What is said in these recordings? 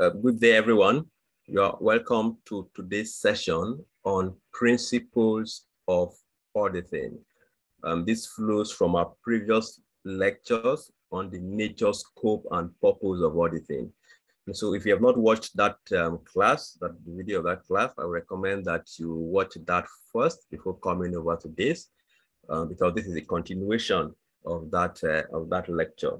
Uh, good day, everyone. You are welcome to today's session on principles of auditing. Um, this flows from our previous lectures on the nature, scope, and purpose of auditing. And so if you have not watched that um, class, that video of that class, I recommend that you watch that first before coming over to this, uh, because this is a continuation of that, uh, of that lecture.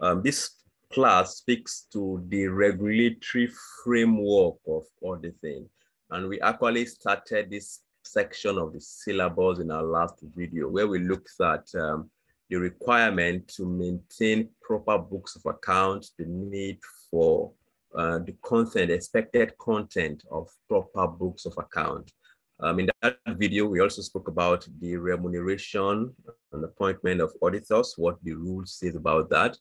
Um, this class speaks to the regulatory framework of auditing. And we actually started this section of the syllabus in our last video where we looked at um, the requirement to maintain proper books of accounts, the need for uh, the content, expected content of proper books of account. Um, in that video, we also spoke about the remuneration and appointment of auditors, what the rule says about that.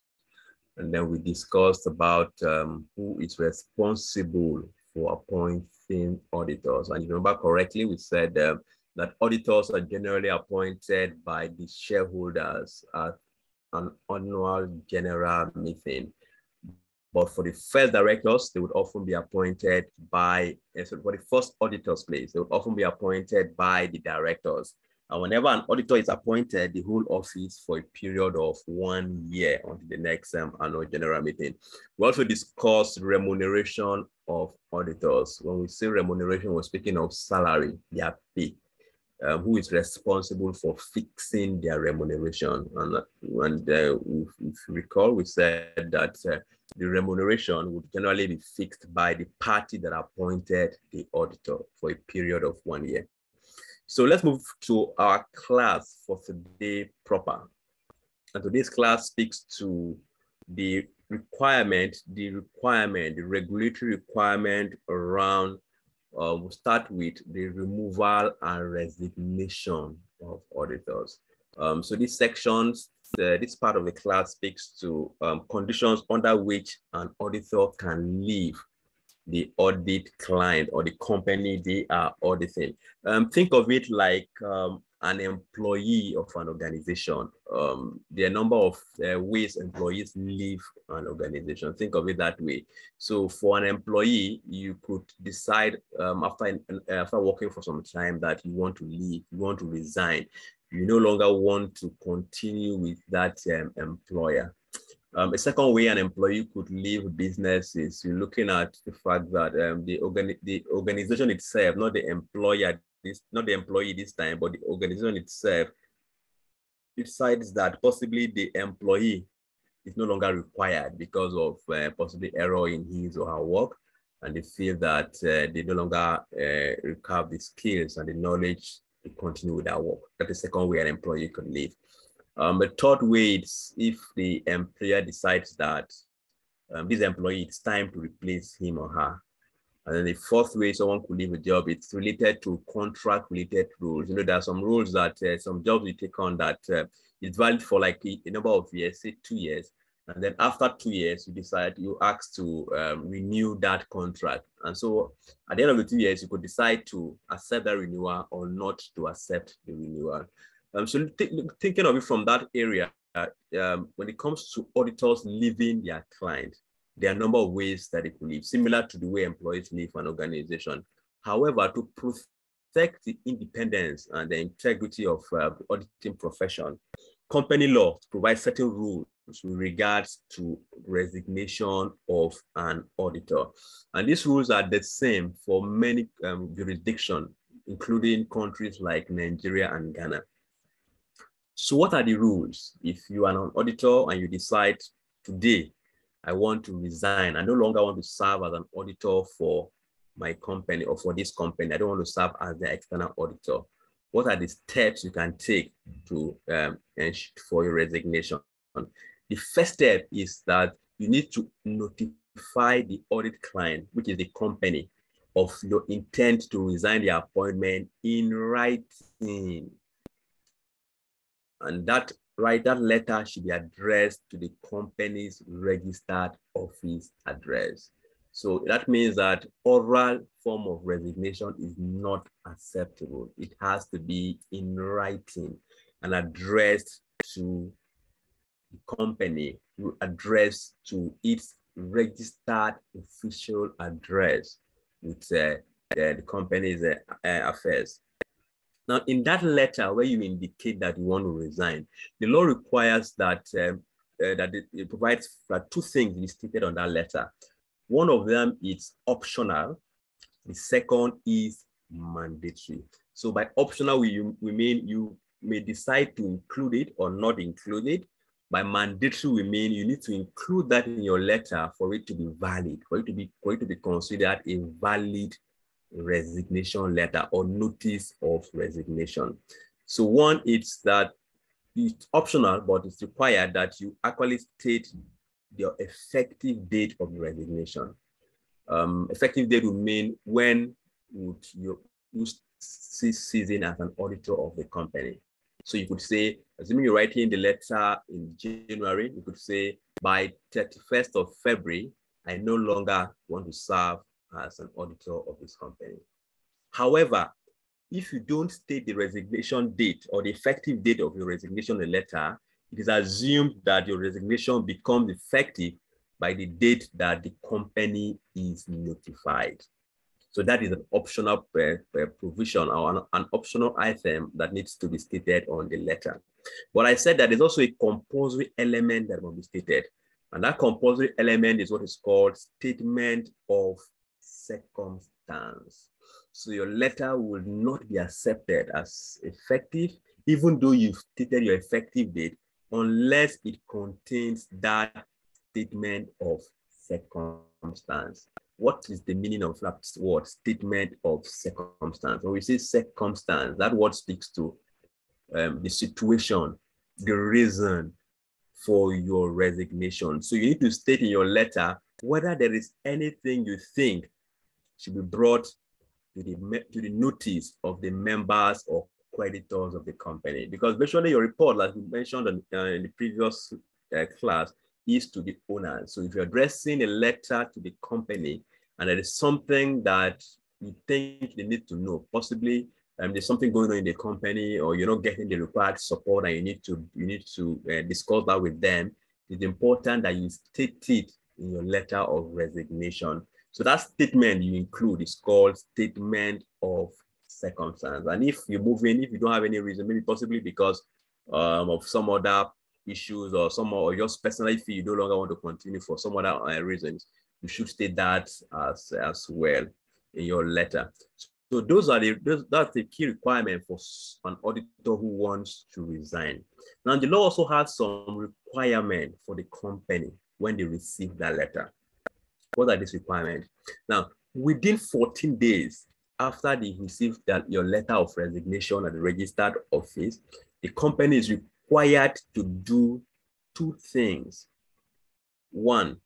And then we discussed about um, who is responsible for appointing auditors. And if you remember correctly, we said um, that auditors are generally appointed by the shareholders at an annual general meeting. But for the first directors, they would often be appointed by, eh, so for the first auditors, please, they would often be appointed by the directors. And whenever an auditor is appointed, the whole office for a period of one year until the next um, annual general meeting. We also discussed remuneration of auditors. When we say remuneration, we're speaking of salary, their pay. Um, who is responsible for fixing their remuneration. And, and uh, if, if, you recall, we said that uh, the remuneration would generally be fixed by the party that appointed the auditor for a period of one year. So let's move to our class for today proper. And today's class speaks to the requirement, the requirement, the regulatory requirement around, uh, we'll start with the removal and resignation of auditors. Um, so this section, uh, this part of the class speaks to um, conditions under which an auditor can leave the audit client or the company they are auditing. Um, think of it like um, an employee of an organization. Um, there are a number of uh, ways employees leave an organization. Think of it that way. So for an employee, you could decide um, after, after working for some time that you want to leave, you want to resign. You no longer want to continue with that um, employer. Um, a second way an employee could leave business is you're looking at the fact that um, the, organi the organization itself, not the employer, this, not the employee this time, but the organization itself decides that possibly the employee is no longer required because of uh, possibly error in his or her work. And they feel that uh, they no longer uh, have the skills and the knowledge to continue with that work. That's the second way an employee could leave. Um, the third way is if the employer decides that um, this employee, it's time to replace him or her. And then the fourth way someone could leave a job, it's related to contract related rules. You know, there are some rules that uh, some jobs you take on that uh, is valid for like a, a, number of years, say two years. And then after two years, you decide you ask to um, renew that contract. And so at the end of the two years, you could decide to accept that renewal or not to accept the renewal. Um, so th thinking of it from that area, uh, um, when it comes to auditors leaving their client, there are a number of ways that they could leave, similar to the way employees leave an organization. However, to protect the independence and the integrity of uh, the auditing profession, company law provides certain rules with regards to resignation of an auditor. And these rules are the same for many um, jurisdictions, including countries like Nigeria and Ghana. So what are the rules? If you are an auditor and you decide today, I want to resign, I no longer want to serve as an auditor for my company or for this company, I don't want to serve as the external auditor. What are the steps you can take to um, for your resignation? The first step is that you need to notify the audit client, which is the company, of your intent to resign the appointment in writing. And that right, that letter should be addressed to the company's registered office address. So that means that oral form of resignation is not acceptable. It has to be in writing and addressed to the company, addressed to its registered official address with uh, the, the company's uh, uh, affairs. Now, in that letter where you indicate that you want to resign, the law requires that um, uh, that it, it provides for two things is stated on that letter. One of them is optional. The second is mandatory. So by optional, we, we mean you may decide to include it or not include it. By mandatory, we mean you need to include that in your letter for it to be valid, for it to be, for it to be considered a valid resignation letter or notice of resignation. So one, it's that it's optional, but it's required that you actually state your effective date of resignation. Um, effective date would mean when would you, you cease season as an auditor of the company. So you could say, assuming you're writing the letter in January, you could say by 31st of February, I no longer want to serve as an auditor of this company. However, if you don't state the resignation date or the effective date of your resignation letter, it is assumed that your resignation becomes effective by the date that the company is notified. So that is an optional uh, uh, provision or an, an, optional item that needs to be stated on the letter. But I said that there's also a compulsory element that must be stated. And that compulsory element is what is called statement of circumstance. So your letter will not be accepted as effective, even though you've stated your effective date, unless it contains that statement of circumstance. What is the meaning of that word, statement of circumstance? When we say circumstance, that word speaks to um, the situation, the reason for your resignation. So you need to state in your letter whether there is anything you think should be brought to the, to the notice of the members or creditors of the company. Because basically your report, like we mentioned in, uh, in the previous uh, class, is to the owner. So if you're addressing a letter to the company and there is something that you think they need to know, possibly um, there's something going on in the company or you're not getting the required support and you need to you need to uh, discuss that with them, it's important that you state it in your letter of resignation so that statement you include is called statement of circumstance. And if you move in, if you don't have any reason, maybe possibly because um, of some other issues or some or just personally feel you no longer want to continue for some other uh, reasons, you should state that as, as well in your letter. So those are the those, that's the key requirement for an auditor who wants to resign. Now the law also has some requirement for the company when they receive that letter. What are these requirements? Now, within 14 days after they receive that your letter of resignation at the registered office, the company is required to do two things. One,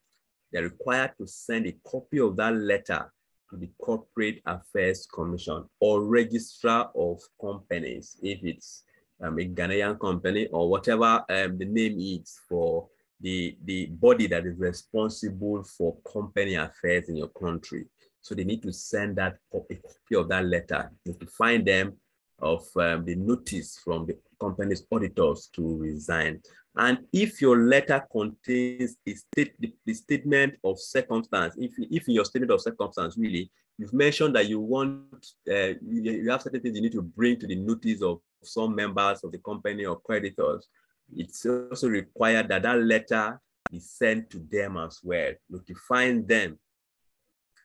they're required to send a copy of that letter to the Corporate Affairs Commission or Registrar of Companies, if it's um, a Ghanaian company or whatever um, the name is for the, the body that is responsible for company affairs in your country. So they need to send that a copy of that letter, notifying them of um, the notice from the company's auditors to resign. And if your letter contains a state, the, the statement of circumstance, if, if in your statement of circumstance, really, you've mentioned that you want, uh, you, you have certain things you need to bring to the notice of some members of the company or creditors, it's also required that that letter be sent to them as well, notifying them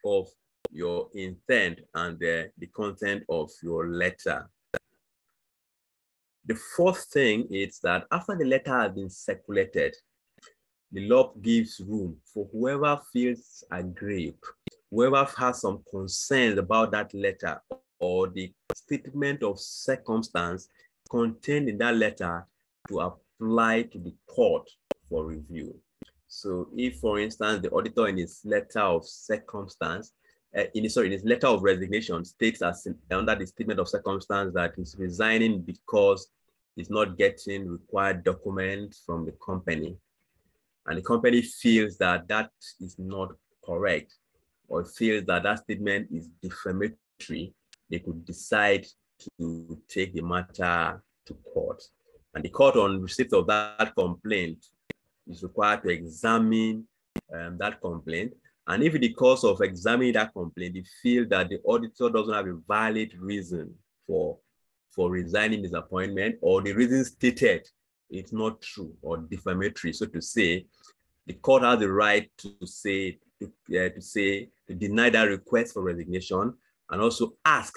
of your intent and uh, the content of your letter. The fourth thing is that after the letter has been circulated, the law gives room for whoever feels aggrieved, whoever has some concerns about that letter or the statement of circumstance contained in that letter to apply to the court for review. So if, for instance, the auditor in his letter of circumstance, uh, in his, sorry, in his letter of resignation states as under the statement of circumstance that he's resigning because he's not getting required documents from the company. And the company feels that that is not correct or feels that that statement is defamatory, they could decide to take the matter to court. And the court on receipt of that complaint is required to examine um, that complaint. And if in the course of examining that complaint, they feel that the auditor doesn't have a valid reason for, for resigning his appointment or the reason stated it's not true or defamatory, so to say, the court has the right to say, to, uh, to say, to deny that request for resignation and also ask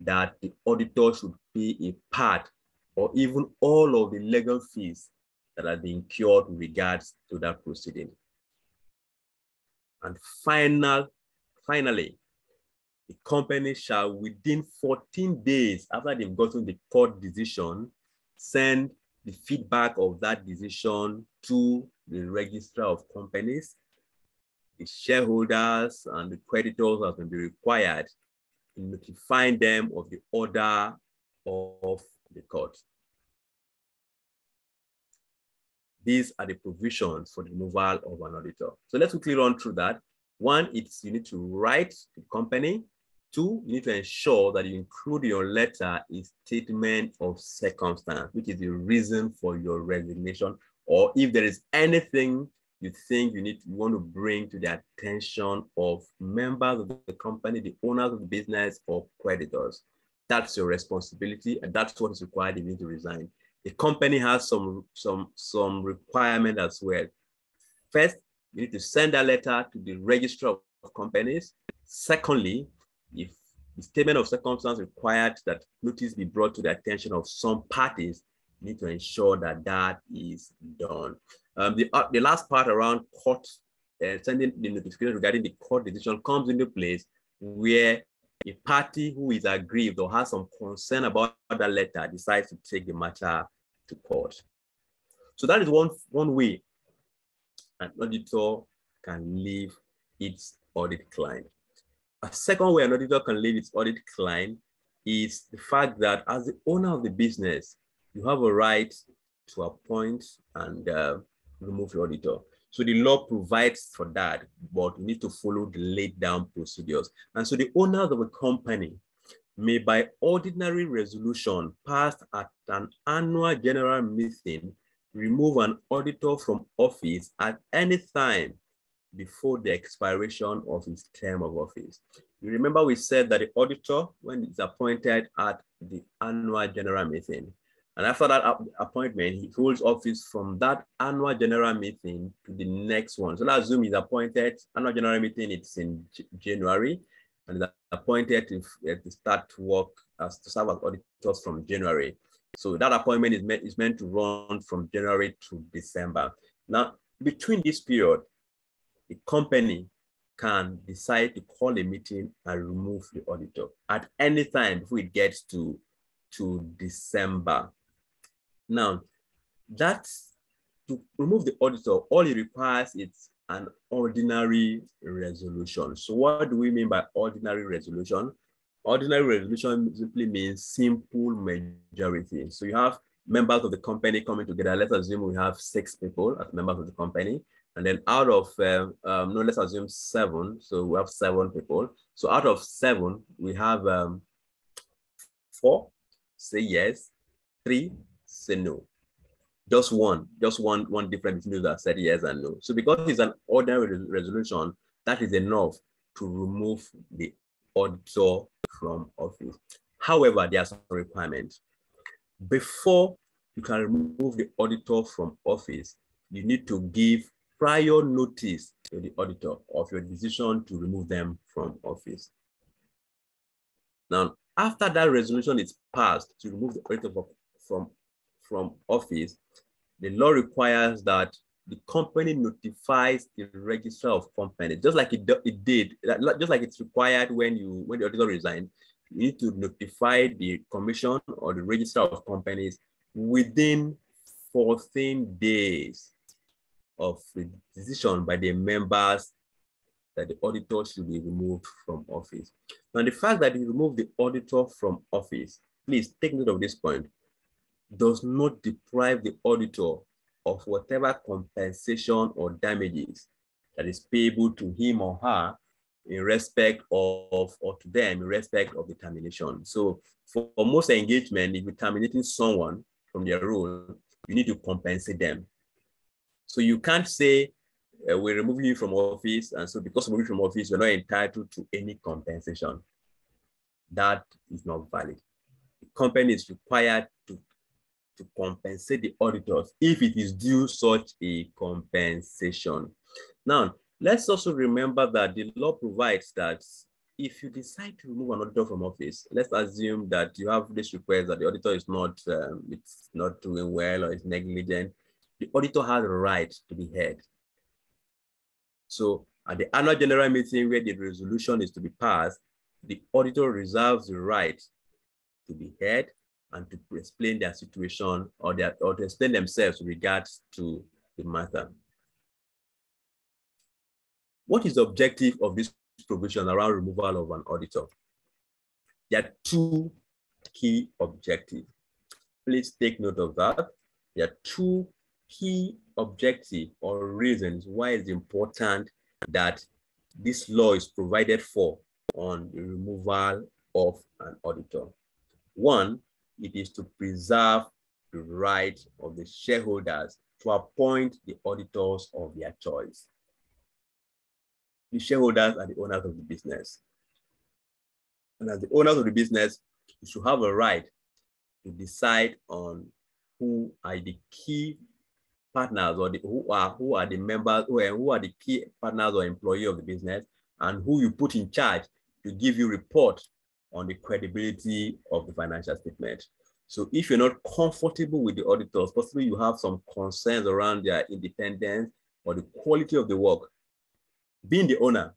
that the auditor should pay a part or even all of the legal fees that are being incurred with regards to that proceeding. And final, finally, the company shall within 14 days after they've gotten the court decision, send the feedback of that decision to the registrar of companies. The shareholders and the creditors going to be required in notifying them of the order of court. These are the provisions for the removal of an auditor. So let's quickly run through that. One, it's you need to write the company. Two, you need to ensure that you include your letter a statement of circumstance, which is the reason for your resignation, or if there is anything you think you need you want to bring to the attention of members of the company, the owners of the business, or creditors. That's your responsibility, and that's what is required you need to resign the company has some some some requirement as well. First, you need to send a letter to the registrar of companies. Secondly, if the statement of circumstance required that notice be brought to the attention of some parties, you need to ensure that that is done. Um, the, uh, the last part around court, uh, sending the notification regarding the court decision comes into place where a party who is aggrieved or has some concern about that letter decides to take the matter to court. So that is one, one way an auditor can leave its audit client. A second way an auditor can leave its audit client is the fact that as the owner of the business, you have a right to appoint and uh, remove the auditor. So the law provides for that, but you need to follow the laid down procedures. And so the owner of a company may by ordinary resolution passed at an annual general meeting remove an auditor from office at any time before the expiration of his term of office. You remember we said that the auditor, when it's appointed at the annual general meeting, and after that appointment, he holds office from that annual general meeting to the next one. So let's assume he's appointed, annual general meeting, it's in January and is appointed to, uh, to start work as to serve as auditors from January. So that appointment is meant, is meant to run from January to December. Now, between this period, the company can decide to call a meeting and remove the auditor at any time before it gets to, to December. Now, that's to remove the auditor, all it requires is an ordinary resolution. So what do we mean by ordinary resolution? Ordinary resolution simply means simple majority. So you have members of the company coming together. Let's assume we have six people as members of the company. And then out of, um, um, no, let's assume seven. So we have seven people. So out of seven, we have um, four say yes, three say no just one, just one, one difference between that said yes and no. So because it's an ordinary resolution, that is enough to remove the auditor from office. However, there are some requirements. Before you can remove the auditor from office, you need to give prior notice to the auditor of your decision to remove them from office. Now, after that resolution is passed to remove the auditor from from office, the law requires that the company notifies the register of companies, just like it, it did, just like it's required when you when the auditor resigned, you need to notify the commission or the register of companies within 14 days of the decision by the members that the auditor should be removed from office. Now, the fact that you remove the auditor from office, please take note of this point does not deprive the auditor of whatever compensation or damages that is payable to him or her in respect of, or to them in respect of the termination. So for, for most engagement, if you're terminating someone from their role, you need to compensate them. So you can't say uh, we're removing you from office. And so because we're removing from office, you're not entitled to any compensation. That is not valid. The company is required to, compensate the auditors if it is due such a compensation. Now, let's also remember that the law provides that if you decide to remove an auditor from office, let's assume that you have this request that the auditor is not, um, it's not doing well or is negligent, the auditor has a right to be heard. So at the annual general meeting where the resolution is to be passed, the auditor reserves the right to be heard and to explain their situation or, their, or to explain themselves with regards to the matter. What is the objective of this provision around removal of an auditor? There are two key objectives. Please take note of that. There are two key objective or reasons why it's important that this law is provided for on the removal of an auditor. One, it is to preserve the right of the shareholders to appoint the auditors of their choice. The shareholders are the owners of the business. And as the owners of the business, you should have a right to decide on who are the key partners or the, who are who are the members who are, who are the key partners or employee of the business and who you put in charge to give you report on the credibility of the financial statement. So if you're not comfortable with the auditors, possibly you have some concerns around their independence or the quality of the work, being the owner,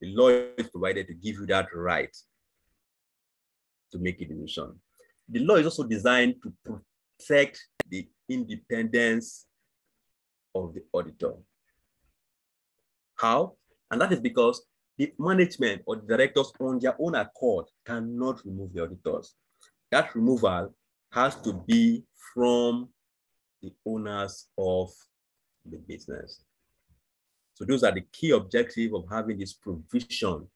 the law is provided to give you that right to make a decision. The law is also designed to protect the independence of the auditor. How? And that is because the management or the directors on their own accord cannot remove the auditors. That removal has to be from the owners of the business. So those are the key objectives of having this provision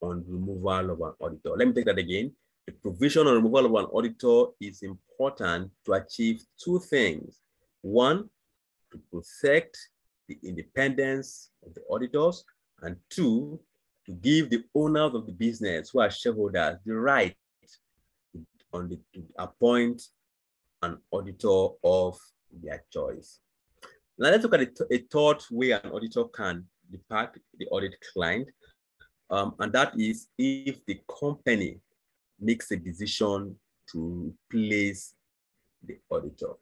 on removal of an auditor. Let me take that again. The provision on removal of an auditor is important to achieve two things. One, to protect the independence of the auditors, and two, to give the owners of the business who are shareholders the right to, on the, to appoint an auditor of their choice. Now let's look at a, a third way an auditor can depart the audit client, um, and that is if the company makes a decision to replace the auditor.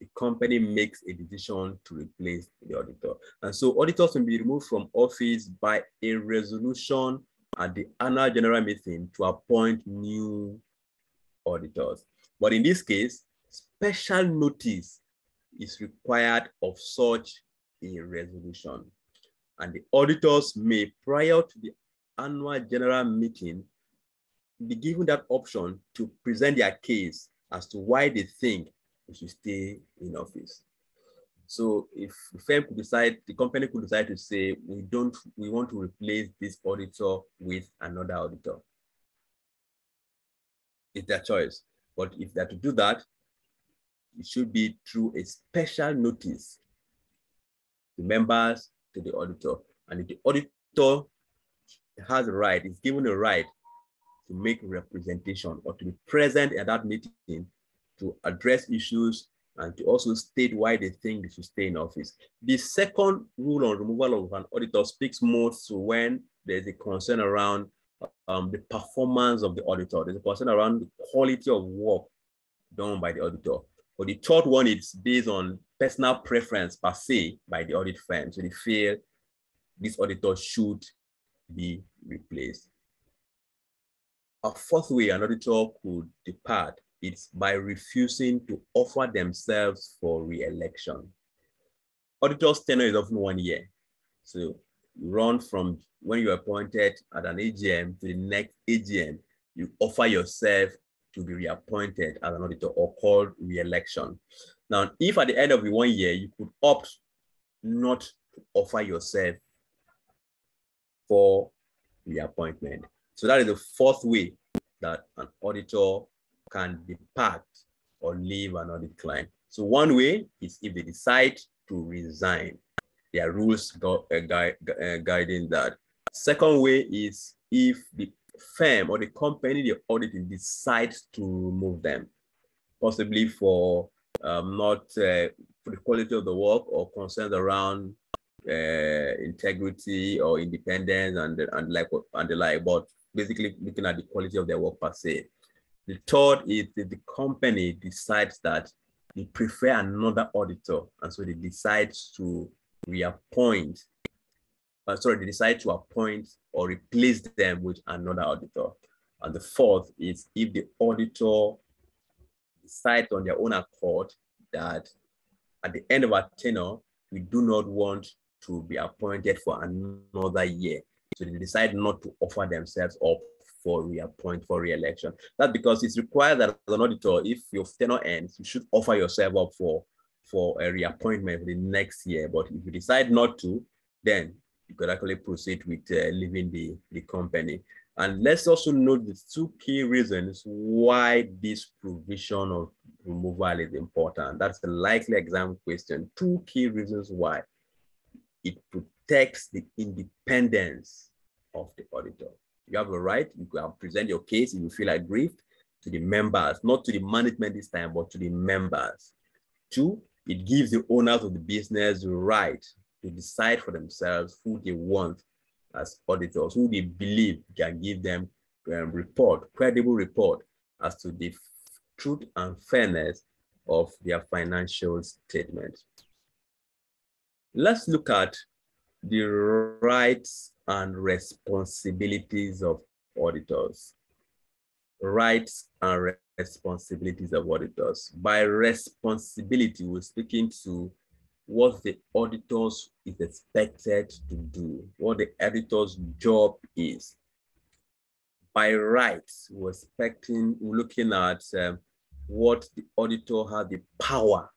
The company makes a decision to replace the auditor. And so auditors can be removed from office by a resolution at the annual general meeting to appoint new auditors. But in this case, special notice is required of such a resolution. And the auditors may, prior to the annual general meeting, be given that option to present their case as to why they think we should stay in office. So if the firm could decide, the company could decide to say, we don't, we want to replace this auditor with another auditor. It's their choice. But if they're to do that, it should be through a special notice to members to the auditor. And if the auditor has a right, is given a right to make representation or to be present at that meeting to address issues and to also state why they think they should stay in office. The second rule on removal of an auditor speaks more to when there's a concern around um, the performance of the auditor. There's a concern around the quality of work done by the auditor. But the third one is based on personal preference per se by the audit firm. So they feel this auditor should be replaced. A fourth way an auditor could depart is by refusing to offer themselves for re-election. Auditor's tenure is often one year. So you run from when you're appointed at an AGM to the next AGM, you offer yourself to be reappointed as an auditor or called re-election. Now, if at the end of the one year, you could opt not to offer yourself for reappointment, so that is the fourth way that an auditor can depart or leave an audit client. So one way is if they decide to resign. There are rules gu- uh, gui- uh, guiding that. Second way is if the firm or the company they're auditing decides to remove them, possibly for um, not uh, for the quality of the work or concerns around uh, integrity or independence and and like and the like, but basically looking at the quality of their work per se. The third is that the company decides that they prefer another auditor, and so they decide to reappoint. Uh, sorry, they decide to appoint or replace them with another auditor. And the fourth is if the auditor decides on their own accord that at the end of our tenure, we do not want to be appointed for another year. So they decide not to offer themselves up for reappoint for re-election. That's because it's required that as an auditor, if your tenure ends, you should offer yourself up for, for a reappointment for the next year. But if you decide not to, then you could actually proceed with uh, leaving the, the company. And let's also note the two key reasons why this provision of removal is important. That's a likely exam question. Two key reasons why. It protects the independence of the auditor. You have a right, you can present your case if you feel aggrieved to the members, not to the management this time, but to the members. Two, it gives the owners of the business the right to decide for themselves who they want as auditors, who they believe can give them um, report, credible report as to the truth and fairness of their financial statement. Let's look at the rights and responsibilities of auditors. Rights and responsibilities of auditors. By responsibility, we're speaking to what the auditors is expected to do, what the auditor's job is. By rights, we're expecting, we're looking at um, what the auditor has the power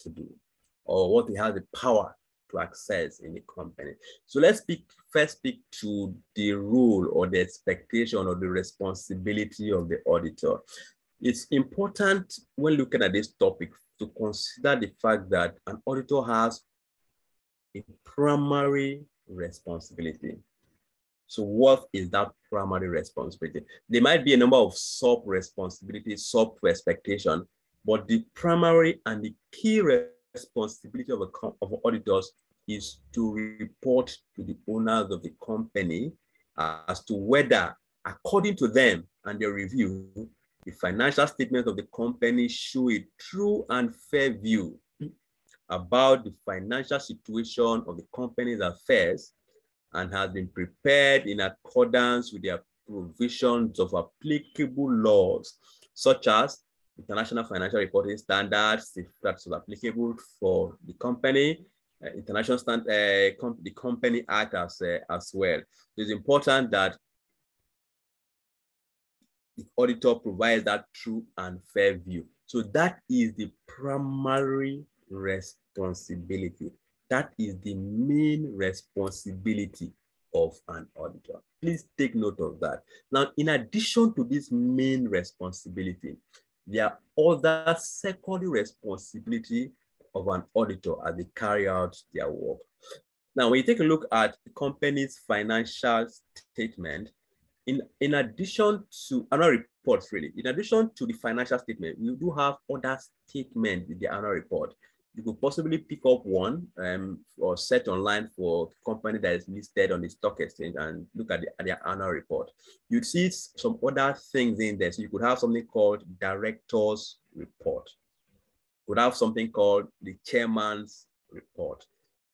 to do, or what he has the power to access in the company. So let's speak first speak to the rule or the expectation or the responsibility of the auditor. It's important when looking at this topic to consider the fact that an auditor has a primary responsibility. So what is that primary responsibility? There might be a number of sub responsibilities, sub expectation, but the primary and the key responsibility of, a, of auditors is to report to the owners of the company as to whether, according to them and their review, the financial statements of the company show a true and fair view about the financial situation of the company's affairs and has been prepared in accordance with the provisions of applicable laws, such as international financial reporting standards, if that's applicable for the company, uh, international stand, uh, com the company act as, uh, as well. It's important that the auditor provides that true and fair view. So that is the primary responsibility. That is the main responsibility of an auditor. Please take note of that. Now, in addition to this main responsibility, there are other secondary responsibility of an auditor as they carry out their work. Now, when you take a look at the company's financial statement, in, in addition to annual reports, really, in addition to the financial statement, we do have other statements in the annual report. You could possibly pick up one um, or set online for company that is listed on the stock exchange and look at, the, at their annual report. You'd see some other things in there. So you could have something called director's report could have something called the chairman's report.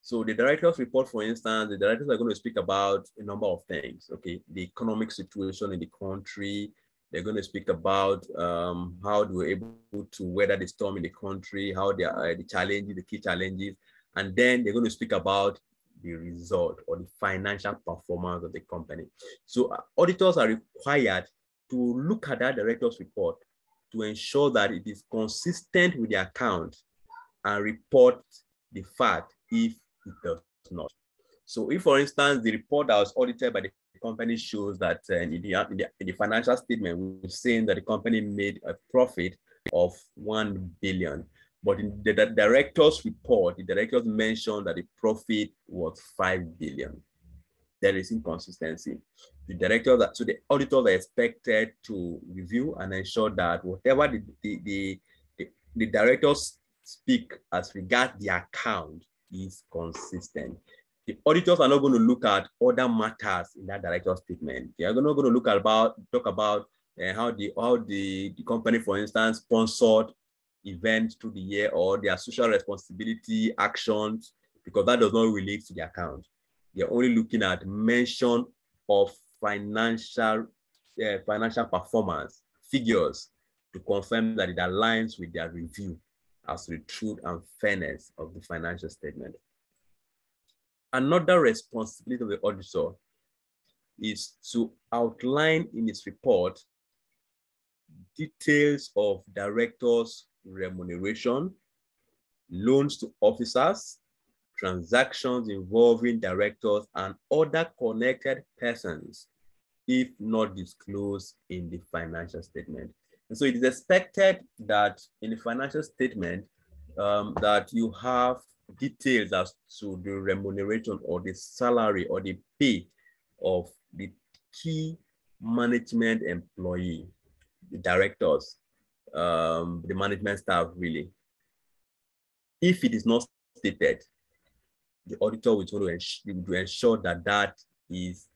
So the director's report, for instance, the directors are going to speak about a number of things. Okay, the economic situation in the country. They're going to speak about um, how they were able to weather the storm in the country, how they are uh, the challenges, the key challenges, and then they're going to speak about the result or the financial performance of the company. So uh, auditors are required to look at that director's report to ensure that it is consistent with the account and report the fact if it does not. So if, for instance, the report that was audited by the company shows that uh, in, the, in, the, in, the, financial statement, we're saying that the company made a profit of 1 billion. But in the, the director's report, the directors mentioned that the profit was 5 billion. There is inconsistency. The directors, so the auditors are expected to review and ensure that whatever the, the, the, the, the directors speak as regard the account is consistent. The auditors are not going to look at other matters in that director's statement. They are not going to look at about talk about uh, how the how the, the company, for instance, sponsored events through the year or their social responsibility actions, because that does not relate to the account. They're only looking at mention of financial uh, financial performance figures to confirm that it aligns with their review as to the truth and fairness of the financial statement. Another responsibility of the auditor is to outline in its report details of directors' remuneration, loans to officers, transactions involving directors and other connected persons if not disclosed in the financial statement. And so it is expected that in the financial statement um, that you have details as to the remuneration or the salary or the pay of the key management employee, the directors, um, the management staff really. If it is not stated, the auditor will, to ensure, that that is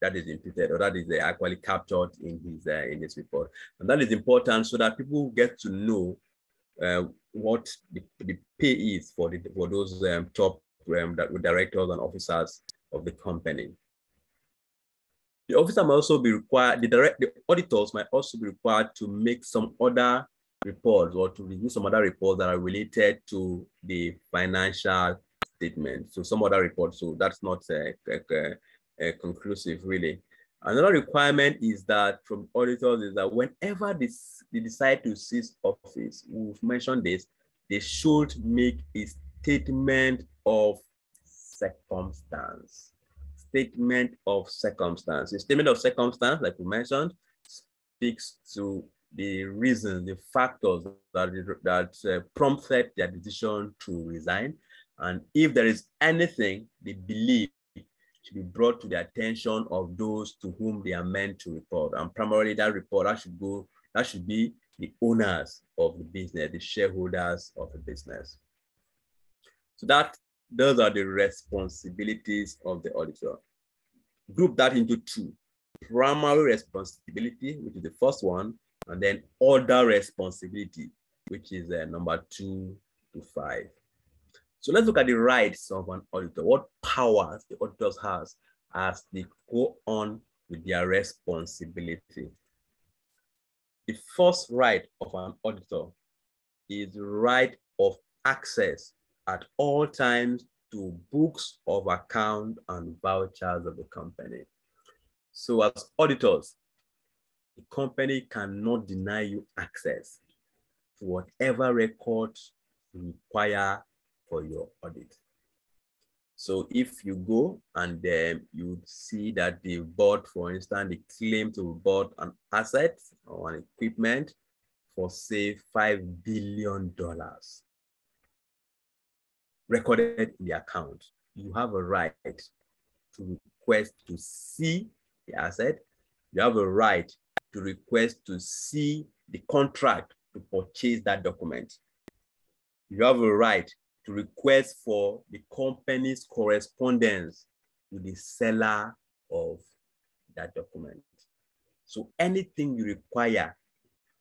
that is imputed or that is uh, actually captured in his uh, in his report, and that is important so that people get to know uh, what the, the pay is for the for those um, top um, directors and officers of the company. The officer might also be required, the direct the auditors might also be required to make some other reports or to review some other reports that are related to the financial statement. So some other reports. So that's not uh, uh, uh, conclusive, really. Another requirement is that from auditors is that whenever this, they decide to cease office, we've mentioned this, they should make a statement of circumstance. Statement of circumstance. A statement of circumstance, like we mentioned, speaks to the reasons, the factors that, that uh, prompted their decision to resign. And if there is anything they believe should be brought to the attention of those to whom they are meant to report. And primarily that report that should go, that should be the owners of the business, the shareholders of the business. So that those are the responsibilities of the auditor. Group that into two. Primary responsibility, which is the first one, and then other responsibility, which is uh, number two to five. So let's look at the rights of an auditor, what powers the auditors has as they go on with their responsibility. The first right of an auditor is the right of access at all times to books of account and vouchers of the company. So as auditors, the company cannot deny you access to whatever records require for your audit. So if you go and you see that they bought, for instance, they claim to bought an asset or an equipment for say $5 billion recorded in the account, you have a right to request to see the asset. You have a right to request to see the contract to purchase that document. You have a right to request for the company's correspondence with the seller of that document. So anything you require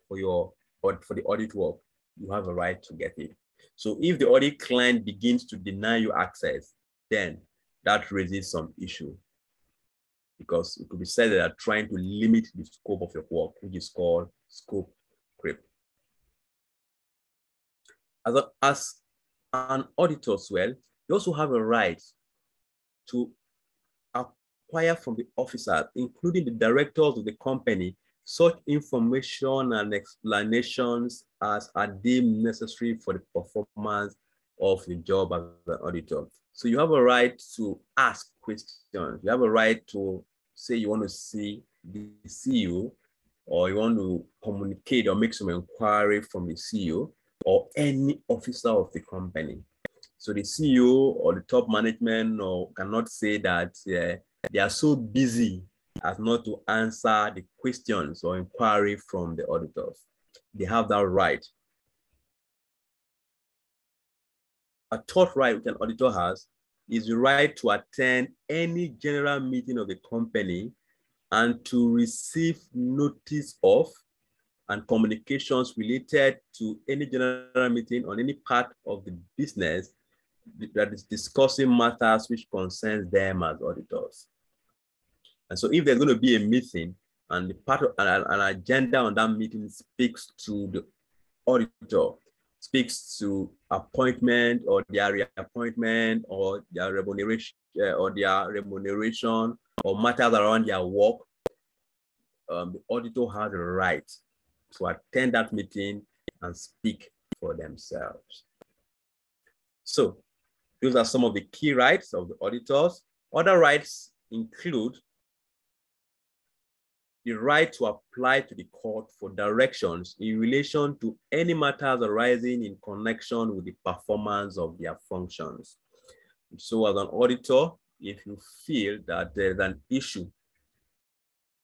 for your or for the audit work, you have a right to get it. So if the audit client begins to deny you access, then that raises some issue because it could be said that they are trying to limit the scope of your work, which is called scope creep. As, a, as an auditor as well, you also have a right to acquire from the officers, including the directors of the company, such information and explanations as are deemed necessary for the performance of the job as an auditor. So you have a right to ask questions. You have a right to say you want to see the CEO or you want to communicate or make some inquiry from the CEO or any officer of the company. So the CEO or the top management or cannot say that uh, they are so busy as not to answer the questions or inquiry from the auditors. They have that right. A third right which an auditor has is the right to attend any general meeting of the company and to receive notice of and communications related to any general meeting on any part of the business that is discussing matters which concerns them as auditors. And so if there's going to be a meeting and the part of an, an agenda on that meeting speaks to the auditor, speaks to appointment or their reappointment or their remuneration uh, or their remuneration or matters around their work, um, the auditor has a right to attend that meeting and speak for themselves. So those are some of the key rights of the auditors. Other rights include the right to apply to the court for directions in relation to any matters arising in connection with the performance of their functions. So as an auditor, if you feel that there's an issue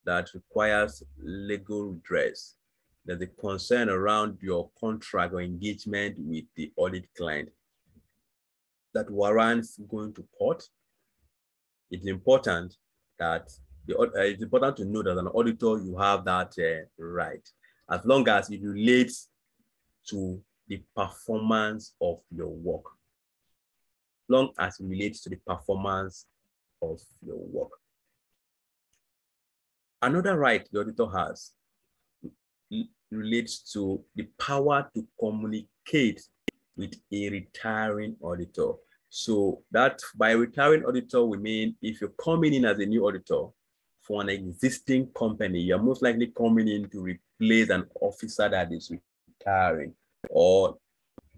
that requires legal redress, there's a concern around your contract or engagement with the audit client that warrants going to court, it's important that the, uh, it's important to know that as an auditor, you have that uh, right, as long as it relates to the performance of your work. Long as it relates to the performance of your work. Another right the auditor has relates to the power to communicate with a retiring auditor. So that by retiring auditor, we mean if you're coming in as a new auditor for an existing company, you're most likely coming in to replace an officer that is retiring or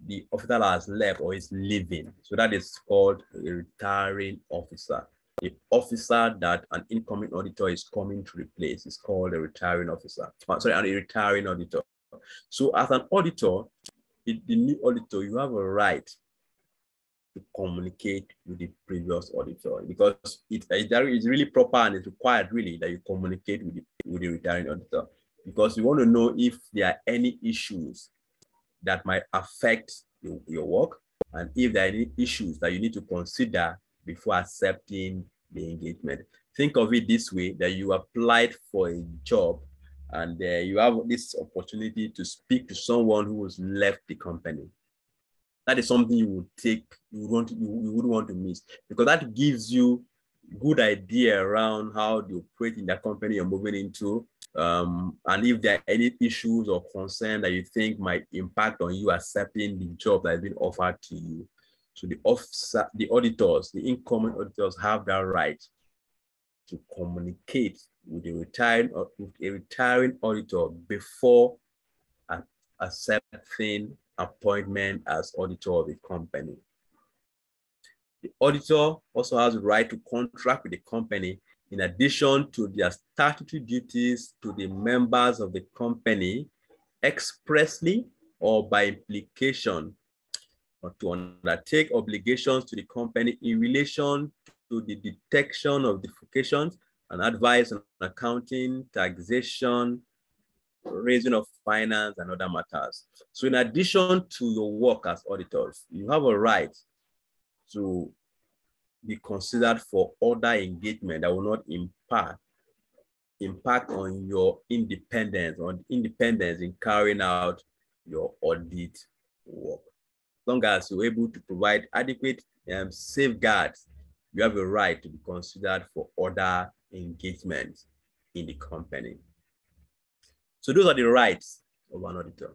the officer has left or is leaving. So that is called a retiring officer. The officer that an incoming auditor is coming to replace is called a retiring officer. Oh, sorry, a retiring auditor. So as an auditor, the new auditor, you have a right to communicate with the previous auditor because it, it's really proper and it's required really that you communicate with the, with the retiring auditor because you want to know if there are any issues that might affect your, your work and if there are any issues that you need to consider before accepting the engagement. Think of it this way, that you applied for a job and uh, you have this opportunity to speak to someone who has left the company that is something you would take, you want, you, you would want to miss because that gives you good idea around how they operate in that company you're moving into. Um, and if there are any issues or concern that you think might impact on you accepting the job that has been offered to you. So the officer, the auditors, the incoming auditors have that right to communicate with a retiring uh, with a retiring auditor before accepting appointment as auditor of a company. The auditor also has the right to contract with the company in addition to their statutory duties to the members of the company expressly or by implication or to undertake obligations to the company in relation to the detection of defalcations and advice on accounting, taxation, raising of finance and other matters. So in addition to your work as auditors, you have a right to be considered for other engagement that will not impact impact on your independence, on independence in carrying out your audit work. Long as you're able to provide adequate um, safeguards, you have a right to be considered for other engagements in the company. So those are the rights of an auditor.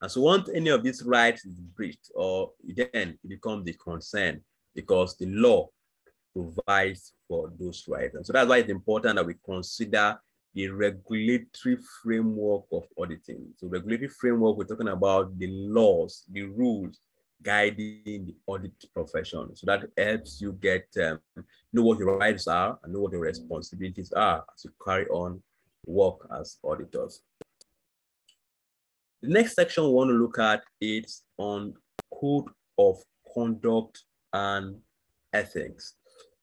And so once any of these rights is breached, or then it becomes a concern because the law provides for those rights. And so that's why it's important that we consider the regulatory framework of auditing. So regulatory framework, we're talking about the laws, the rules guiding the audit profession. So that helps you get um, know what your rights are and know what your responsibilities are as you carry on work as auditors. The next section we want to look at is on code of conduct and ethics.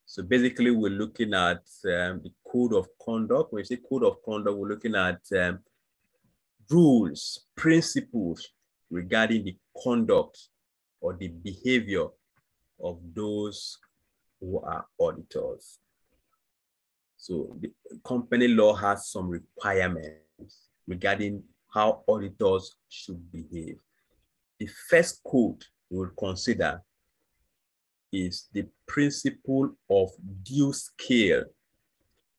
So basically, we're looking at um, the code of conduct. When we say code of conduct, we're looking at um, rules, principles regarding the conduct or the behavior of those who are auditors. So the company law has some requirements regarding how auditors should behave. The first code we will consider is the principle of due skill,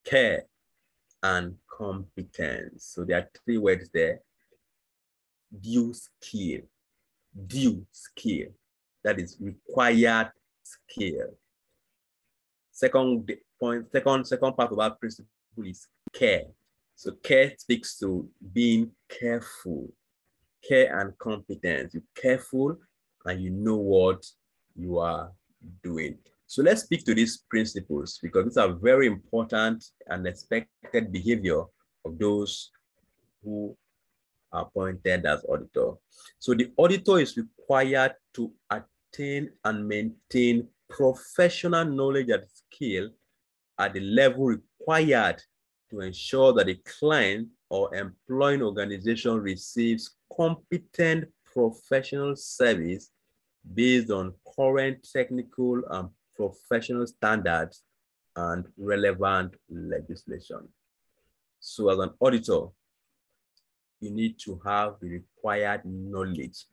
care, and competence. So there are three words there. Due skill, due skill, that is required skill. Second point, second, second part of our principle is care. So care speaks to being careful, care and competence. You're careful and you know what you are doing. So let's speak to these principles because these are very important and expected behavior of those who appointed as auditor. So the auditor is required to attain and maintain professional knowledge and skill at the level required to ensure that the client or employing organization receives competent professional service based on current technical and professional standards and relevant legislation. So as an auditor, you need to have the required knowledge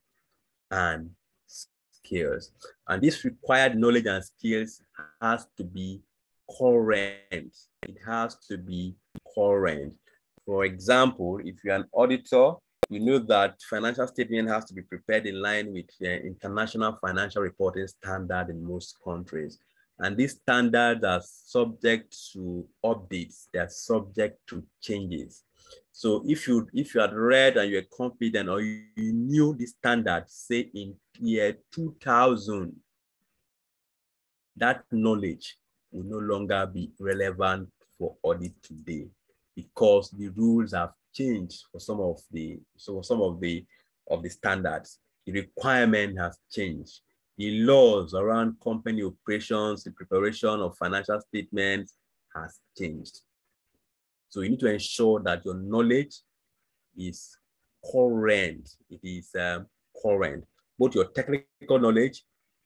and skills. And this required knowledge and skills has to be current. It has to be current. For example, if you're an auditor you know that financial statement has to be prepared in line with the international financial reporting standard in most countries. And these standards are subject to updates, they're subject to changes. So if you if you had read and you're confident or you, you knew the standard, say in year 2000, that knowledge will no longer be relevant for audit today because the rules have changed for some of the so some of the of the standards. The requirement has changed. The laws around company operations, the preparation of financial statements has changed. So you need to ensure that your knowledge is current. It is um, current, both your technical knowledge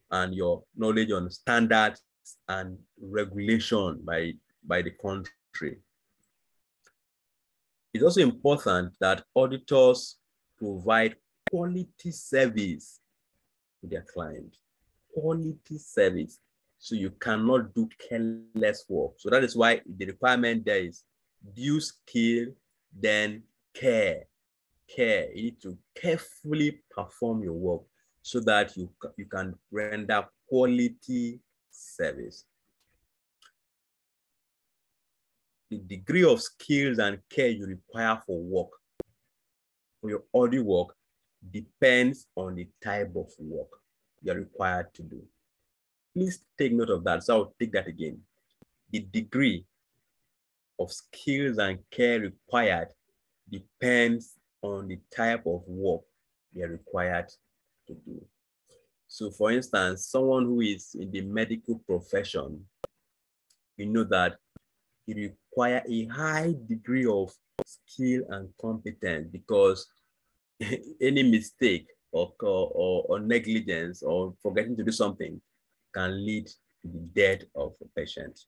and your knowledge on standards and regulation by, by the country. It's also important that auditors provide quality service to their client. Quality service. So you cannot do careless work. So that is why the requirement there is due skill, then care. Care. You need to carefully perform your work so that you, you can render quality service. the degree of skills and care you require for work, for your audit work, depends on the type of work you're required to do. Please take note of that. So I'll take that again. The degree of skills and care required depends on the type of work they are required to do. So for instance, someone who is in the medical profession, you know that it require a high degree of skill and competence because any mistake or, or, or negligence or forgetting to do something can lead to the death of a patient.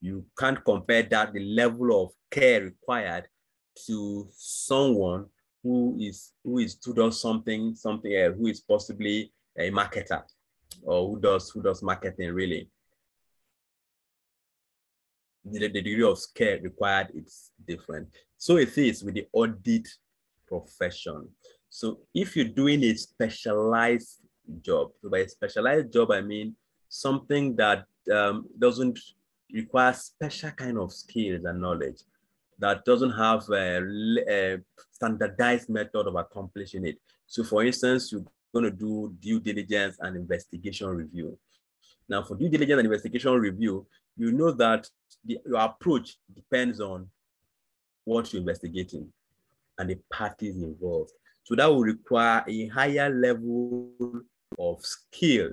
You can't compare that, the level of care required to someone who is who is who does something something uh, who is possibly a marketer or who does who does marketing really the, the degree of care required is different. So it is with the audit profession. So if you're doing a specialized job, so by specialized job, I mean something that um, doesn't require special kind of skills and knowledge, that doesn't have a, a standardized method of accomplishing it. So for instance, you're going to do due diligence and investigation review. Now for due diligence and investigation review, you know that the, your approach depends on what you're investigating. and the parties involved. So that will require a higher level of skill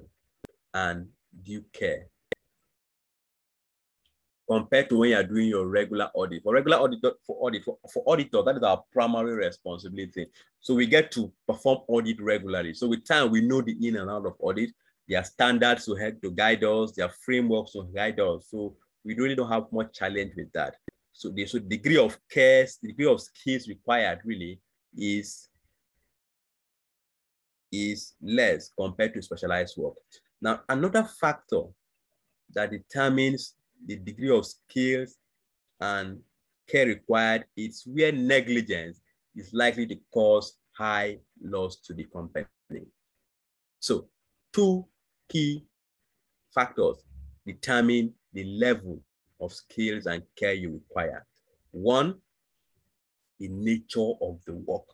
and due care compared to when you're doing your regular audit. For regular auditor, for audit, for, for auditor, that is our primary responsibility. So we get to perform audit regularly. So with time, we know the in and out of audit. There are standards to help to guide us, there are frameworks to guide us. So we really don't have much challenge with that. So the so degree of care, the degree of skills required really is, is less compared to specialized work. Now, another factor that determines the degree of skills and care required it's where negligence is likely to cause high loss to the company. So two key factors determine the level of skills and care you require. One, the nature of the work.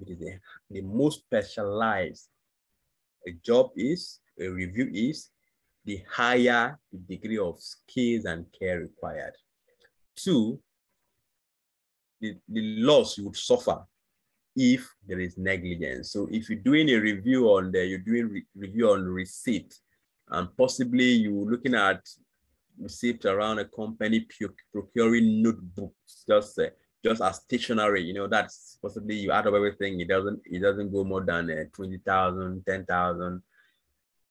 It is the, the most specialized a job is, a review is, the higher the degree of skills and care required. Two, the, the loss you would suffer if there is negligence. So if you're doing a review on the, you're doing re review on receipt, and possibly you're looking at receipt around a company procuring notebooks, just uh, just as stationery, you know, that's possibly you add up everything, it doesn't it doesn't go more than uh, 20,000, 10,000.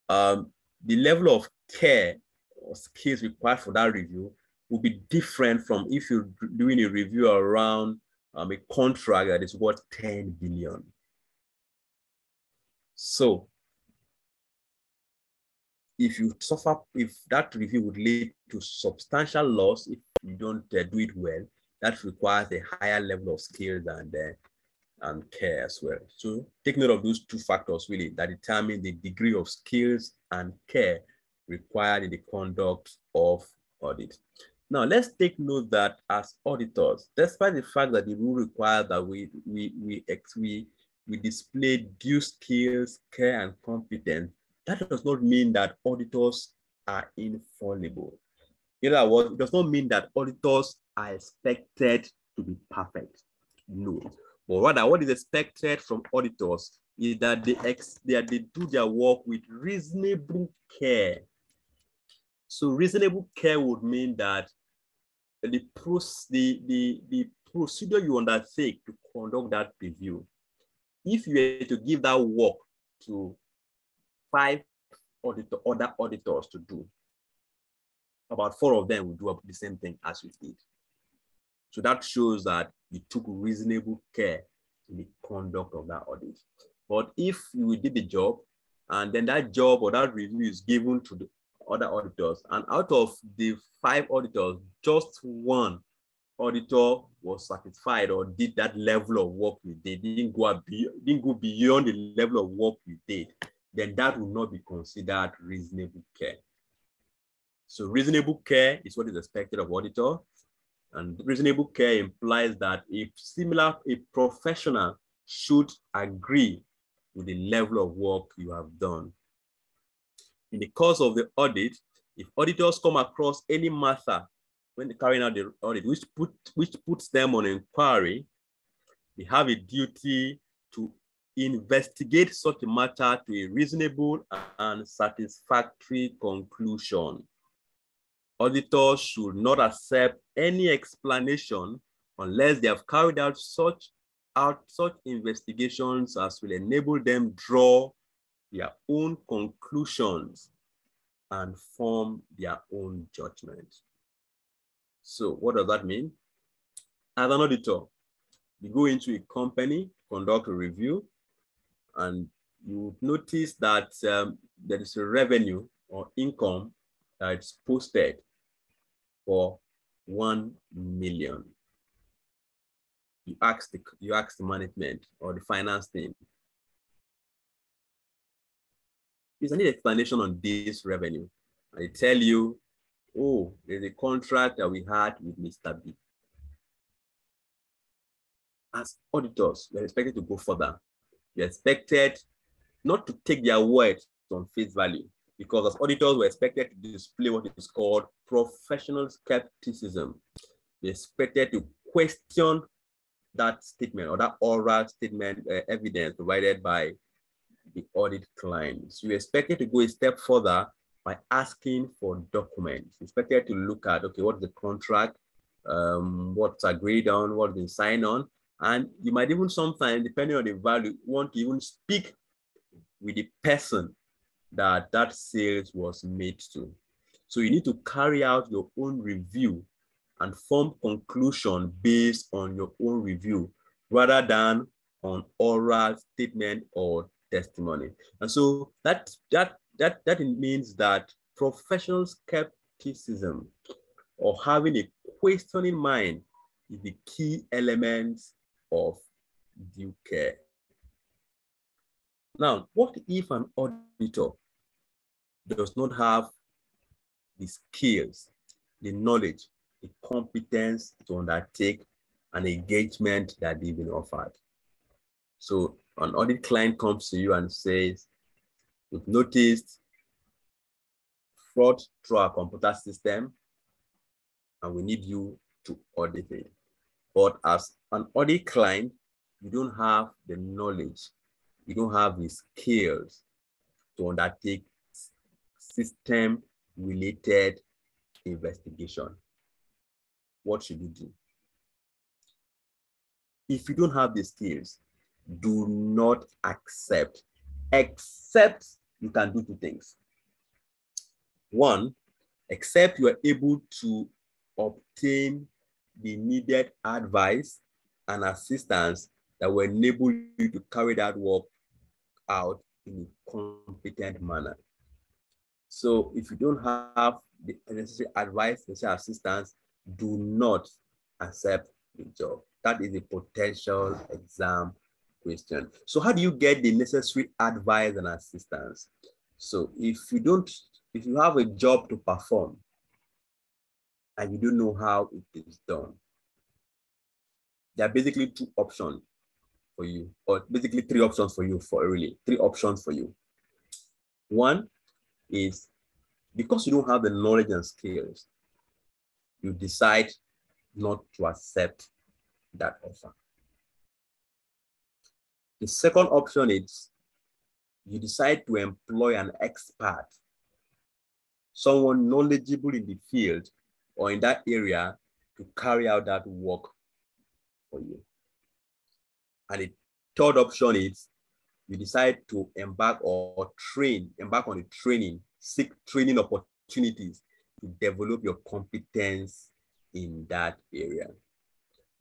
Um, the level of care or skills required for that review will be different from if you're doing a review around um, a contract that is worth 10 billion. So if you suffer, if that review would lead to substantial loss if you don't uh, do it well, that requires a higher level of skills and uh, and care as well. So take note of those two factors really that determine the degree of skills and care required in the conduct of audit. Now let's take note that as auditors, despite the fact that the rule requires that we we we we, we display due skills, care, and competence, that does not mean that auditors are infallible. In other words, it does not mean that auditors are expected to be perfect. No, but rather, what is expected from auditors is that they, ex that they do their work with reasonable care. So reasonable care would mean that the, the, the, the procedure you undertake to conduct that review, if you were to give that work to five auditor, other auditors to do, about four of them will do the same thing as you did. So that shows that you took reasonable care in the conduct of that audit. But if you did the job and then that job or that review is given to the other auditors, and out of the five auditors, just one auditor was satisfied or did that level of work we did, didn't go, didn't go beyond the level of work we did, then that will not be considered reasonable care. So reasonable care is what is expected of auditor. And reasonable care implies that if similar, a professional should agree with the level of work you have done. In the course of the audit, if auditors come across any matter when carrying out the audit, which, put, which puts them on inquiry, they have a duty to investigate such a matter to a reasonable and satisfactory conclusion. Auditors should not accept any explanation unless they have carried out such out such investigations as will enable them draw their own conclusions and form their own judgment. So what does that mean? As an auditor, you go into a company, conduct a review, and you notice that um, there is a revenue or income that's posted for 1 million. You ask the, you ask the management or the finance team, is any explanation on this revenue? They tell you, oh, there's a contract that we had with Mr. B. As auditors, we're expected to go further. We're expected not to take their words on face value because as auditors were expected to display what is called professional skepticism. They expected to question that statement or that oral statement uh, evidence provided by the audit client. So you expected to go a step further by asking for documents. You expected to look at, okay, what's the contract, um, what's agreed on, what's been signed on, and you might even sometimes, depending on the value, want to even speak with the person that that sales was made to. So you need to carry out your own review and form conclusion based on your own review rather than on oral statement or testimony. And so that that that that means that professional skepticism or having a questioning mind is the key element of due care. Now, what if an auditor does not have the skills, the knowledge, the competence to undertake an engagement that they've been offered? So an audit client comes to you and says, we've noticed fraud through our computer system and we need you to audit it. But as an audit client, you don't have the knowledge, you don't have the skills to undertake system related investigation. What should you do? If you don't have the skills, do not accept, except you can do two things. One, except you are able to obtain the needed advice and assistance that will enable you to carry that work out in a competent manner. So if you don't have the necessary advice, necessary assistance, do not accept the job. That is a potential exam question. So how do you get the necessary advice and assistance? So if you don't, if you have a job to perform and you don't know how it is done, there are basically two options for you, or basically three options for you for really, three options for you. One is because you don't have the knowledge and skills, you decide not to accept that offer. The second option is you decide to employ an expert, someone knowledgeable in the field or in that area to carry out that work for you. And the third option is you decide to embark or train, embark on a training, seek training opportunities to develop your competence in that area.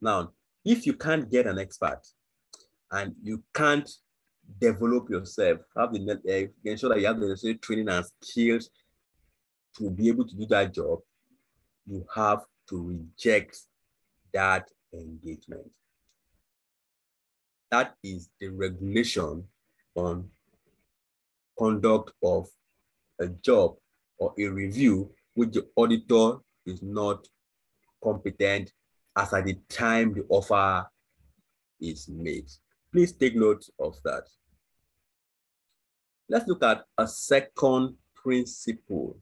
Now, if you can't get an expert and you can't develop yourself, have the uh, ensure that you have the necessary training and skills to be able to do that job, you have to reject that engagement. That is the regulation on conduct of a job or a review which the auditor is not competent as at the time the offer is made. Please take note of that. Let's look at a second principle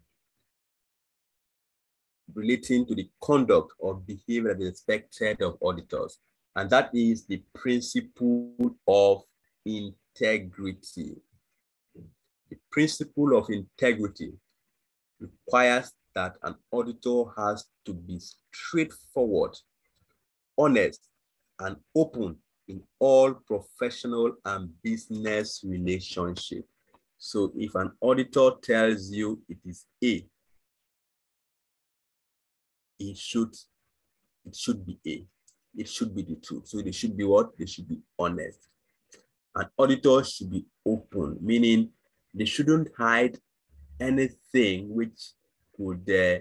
relating to the conduct or behavior that is expected of auditors, and that is the principle of integrity. The principle of integrity requires that an auditor has to be straightforward, honest, and open in all professional and business relationship. So if an auditor tells you it is A, it should, it should be A. It should be the truth. So they should be what? They should be honest. An auditor should be open, meaning they shouldn't hide anything which could uh,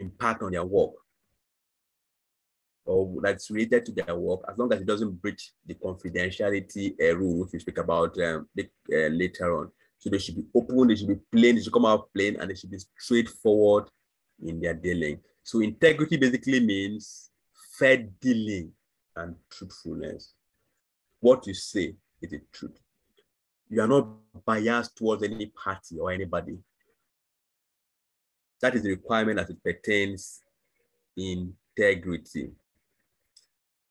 impact on their work or that's related to their work, as long as it doesn't breach the confidentiality uh, rule, which we speak about um, uh, later on. So they should be open, they should be plain, they should come out plain, and they should be straightforward in their dealing. So integrity basically means fair dealing and truthfulness. What you say is the truth. You are not biased towards any party or anybody. That is the requirement as it pertains integrity.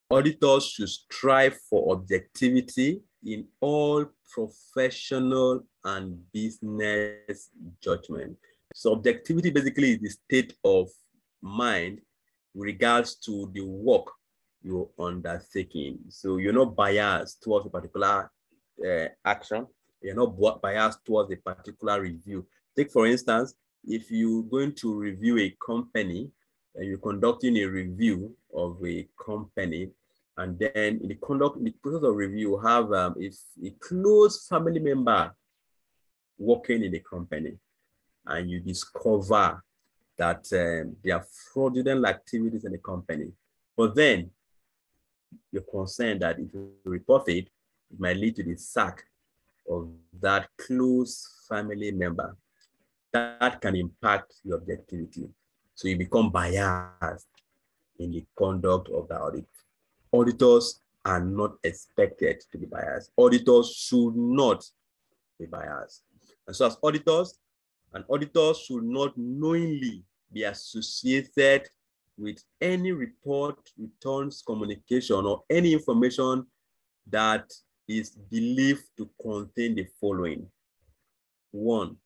Auditors should strive for objectivity in all professional and business judgment. So objectivity basically is the state of mind with regards to the work you're undertaking. So you're not biased towards a particular uh, action. You're not biased towards a particular review. Take for instance, if you're going to review a company and you're conducting a review of a company, and then in the conduct, in the process of review, you have um, if a close family member working in the company, and you discover that um, there are fraudulent activities in the company, but then you're concerned that if you report it, it might lead to the sack of that close family member. That can impact your objectivity. So you become biased in the conduct of the audit. Auditors are not expected to be biased. Auditors should not be biased. And so as auditors, an auditor should not knowingly be associated with any report, returns, communication, or any information that is believed to contain the following. One,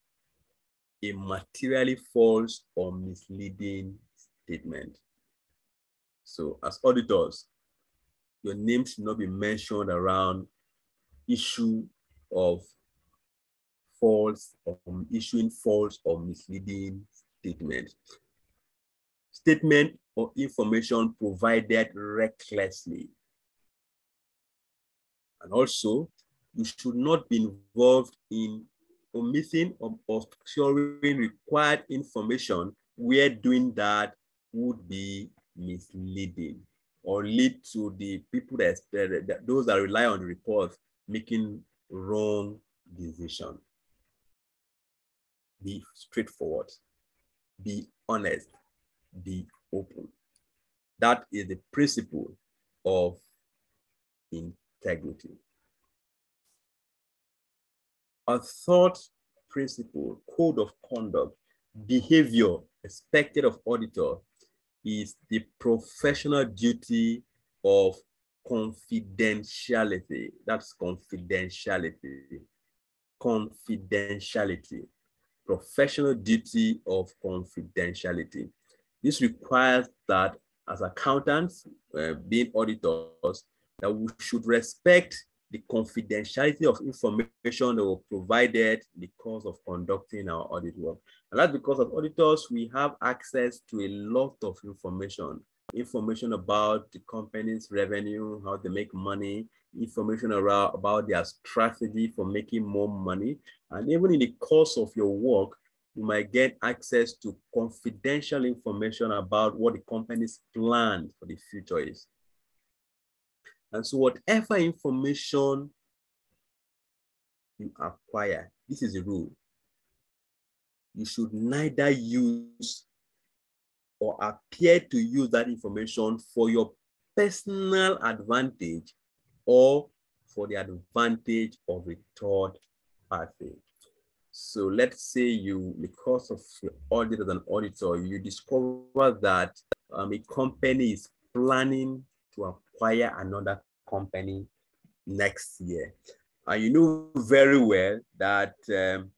a materially false or misleading statement. So as auditors, your name should not be mentioned around issue of false or issuing false or misleading statement. Statement or information provided recklessly. And also, you should not be involved in omitting or obscuring required information where doing that would be misleading or lead to the people that, that those that rely on the report making wrong decision. Be straightforward, be honest, be open. That is the principle of integrity. A third principle, code of conduct, behavior expected of auditor is the professional duty of confidentiality. That's confidentiality. Confidentiality. Professional duty of confidentiality. This requires that as accountants, uh, being auditors, that we should respect the confidentiality of information that were provided in the course of conducting our audit work. And that's because as auditors, we have access to a lot of information, information about the company's revenue, how they make money, information around about their strategy for making more money. And even in the course of your work, you might get access to confidential information about what the company's plan for the future is. And so whatever information you acquire, this is the rule. You should neither use or appear to use that information for your personal advantage or for the advantage of a third party. So let's say you, because of your audit as an auditor, you discover that um, a company is planning to acquire another company next year. And you know very well that um,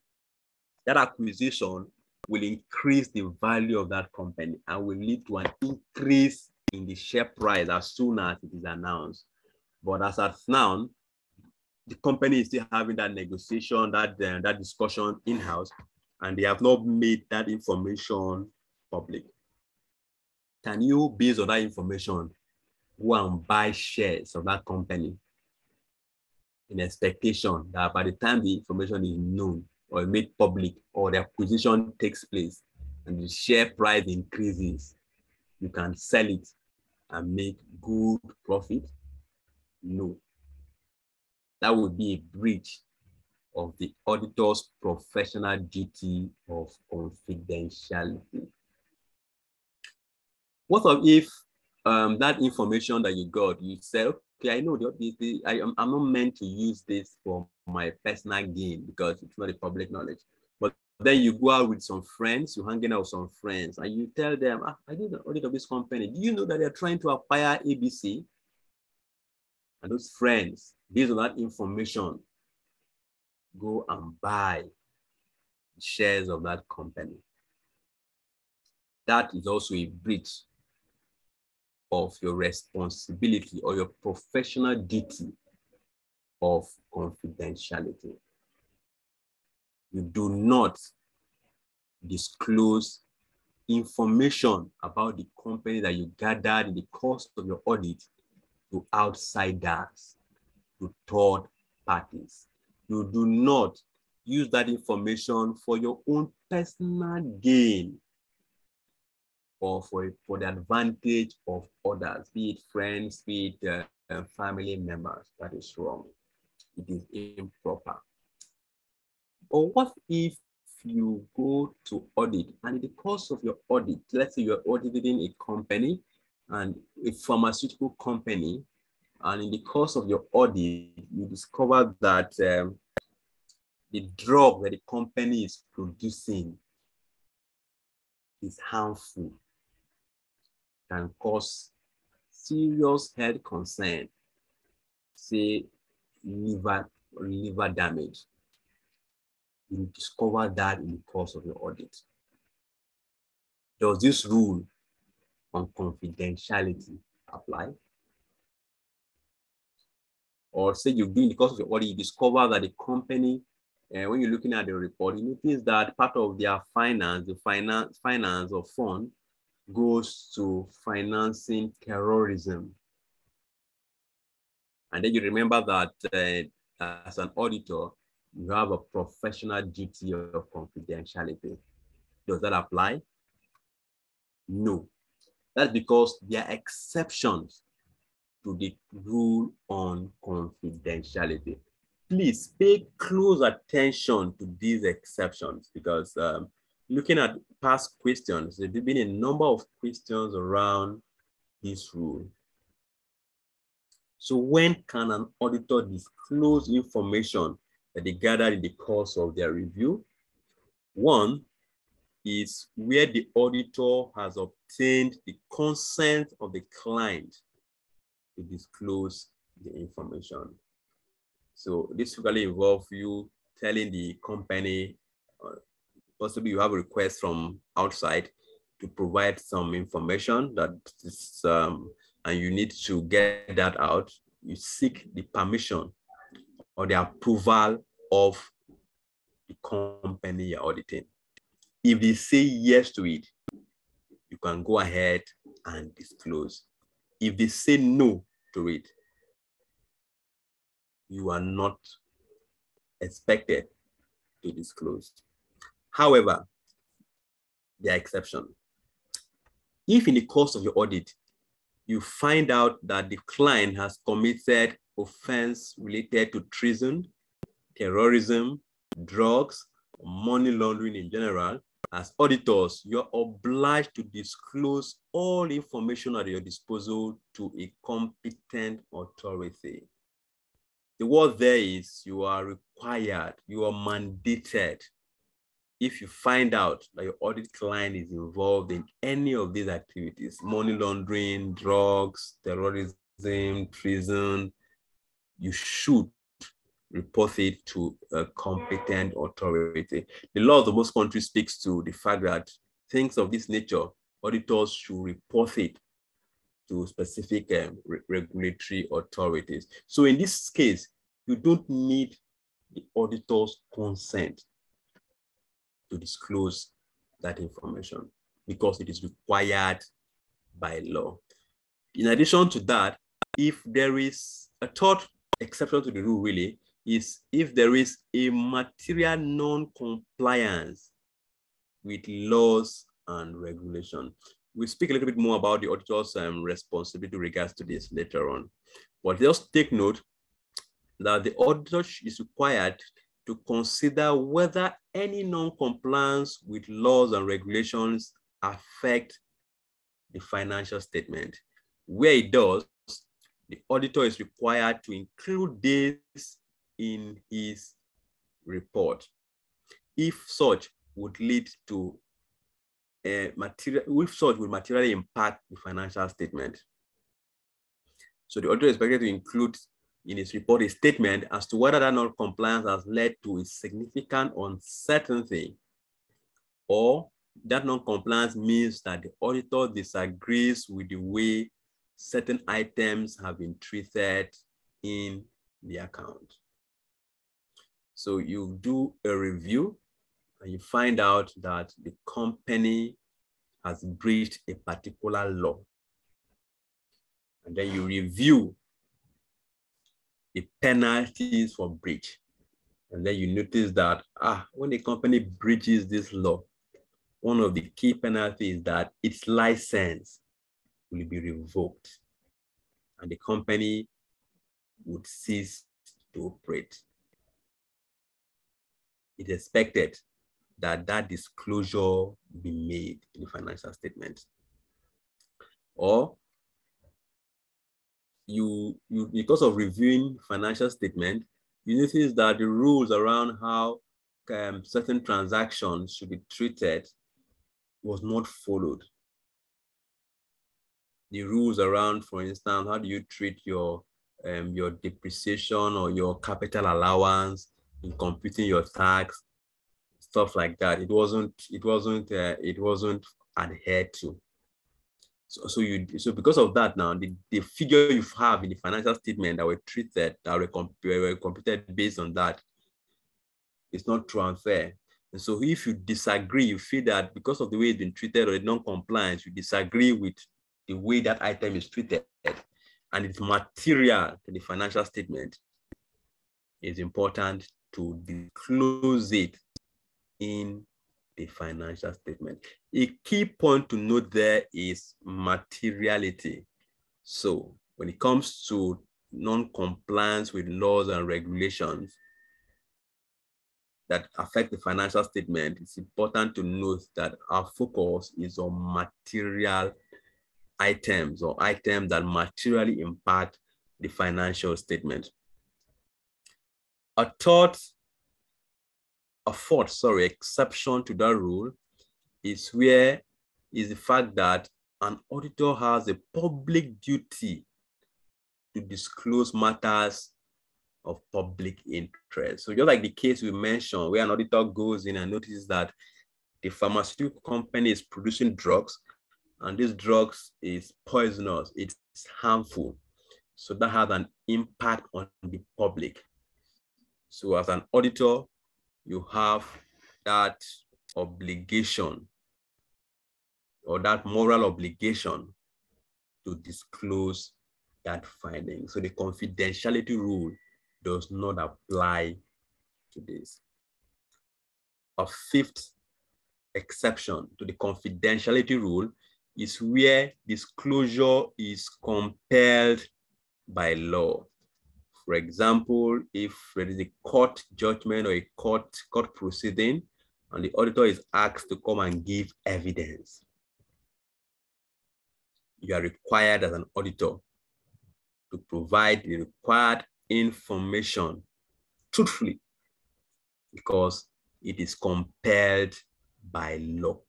that acquisition will increase the value of that company and will lead to an increase in the share price as soon as it is announced. But as of now, the company is still having that negotiation, that, uh, that discussion in-house, and they have not made that information public. Can you, based on that information, go and buy shares of that company in expectation that by the time the information is known or made public or the acquisition takes place and the share price increases, you can sell it and make good profit? No. That would be a breach of the auditor's professional duty of confidentiality. What if um, that information that you got, you said, okay, I know the, the, I, am, I'm not meant to use this for my personal gain because it's not a public knowledge. But then you go out with some friends, you're hanging out with some friends, and you tell them, ah, I did the audit of this company. Do you know that they're trying to acquire ABC? And those friends, based on that information, go and buy shares of that company. That is also a breach of your responsibility or your professional duty of confidentiality. You do not disclose information about the company that you gathered in the course of your audit to outsiders, to third parties. You do not use that information for your own personal gain or for, for the advantage of others, be it friends, be it uh, uh, family members. That is wrong. It is improper. Or what if you go to audit and in the course of your audit, let's say you're auditing a company and a pharmaceutical company, and in the course of your audit, you discover that um, the drug that the company is producing is harmful, can cause serious health concern, say liver, liver damage, you discover that in the course of your audit. Does this rule on confidentiality apply? Or say you do in the course of your audit, you discover that the company, uh, when you're looking at the report, you notice that part of their finance, the finance, finance or fund, goes to financing terrorism. And then you remember that uh, as an auditor, you have a professional duty of confidentiality. Does that apply? No. That's because there are exceptions to the rule on confidentiality. Please pay close attention to these exceptions because um, looking at past questions, there have been a number of questions around this rule. So when can an auditor disclose information that they gathered in the course of their review. One is where the auditor has obtained the consent of the client to disclose the information. So this usually involves you telling the company, uh, possibly you have a request from outside to provide some information that is, um, and you need to get that out. You seek the permission or the approval of the company you're auditing. If they say yes to it, you can go ahead and disclose. If they say no to it, you are not expected to disclose. However, there are exceptions. If in the course of your audit, you find out that the client has committed offense related to treason, terrorism, drugs, money laundering in general, as auditors, you're obliged to disclose all information at your disposal to a competent authority. The word there is you are required, you are mandated. If you find out that your audit client is involved in any of these activities, money laundering, drugs, terrorism, treason, you should report it to a competent authority. The law of most countries speaks to the fact that things of this nature, auditors should report it to specific um, re regulatory authorities. So in this case, you don't need the auditor's consent to disclose that information because it is required by law. In addition to that, if there is a third exception to the rule really, is if there is a material non-compliance with laws and regulation. We'll speak a little bit more about the auditor's um, responsibility regards to this later on. But just take note that the auditor is required to consider whether any non-compliance with laws and regulations affect the financial statement. Where it does, the auditor is required to include this in his report. If such would lead to a material, if such would materially impact the financial statement. So the auditor is expected to include in his report a statement as to whether that non-compliance has led to a significant uncertainty or that non-compliance means that the auditor disagrees with the way certain items have been treated in the account. So you do a review and you find out that the company has breached a particular law. And then you review the penalties for breach. And then you notice that ah, when a company breaches this law, one of the key penalties is that its license will be revoked and the company would cease to operate. It's expected that that disclosure be made in the financial statement. Or you, you because of reviewing financial statement, you notice that the rules around how um, certain transactions should be treated was not followed. The rules around, for instance, how do you treat your um, your depreciation or your capital allowance in computing your tax, stuff like that. It wasn't it wasn't uh, it wasn't adhered to. So, so you so because of that now the, the figure you have in the financial statement that were treated that were, comp were computed based on that is not true and fair. And so if you disagree, you feel that because of the way it's been treated or non-compliance, you disagree with the way that item is treated and it's material to the financial statement, it's important to disclose it in the financial statement. A key point to note there is materiality. So when it comes to non-compliance with laws and regulations, that affect the financial statement, it's important to note that our focus is on material items or items that materially impact the financial statement. A third, a fourth, sorry, exception to that rule is where is the fact that an auditor has a public duty to disclose matters of public interest. So just like the case we mentioned, where an auditor goes in and notices that the pharmaceutical company is producing drugs and this drugs is poisonous, it's harmful. So that has an impact on the public. So as an auditor, you have that obligation or that moral obligation to disclose that finding. So the confidentiality rule does not apply to this. A fifth exception to the confidentiality rule is where disclosure is compelled by law. For example, if there is a court judgment or a court, court proceeding, and the auditor is asked to come and give evidence, you are required as an auditor to provide the required information truthfully because it is compelled by law.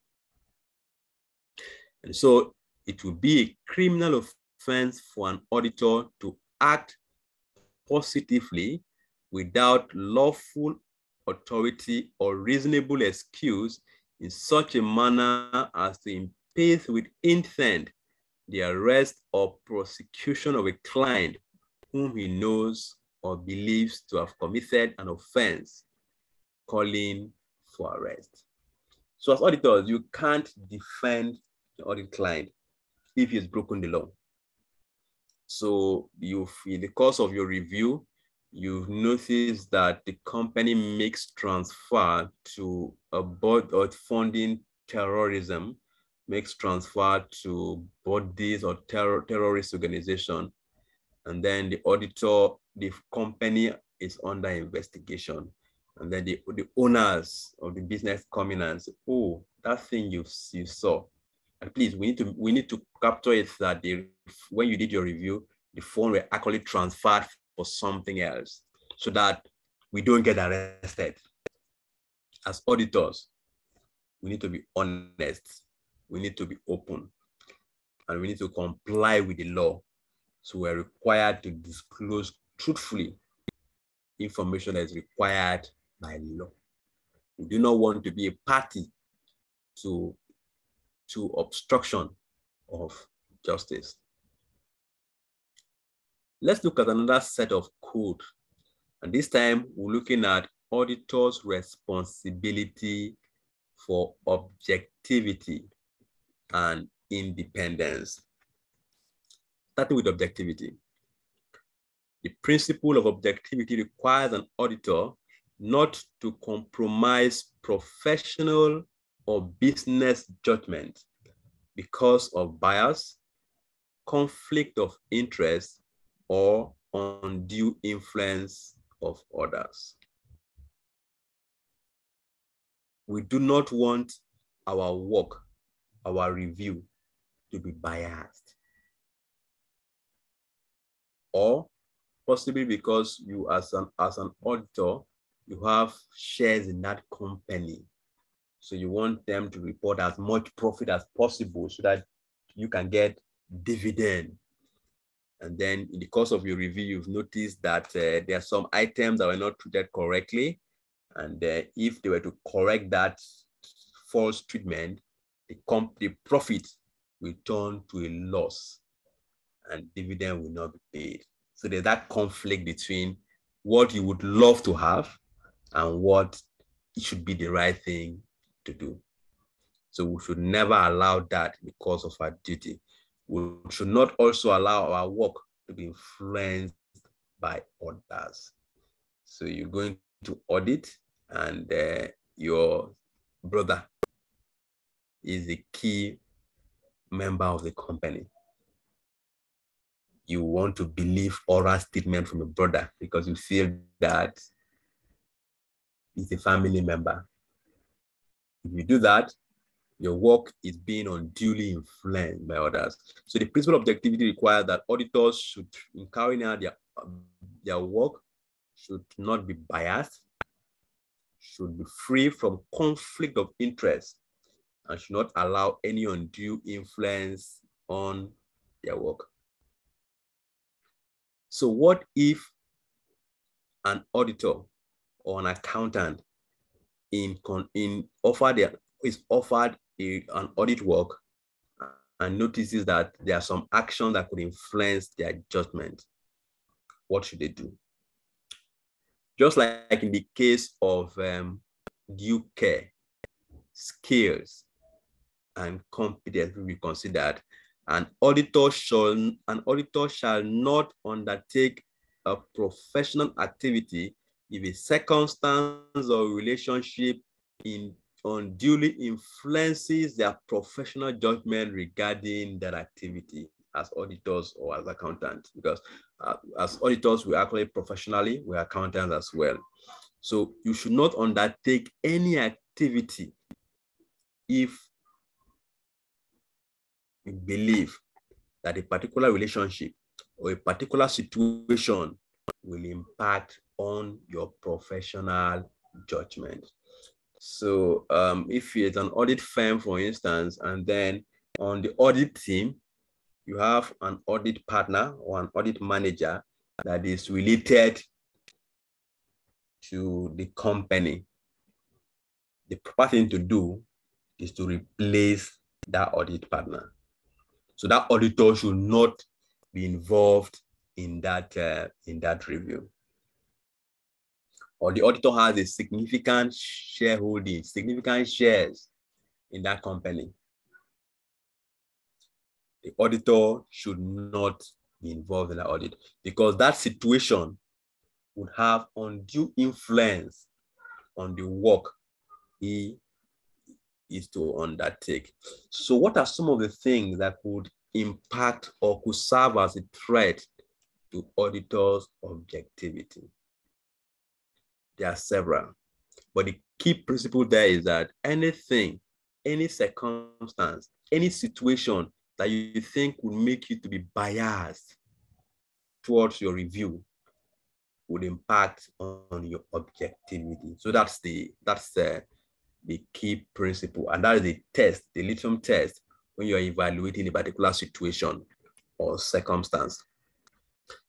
And so it will be a criminal offense for an auditor to act positively without lawful authority or reasonable excuse in such a manner as to impede with intent the arrest or prosecution of a client whom he knows or believes to have committed an offense, calling for arrest. So as auditors, you can't defend the audit client if he has broken the law. So you've, in the course of your review, you've noticed that the company makes transfer to a board or funding terrorism, makes transfer to bodies or terror, terrorist organization and then the auditor, the company is under investigation. And then the, the owners of the business come in and say, oh, that thing you, you saw. And please, we need to we need to capture it that the, when you did your review, the phone were actually transferred for something else so that we don't get arrested. As auditors, we need to be honest. We need to be open and we need to comply with the law So we're required to disclose truthfully information that is required by law. We do not want to be a party to, to obstruction of justice. Let's look at another set of code. And this time we're looking at auditor's responsibility for objectivity and independence. Starting with objectivity. The principle of objectivity requires an auditor not to compromise professional or business judgment because of bias, conflict of interest, or undue influence of others. We do not want our work, our review to be biased. Or possibly because you as an, as an auditor, you have shares in that company. So you want them to report as much profit as possible so that you can get dividend. And then in the course of your review, you've noticed that uh, there are some items that were not treated correctly. And uh, if they were to correct that false treatment, the, comp the profit will turn to a loss and dividend will not be paid. So there's that conflict between what you would love to have and what should be the right thing to do. So we should never allow that because of our duty. We should not also allow our work to be influenced by others. So you're going to audit and uh, your brother is a key member of the company. You want to believe oral statement from a brother because you feel that he's a family member. If you do that, your work is being unduly influenced by others. So the principle of objectivity requires that auditors should, in carrying out their, their work, should not be biased, should be free from conflict of interest, and should not allow any undue influence on their work. So what if an auditor or an accountant in, con, in offered their, is offered a, an audit work and notices that there are some actions that could influence their judgment, what should they do? Just like in the case of um, due care, skills, and competence will be considered. An auditor shall an auditor shall not undertake a professional activity if a circumstance or relationship in unduly influences their professional judgment regarding that activity as auditors or as accountants because uh, as auditors we actually professionally we're accountants as well. So you should not undertake any activity if you believe that a particular relationship or a particular situation will impact on your professional judgment. So um, if it's an audit firm, for instance, and then on the audit team, you have an audit partner or an audit manager that is related to the company. The proper thing to do is to replace that audit partner. So that auditor should not be involved in that, uh, in that review. Or the auditor has a significant shareholding, significant shares in that company. The auditor should not be involved in that audit because that situation would have undue influence on the work he is to undertake. So what are some of the things that could impact or could serve as a threat to auditors' objectivity? There are several, but the key principle there is that anything, any circumstance, any situation that you think would make you to be biased towards your review would impact on your objectivity. So that's the that's the the key principle. And that is the test, the litmus test, when you're evaluating a particular situation or circumstance.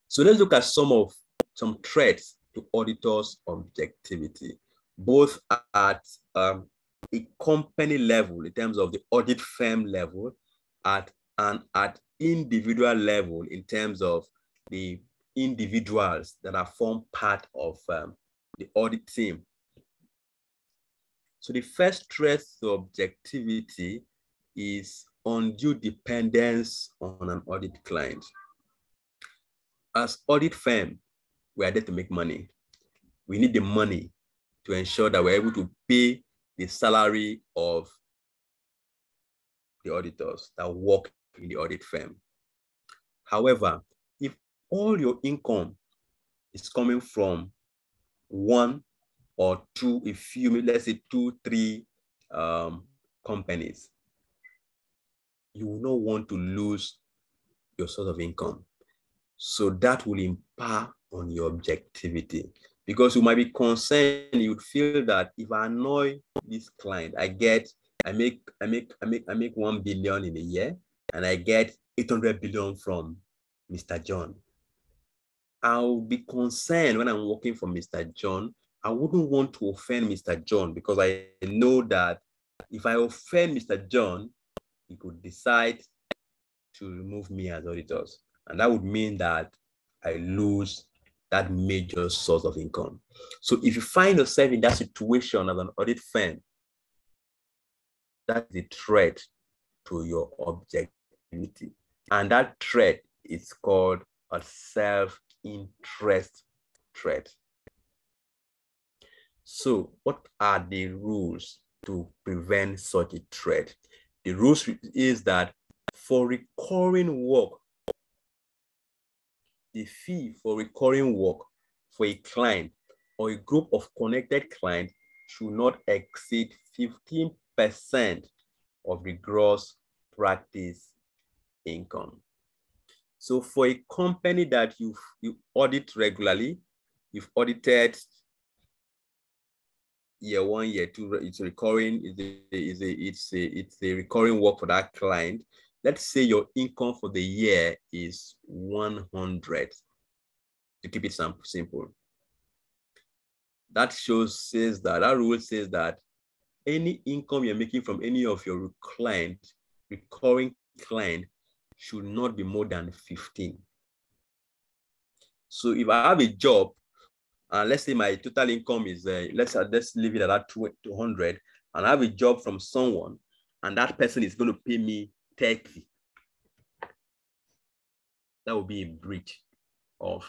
So let's look at some of some threats to auditors' objectivity, both at um, a company level in terms of the audit firm level at and at individual level in terms of the individuals that are form part of um, the audit team. So the first threat to objectivity is undue dependence on an audit client. As audit firm, we are there to make money. We need the money to ensure that we're able to pay the salary of the auditors that work in the audit firm. However, if all your income is coming from one or two, a few, let's say two, three um, companies, you will not want to lose your source of income. So that will impact on your objectivity because you might be concerned, you'd feel that if I annoy this client, I get, I make, I make, I make, I make one billion in a year and I get 800 billion from Mr. John. I'll be concerned when I'm working for Mr. John. I wouldn't want to offend Mr. John because I know that if I offend Mr. John, he could decide to remove me as auditors. And that would mean that I lose that major source of income. So if you find yourself in that situation as an audit firm, that's a threat to your objectivity. And that threat is called a self-interest threat. So what are the rules to prevent such a threat? The rules is that for recurring work, the fee for recurring work for a client or a group of connected clients should not exceed 15% of the gross practice income. So for a company that you you audit regularly, you've audited year one, year two, it's recurring, it's a, it's a, it's a, it's a recurring work for that client. Let's say your income for the year is 100 to keep it simple. That shows, says that, that rule says that any income you're making from any of your client, recurring client, should not be more than 15. So if I have a job and let's say my total income is uh, let's uh, let's leave it at that 200 and I have a job from someone and that person is going to pay me 30 that would be a breach of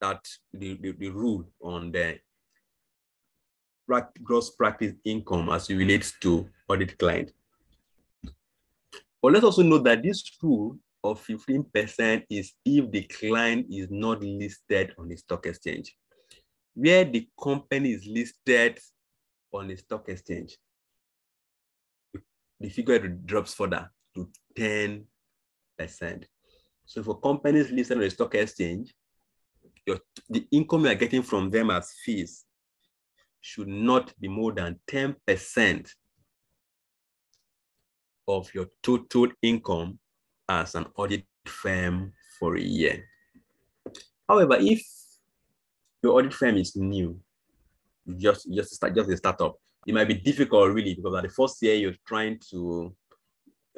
that the, the, the rule on the gross practice income as it relates to audit client. But let's also note that this rule of 15% is if the client is not listed on the stock exchange. Where the company is listed on the stock exchange, the figure drops further to 10%. So for companies listed on the stock exchange, your, the income you are getting from them as fees should not be more than 10% of your total income as an audit firm for a year. However, if your audit firm is new, just just start just a startup, it might be difficult really because at the first year you're trying to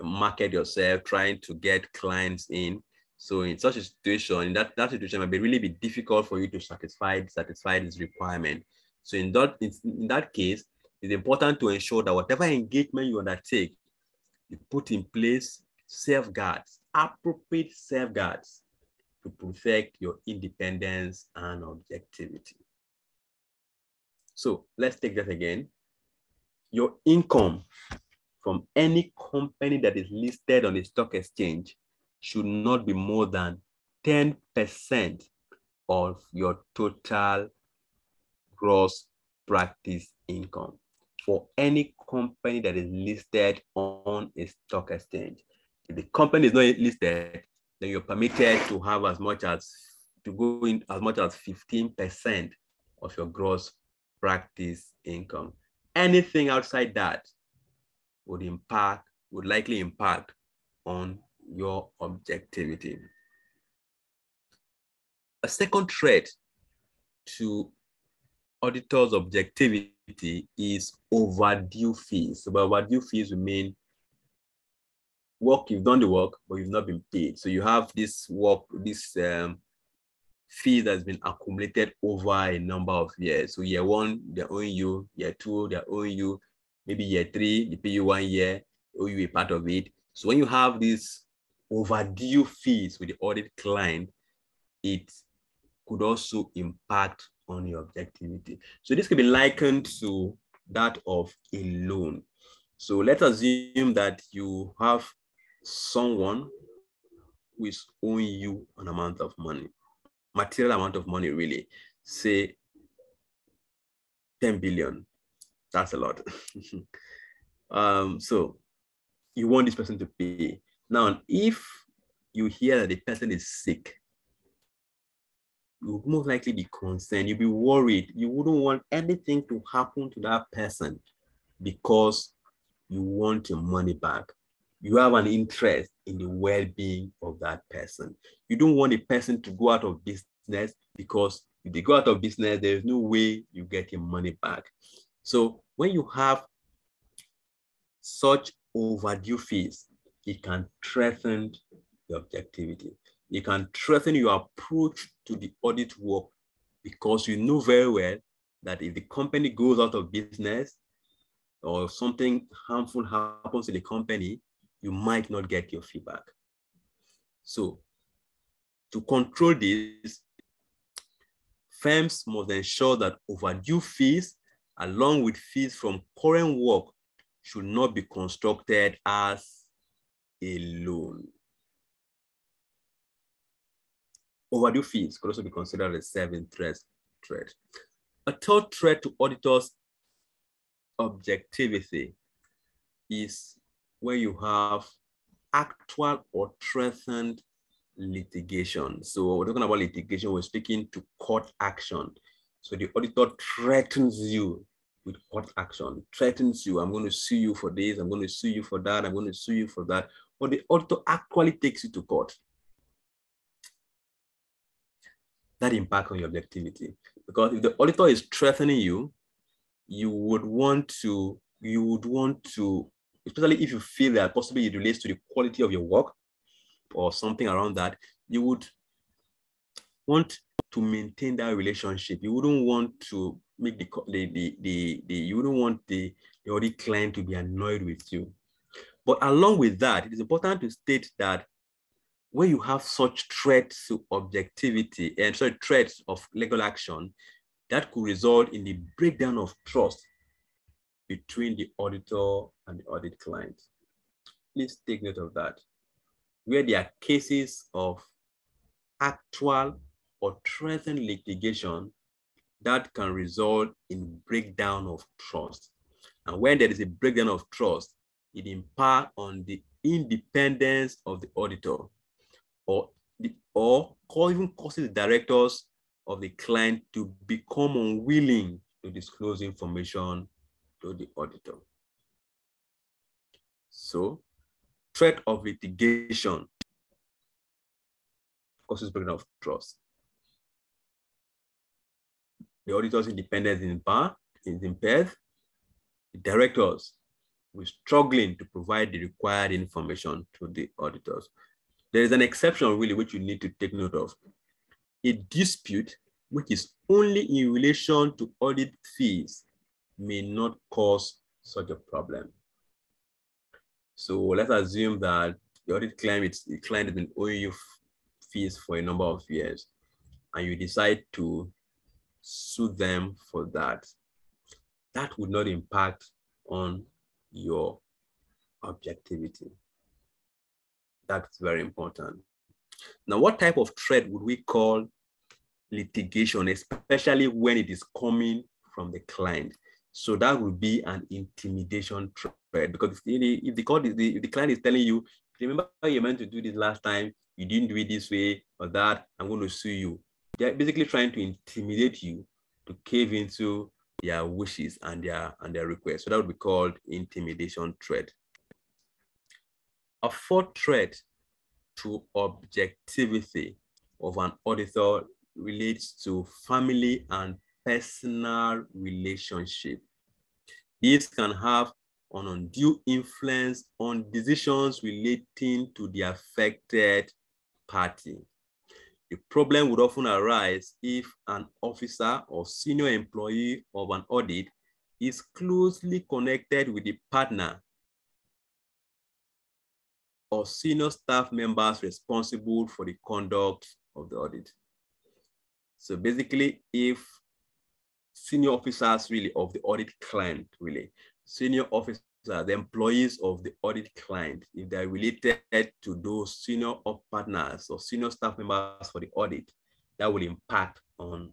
market yourself, trying to get clients in. So in such a situation, in that, that situation might be really be difficult for you to satisfy satisfy this requirement. So in that in that case, it's important to ensure that whatever engagement you undertake, you put in place safeguards, appropriate safeguards to protect your independence and objectivity. So let's take that again. Your income from any company that is listed on the stock exchange should not be more than 10% of your total gross practice income for any company that is listed on a stock exchange. If the company is not listed, then you're permitted to have as much as to go in as much as 15% of your gross practice income. Anything outside that would impact, would likely impact on your objectivity. a second threat to auditors' objectivity is overdue fees. So by overdue fees, we mean work, you've done the work, but you've not been paid. So you have this work, this um, fee that's been accumulated over a number of years. So year one, they're owing you, year two, they're owing you, maybe year three, they pay you one year, owe you a part of it. So when you have these overdue fees with the audit client, it could also impact on your objectivity. So this could be likened to that of a loan. So let's assume that you have someone who is owing you an amount of money, material amount of money, really, say 10 billion. That's a lot. um, so you want this person to pay. Now, if you hear that the person is sick, you would most likely be concerned. You'd be worried. You wouldn't want anything to happen to that person because you want your money back. You have an interest in the well-being of that person. You don't want a person to go out of business because if they go out of business, there's no way you get your money back. So when you have such overdue fees, it can threaten the objectivity. It can threaten your approach to the audit work because you know very well that if the company goes out of business or something harmful happens to the company, you might not get your feedback. So to control this, firms must ensure that overdue fees along with fees from current work should not be constructed as a loan. Overdue fees could also be considered a seven threat. threat. A third threat to auditors' objectivity is when you have actual or threatened litigation. So we're talking about litigation, we're speaking to court action. So the auditor threatens you with court action, threatens you, I'm going to sue you for this, I'm going to sue you for that, I'm going to sue you for that. But the auditor actually takes you to court. That impact on your objectivity. Because if the auditor is threatening you, you would want to, you would want to, especially if you feel that possibly it relates to the quality of your work or something around that, you would want to maintain that relationship. You wouldn't want to make the, the, the, the, the you wouldn't want the, the audit client to be annoyed with you. But along with that, it is important to state that when you have such threats to objectivity eh, and such threats of legal action, that could result in the breakdown of trust between the auditor and the audit client. Please take note of that. Where there are cases of actual or threatened litigation that can result in breakdown of trust. And when there is a breakdown of trust, it impacts on the independence of the auditor or, the, or even causes directors of the client to become unwilling to disclose information to the auditor. So threat of litigation causes breakdown of trust the auditor's independence is impaired, is impaired. The directors were struggling to provide the required information to the auditors. There is an exception really which you need to take note of. A dispute which is only in relation to audit fees may not cause such a problem. So let's assume that the audit client, the client has been owing you fees for a number of years and you decide to sue them for that, that would not impact on your objectivity. That's very important. Now, what type of threat would we call litigation, especially when it is coming from the client? So that would be an intimidation threat because if the, court is the, the client is telling you, remember you meant to do this last time, you didn't do it this way or that, I'm going to sue you. They're basically trying to intimidate you to cave into their wishes and their and their requests. So that would be called intimidation threat. A fourth threat to objectivity of an auditor relates to family and personal relationship. This can have an undue influence on decisions relating to the affected party. The problem would often arise if an officer or senior employee of an audit is closely connected with the partner or senior staff members responsible for the conduct of the audit. So basically, if senior officers really of the audit client, really, senior officers, the employees of the audit client, if they're related to those senior partners or senior staff members for the audit, that will impact on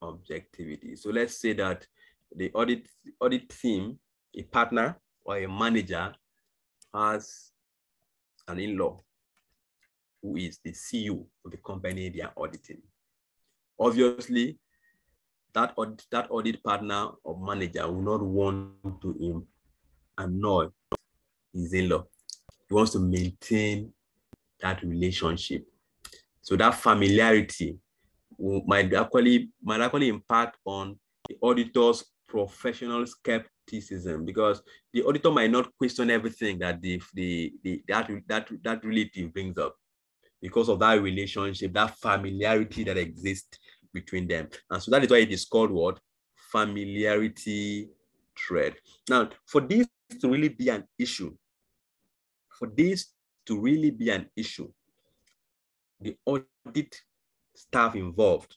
objectivity. So let's say that the audit, audit team, a partner or a manager has an in-law who is the CEO of the company they are auditing. Obviously, that audit, that audit partner or manager will not want to annoy his in-law. He wants to maintain that relationship. So that familiarity might actually might actually impact on the auditor's professional skepticism because the auditor might not question everything that the, the, the that that that relative brings up because of that relationship, that familiarity that exists between them. And so that is why it is called what? Familiarity threat. Now, for this to really be an issue, for this to really be an issue, the audit staff involved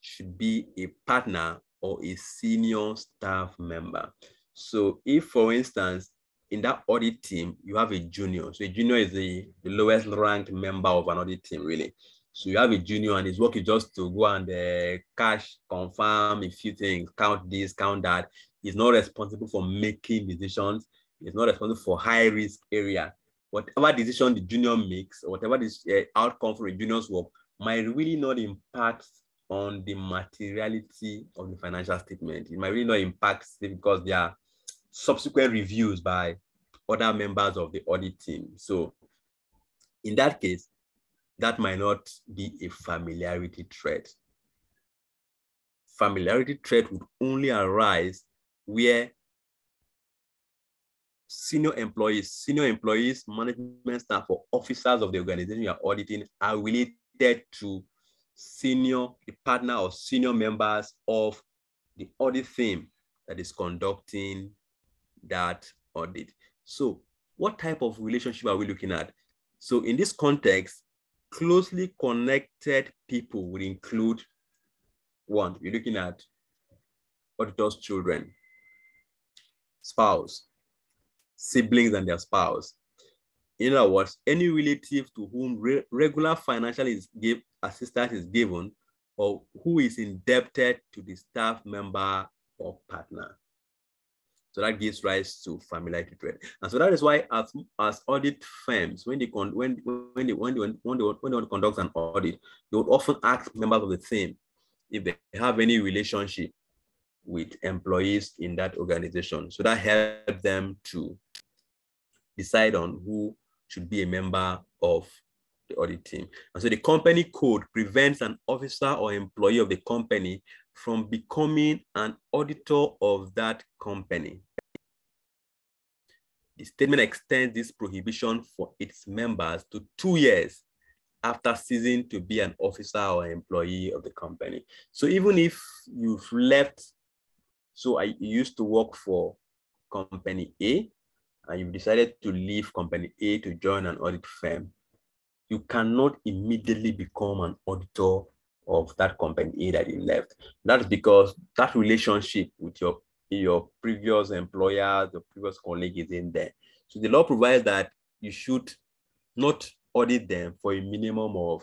should be a partner or a senior staff member. So if, for instance, in that audit team, you have a junior. So a junior is the, the lowest ranked member of an audit team, really. So you have a junior and his work is just to go and uh, cash, confirm a few things, count this, count that. He's not responsible for making decisions. He's not responsible for high risk area. Whatever decision the junior makes, or whatever this uh, outcome for the junior's work might really not impact on the materiality of the financial statement. It might really not impact because there are subsequent reviews by other members of the audit team. So in that case, that might not be a familiarity threat. Familiarity threat would only arise where senior employees, senior employees, management staff, or officers of the organization you are auditing are related to senior the partner or senior members of the audit team that is conducting that audit. So what type of relationship are we looking at? So in this context, closely connected people would include one, you're looking at auditor's children, spouse, siblings and their spouse. In other words, any relative to whom re regular financial is give, assistance is given or who is indebted to the staff member or partner. So that gives rise to familiarity threat. And so that is why as, as audit firms, when they, con when, when, they, when, they, when, they, when they want to conduct an audit, they would often ask members of the team if they have any relationship with employees in that organization. So that helps them to decide on who should be a member of the audit team. And so the company code prevents an officer or employee of the company from becoming an auditor of that company. The statement extends this prohibition for its members to two years after ceasing to be an officer or employee of the company. So even if you've left, so I used to work for company A, and you've decided to leave company A to join an audit firm, you cannot immediately become an auditor of that company A that you left. That's because that relationship with your your previous employer, the previous colleague is in there. So the law provides that you should not audit them for a minimum of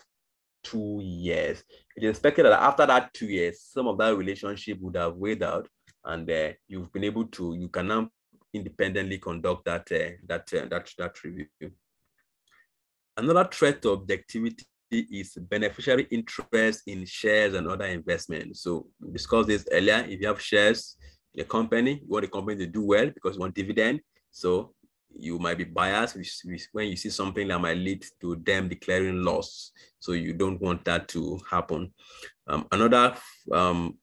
two years. It is expected that after that two years, some of that relationship would have weighed out and uh, you've been able to, you can now independently conduct that, uh, that, uh, that, that review. Another threat to objectivity is beneficiary interest in shares and other investments. So we discussed this earlier. If you have shares in a company, you want the company to do well because you want dividend. So you might be biased when you see something that might lead to them declaring loss. So you don't want that to happen. Um, another um,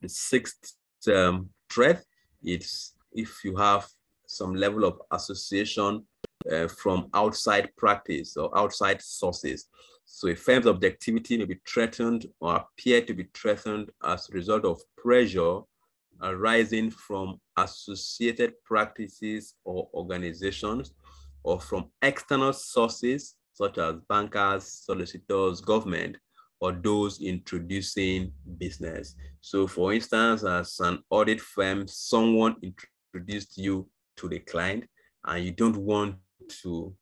the sixth um, threat is if you have some level of association uh, from outside practice or outside sources. So a firm's objectivity may be threatened or appear to be threatened as a result of pressure arising from associated practices or organizations or from external sources such as bankers, solicitors, government, or those introducing business. So for instance, as an audit firm, someone introduced you to the client and you don't want to,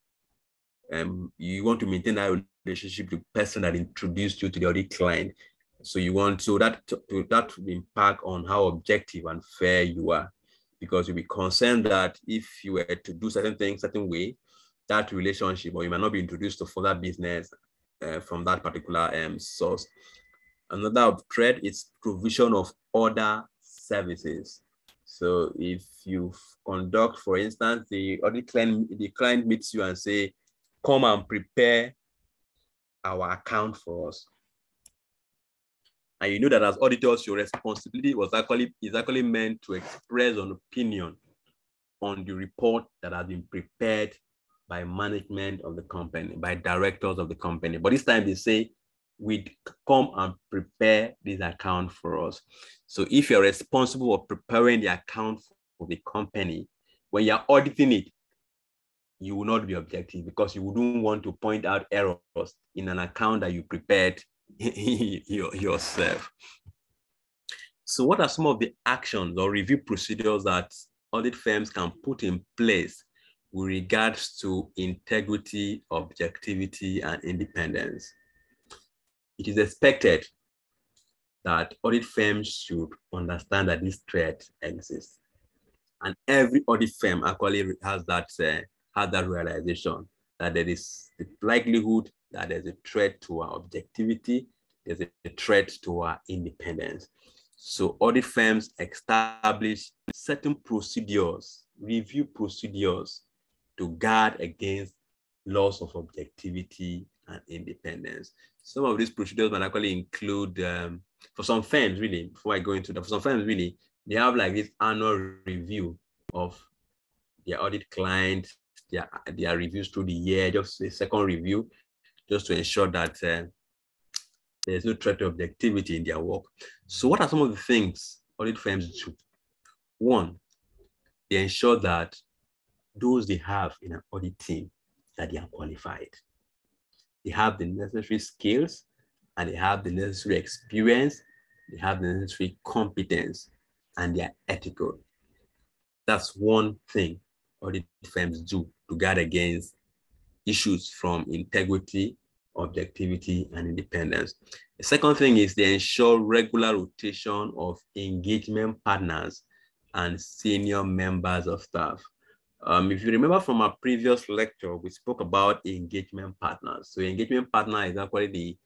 um, you want to maintain that relationship the person that introduced you to the audit client. So you want so that to, that impact on how objective and fair you are, because you'll be concerned that if you were to do certain things certain way, that relationship or you might not be introduced to further business uh, from that particular um, source. Another thread is provision of other services. So if you conduct, for instance, the audit client, the client meets you and say, come and prepare our account for us. And you know that as auditors, your responsibility was actually is actually meant to express an opinion on the report that has been prepared by management of the company, by directors of the company. But this time they say, we'd come and prepare this account for us. So if you're responsible for preparing the account for the company, when you're auditing it, you will not be objective because you wouldn't want to point out errors in an account that you prepared yourself. So what are some of the actions or review procedures that audit firms can put in place with regards to integrity, objectivity, and independence? It is expected that audit firms should understand that this threat exists. And every audit firm actually has that, uh, has that realization that there is the likelihood that there's a threat to our objectivity, there's a threat to our independence. So audit firms establish certain procedures, review procedures to guard against loss of objectivity and independence. Some of these procedures might actually include, um, for some firms really, before I go into that, for some firms really, they have like this annual review of their audit client, their, their reviews through the year, just a second review, just to ensure that uh, there's no threat to objectivity in their work. So what are some of the things audit firms do? One, they ensure that those they have in an audit team that they are qualified. They have the necessary skills and they have the necessary experience, they have the necessary competence, and they are ethical. That's one thing audit firms do to guard against issues from integrity, objectivity, and independence. The second thing is they ensure regular rotation of engagement partners and senior members of staff. Um, if you remember from our previous lecture, we spoke about engagement partners. So engagement partner is actually the,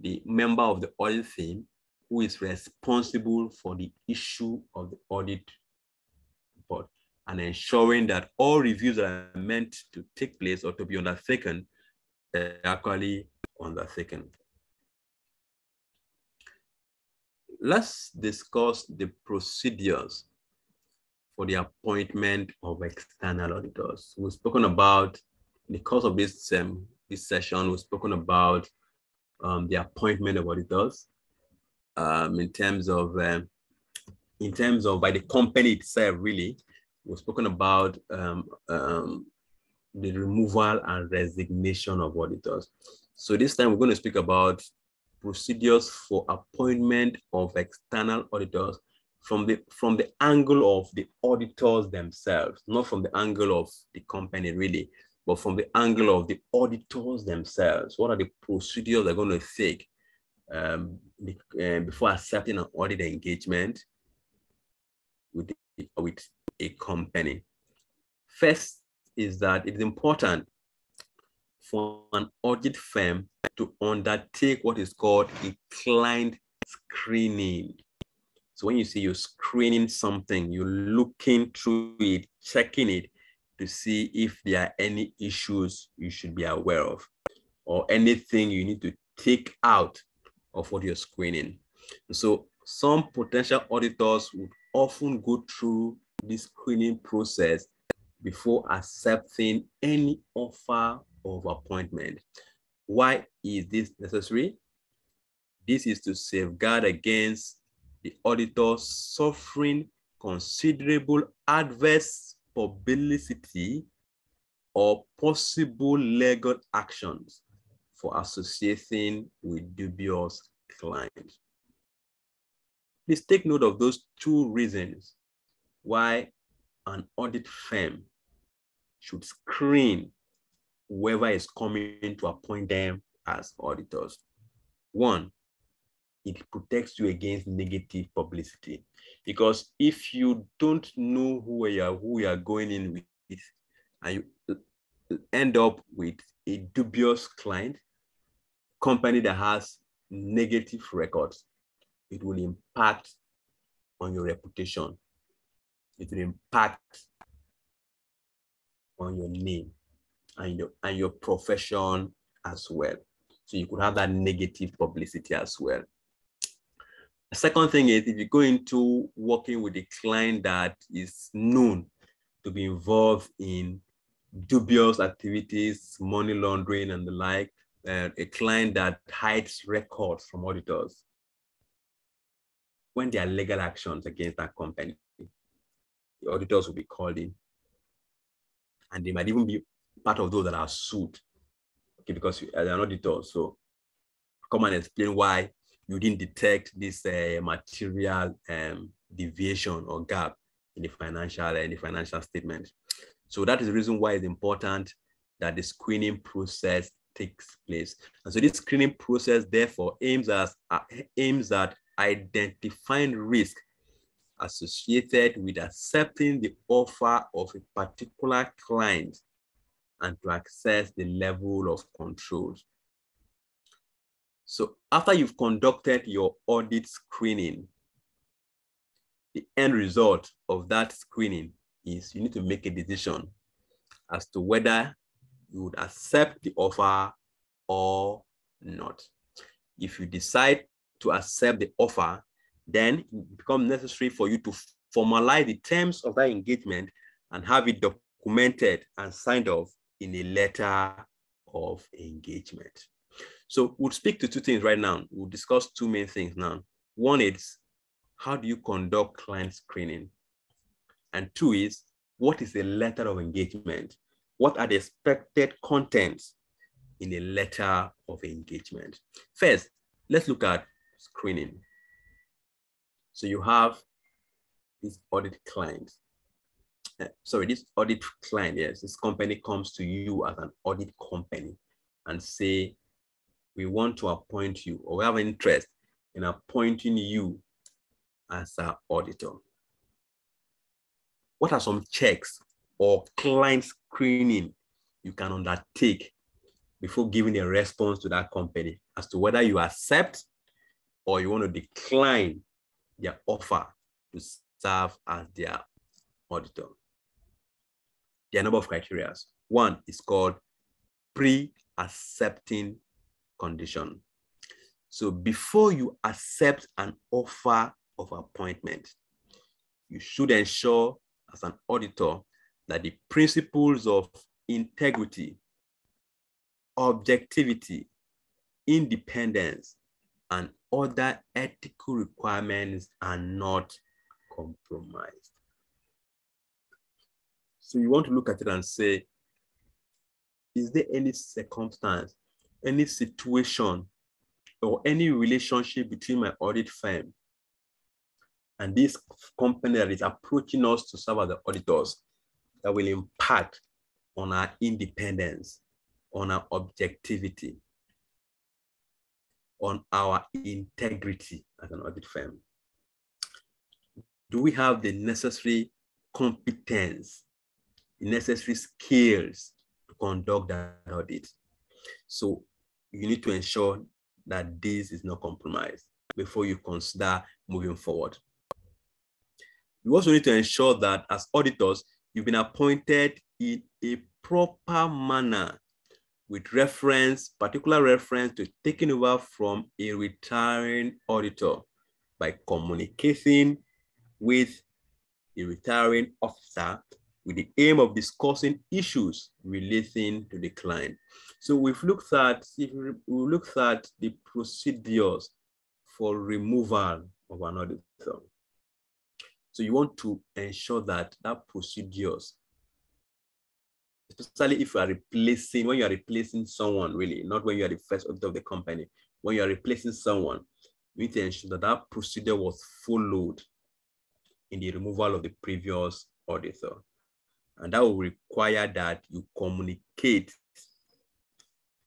the member of the audit team who is responsible for the issue of the audit report and ensuring that all reviews that are meant to take place or to be undertaken are actually undertaken. Let's discuss the procedures for the appointment of external auditors. We've spoken about, in the course of this, um, this session, we've spoken about um, the appointment of auditors um, in terms of, um, in terms of by the company itself, really. We've spoken about um, um, the removal and resignation of auditors. So this time we're going to speak about procedures for appointment of external auditors from the from the angle of the auditors themselves, not from the angle of the company really, but from the angle of the auditors themselves. What are the procedures they're going to take um, uh, before accepting an audit engagement with, with a company? First is that it's important for an audit firm to undertake what is called a client screening. So when you say you're screening something, you're looking through it, checking it, to see if there are any issues you should be aware of or anything you need to take out of what you're screening. So some potential auditors would often go through this screening process before accepting any offer of appointment. Why is this necessary? This is to safeguard against the auditor suffering considerable adverse publicity or possible legal actions for associating with dubious clients. Please take note of those two reasons why an audit firm should screen whoever is coming to appoint them as auditors. One, it protects you against negative publicity. Because if you don't know who you are, who you are going in with, and you end up with a dubious client, company that has negative records, it will impact on your reputation. It will impact on your name and your, and your profession as well. So you could have that negative publicity as well. The second thing is if you go into working with a client that is known to be involved in dubious activities, money laundering and the like, uh, a client that hides records from auditors, when there are legal actions against that company, auditors will be called in. And they might even be part of those that are sued, okay, because they're an auditor. So come and explain why you didn't detect this uh, material um, deviation or gap in the financial uh, in the financial statement. So that is the reason why it's important that the screening process takes place. And so this screening process therefore aims at, aims at identifying risk associated with accepting the offer of a particular client and to access the level of control. So after you've conducted your audit screening, the end result of that screening is you need to make a decision as to whether you would accept the offer or not. If you decide to accept the offer, then it becomes necessary for you to formalize the terms of that engagement and have it documented and signed off in a letter of engagement. So we'll speak to two things right now. We'll discuss two main things now. One is how do you conduct client screening? And two is what is a letter of engagement? What are the expected contents in a letter of engagement? First, let's look at screening. So you have this audit client. Uh, sorry, this audit client, yes, this company comes to you as an audit company and say, we want to appoint you or we have interest in appointing you as our auditor. What are some checks or client screening you can undertake before giving a response to that company as to whether you accept or you want to decline their offer to serve as their auditor. There are a number of criteria. One is called pre-accepting condition. So before you accept an offer of appointment, you should ensure as an auditor that the principles of integrity, objectivity, independence, and other ethical requirements are not compromised. So you want to look at it and say, is there any circumstance any situation or any relationship between my audit firm and this company that is approaching us to serve as the auditors that will impact on our independence, on our objectivity, on our integrity as an audit firm? Do we have the necessary competence, the necessary skills to conduct that audit? So you need to ensure that this is not compromised before you consider moving forward. You also need to ensure that as auditors, you've been appointed in a proper manner with reference, particular reference to taking over from a retiring auditor by communicating with a retiring officer with the aim of discussing issues relating to the client. So we've looked at, we looked at the procedures for removal of an auditor. So you want to ensure that that procedures, especially if you are replacing, when you are replacing someone really, not when you are the first auditor of the company, when you are replacing someone, you need to ensure that that procedure was followed in the removal of the previous auditor. And that will require that you communicate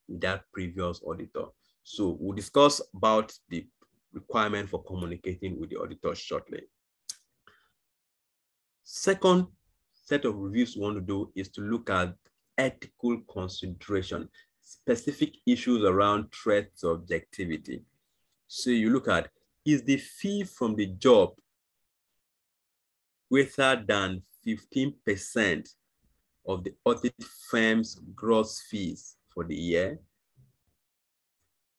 with that previous auditor. So we'll discuss about the requirement for communicating with the auditor shortly. Second set of reviews we want to do is to look at ethical consideration, specific issues around threat objectivity. So you look at, is the fee from the job greater than 15% of the audit firm's gross fees for the year.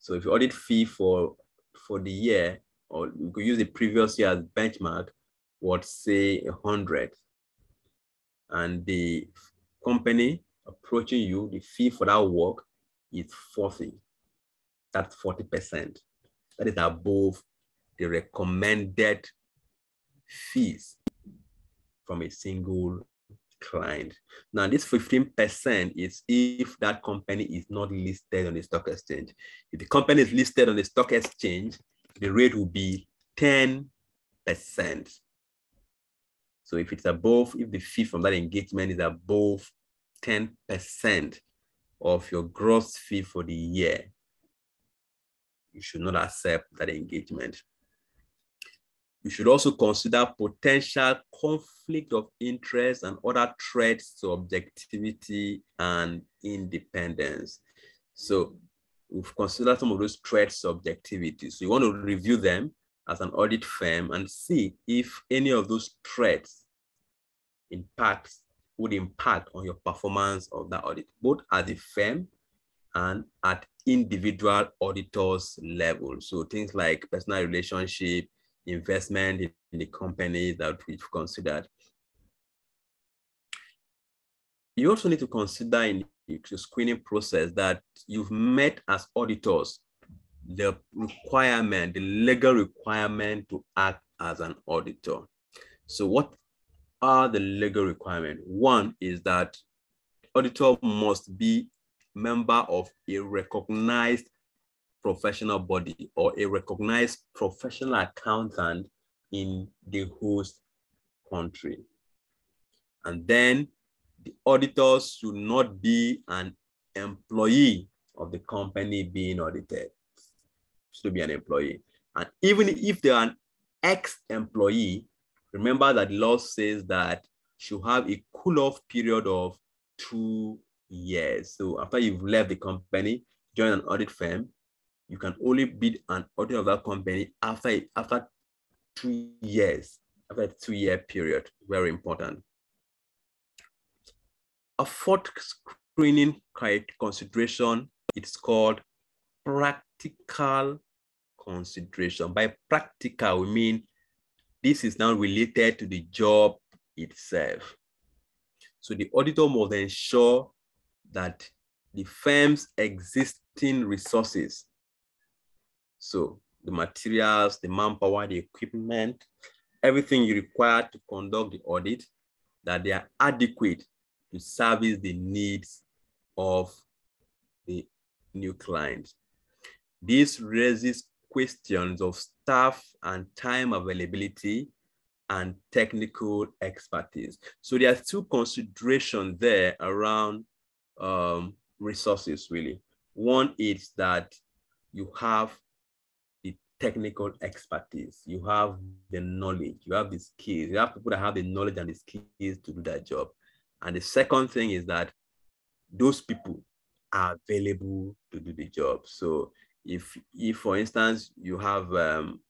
So if you audit fee for, for the year, or you could use the previous year as benchmark, would say 100. And the company approaching you, the fee for that work is 40. That's 40%. That is above the recommended fees from a single client. Now, this 15% is if that company is not listed on the stock exchange. If the company is listed on the stock exchange, the rate will be 10%. So if it's above, if the fee from that engagement is above 10% of your gross fee for the year, you should not accept that engagement. You should also consider potential conflict of interest and other threats to objectivity and independence. So we've considered some of those threats to objectivity. So you want to review them as an audit firm and see if any of those threats impacts would impact on your performance of that audit, both at the firm and at individual auditors level. So things like personal relationship, investment in, the company that we've considered. You also need to consider in the screening process that you've met as auditors the requirement, the legal requirement to act as an auditor. So what are the legal requirements? One is that auditor must be member of a recognized professional body or a recognized professional accountant in the host country. And then the auditors should not be an employee of the company being audited. Should be an employee. And even if they are an ex-employee, remember that the law says that should have a cool-off period of two years. So after you've left the company, join an audit firm, you can only bid an audit of that company after after two years, after a two-year period. Very important. A fourth screening consideration, it's called practical consideration. By practical, we mean this is now related to the job itself. So the auditor must ensure that the firm's existing resources so the materials, the manpower, the equipment, everything you require to conduct the audit, that they are adequate to service the needs of the new client. This raises questions of staff and time availability and technical expertise. So there are two considerations there around um, resources really. One is that you have the technical expertise. You have the knowledge, you have the skills. You have people that have the knowledge and the skills to do that job. And the second thing is that those people are available to do the job. So if, if for instance, you have um,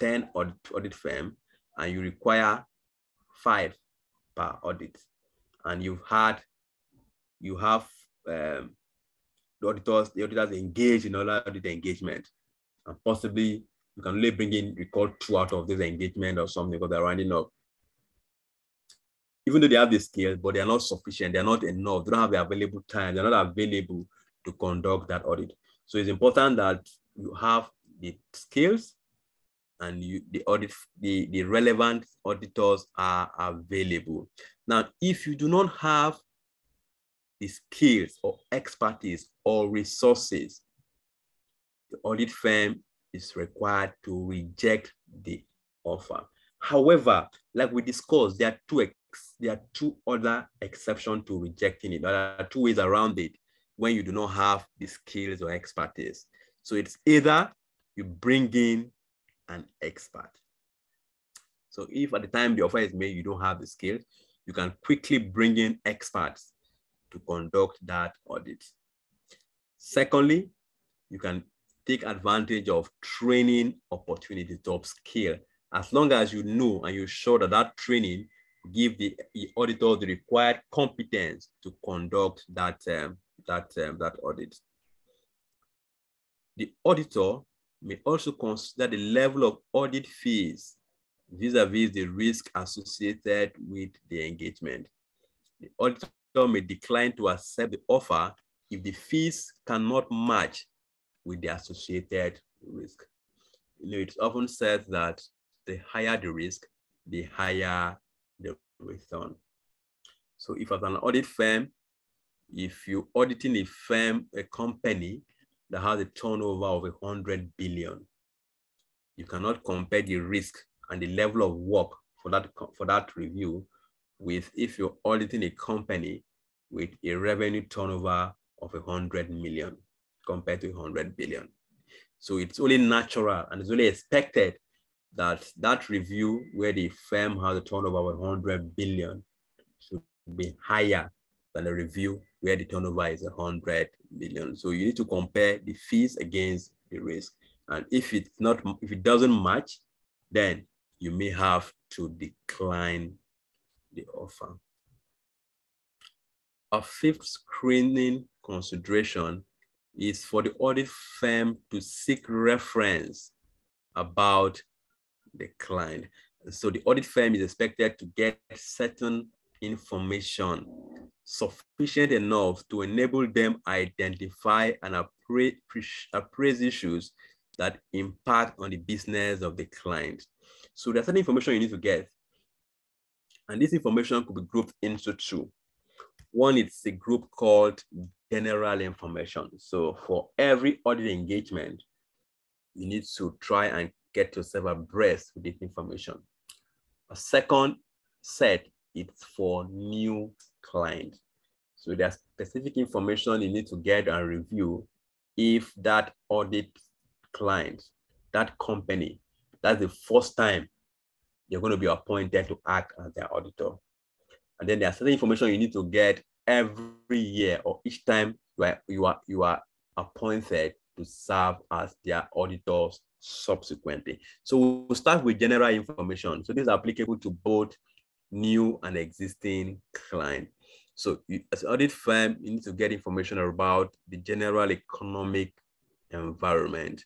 10 audit, audit firm and you require five per audit, and you've had, you have um, the auditors, the auditors engaged in all audit engagement, and possibly you can only bring in record two out of this engagement or something because they're running up. Even though they have the skills, but they are not sufficient, they're not enough, they don't have the available time, they're not available to conduct that audit. So it's important that you have the skills and you, the audit, the, the relevant auditors are available. Now, if you do not have the skills or expertise or resources, the audit firm is required to reject the offer. However, like we discussed, there are two there are two other exceptions to rejecting it. There are two ways around it when you do not have the skills or expertise. So it's either you bring in an expert. So if at the time the offer is made, you don't have the skills, you can quickly bring in experts to conduct that audit. Secondly, you can take advantage of training opportunities to upskill. As long as you know and you're sure that that training give the, the auditor the required competence to conduct that, um, that, um, that audit. The auditor may also consider the level of audit fees vis-a-vis -vis the risk associated with the engagement. The auditor may decline to accept the offer if the fees cannot match with the associated risk. You know, it's often said that the higher the risk, the higher the return. So if as an audit firm, if you're auditing a firm, a company that has a turnover of a 100 billion, you cannot compare the risk and the level of work for that, for that review with if you're auditing a company with a revenue turnover of a 100 million compared to 100 billion. So it's only natural and it's only expected that that review where the firm has a turnover of 100 billion should be higher than a review where the turnover is 100 million. So you need to compare the fees against the risk. And if it's not, if it doesn't match, then you may have to decline the offer. A fifth screening consideration is for the audit firm to seek reference about the client. So the audit firm is expected to get certain information sufficient enough to enable them identify and appraise, issues that impact on the business of the client. So there's certain information you need to get. And this information could be grouped into two. One is a group called general information. So for every audit engagement, you need to try and get yourself abreast with this information. A second set it's for new clients. So there's specific information you need to get and review if that audit client, that company, that's the first time you're going to be appointed to act as their auditor. And then there's certain information you need to get every year or each time you are, you are, you are appointed to serve as their auditors subsequently. So we'll start with general information. So this is applicable to both new and existing client. So you, as an audit firm, you need to get information about the general economic environment,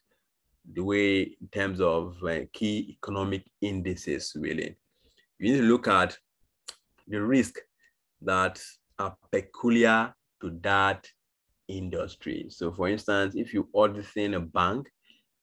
the way in terms of key economic indices, really. You need to look at the risk that are peculiar to that industry. So for instance, if you audit in a bank,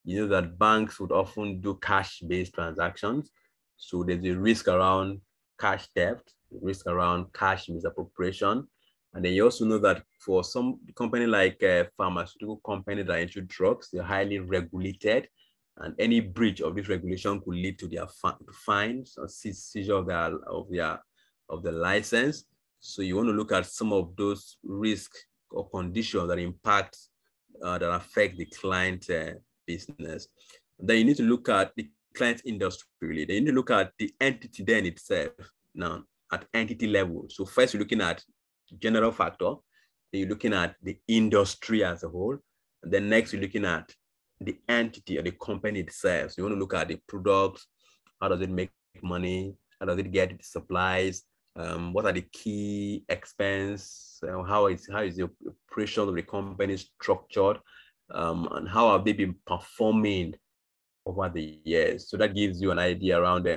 you know that banks would often do cash-based transactions. So there's a risk around cash theft, risk around cash misappropriation. And then you also know that for some company like a pharmaceutical company that issue drugs, they're highly regulated. And any breach of this regulation could lead to their fines or seizure of their, of their, of the license. So you want to look at some of those risks or conditions that impact, uh, that affect the client uh, business. And then you need to look at the client industry really. Then you need to look at the entity then itself now at entity level. So first you're looking at general factor, then you're looking at the industry as a whole. And then next you're looking at the entity or the company itself. So you want to look at the products, how does it make money, how does it get supplies, Um, what are the key expense? Uh, how is how is the operation of the company structured? Um, and how have they been performing over the years? So that gives you an idea around.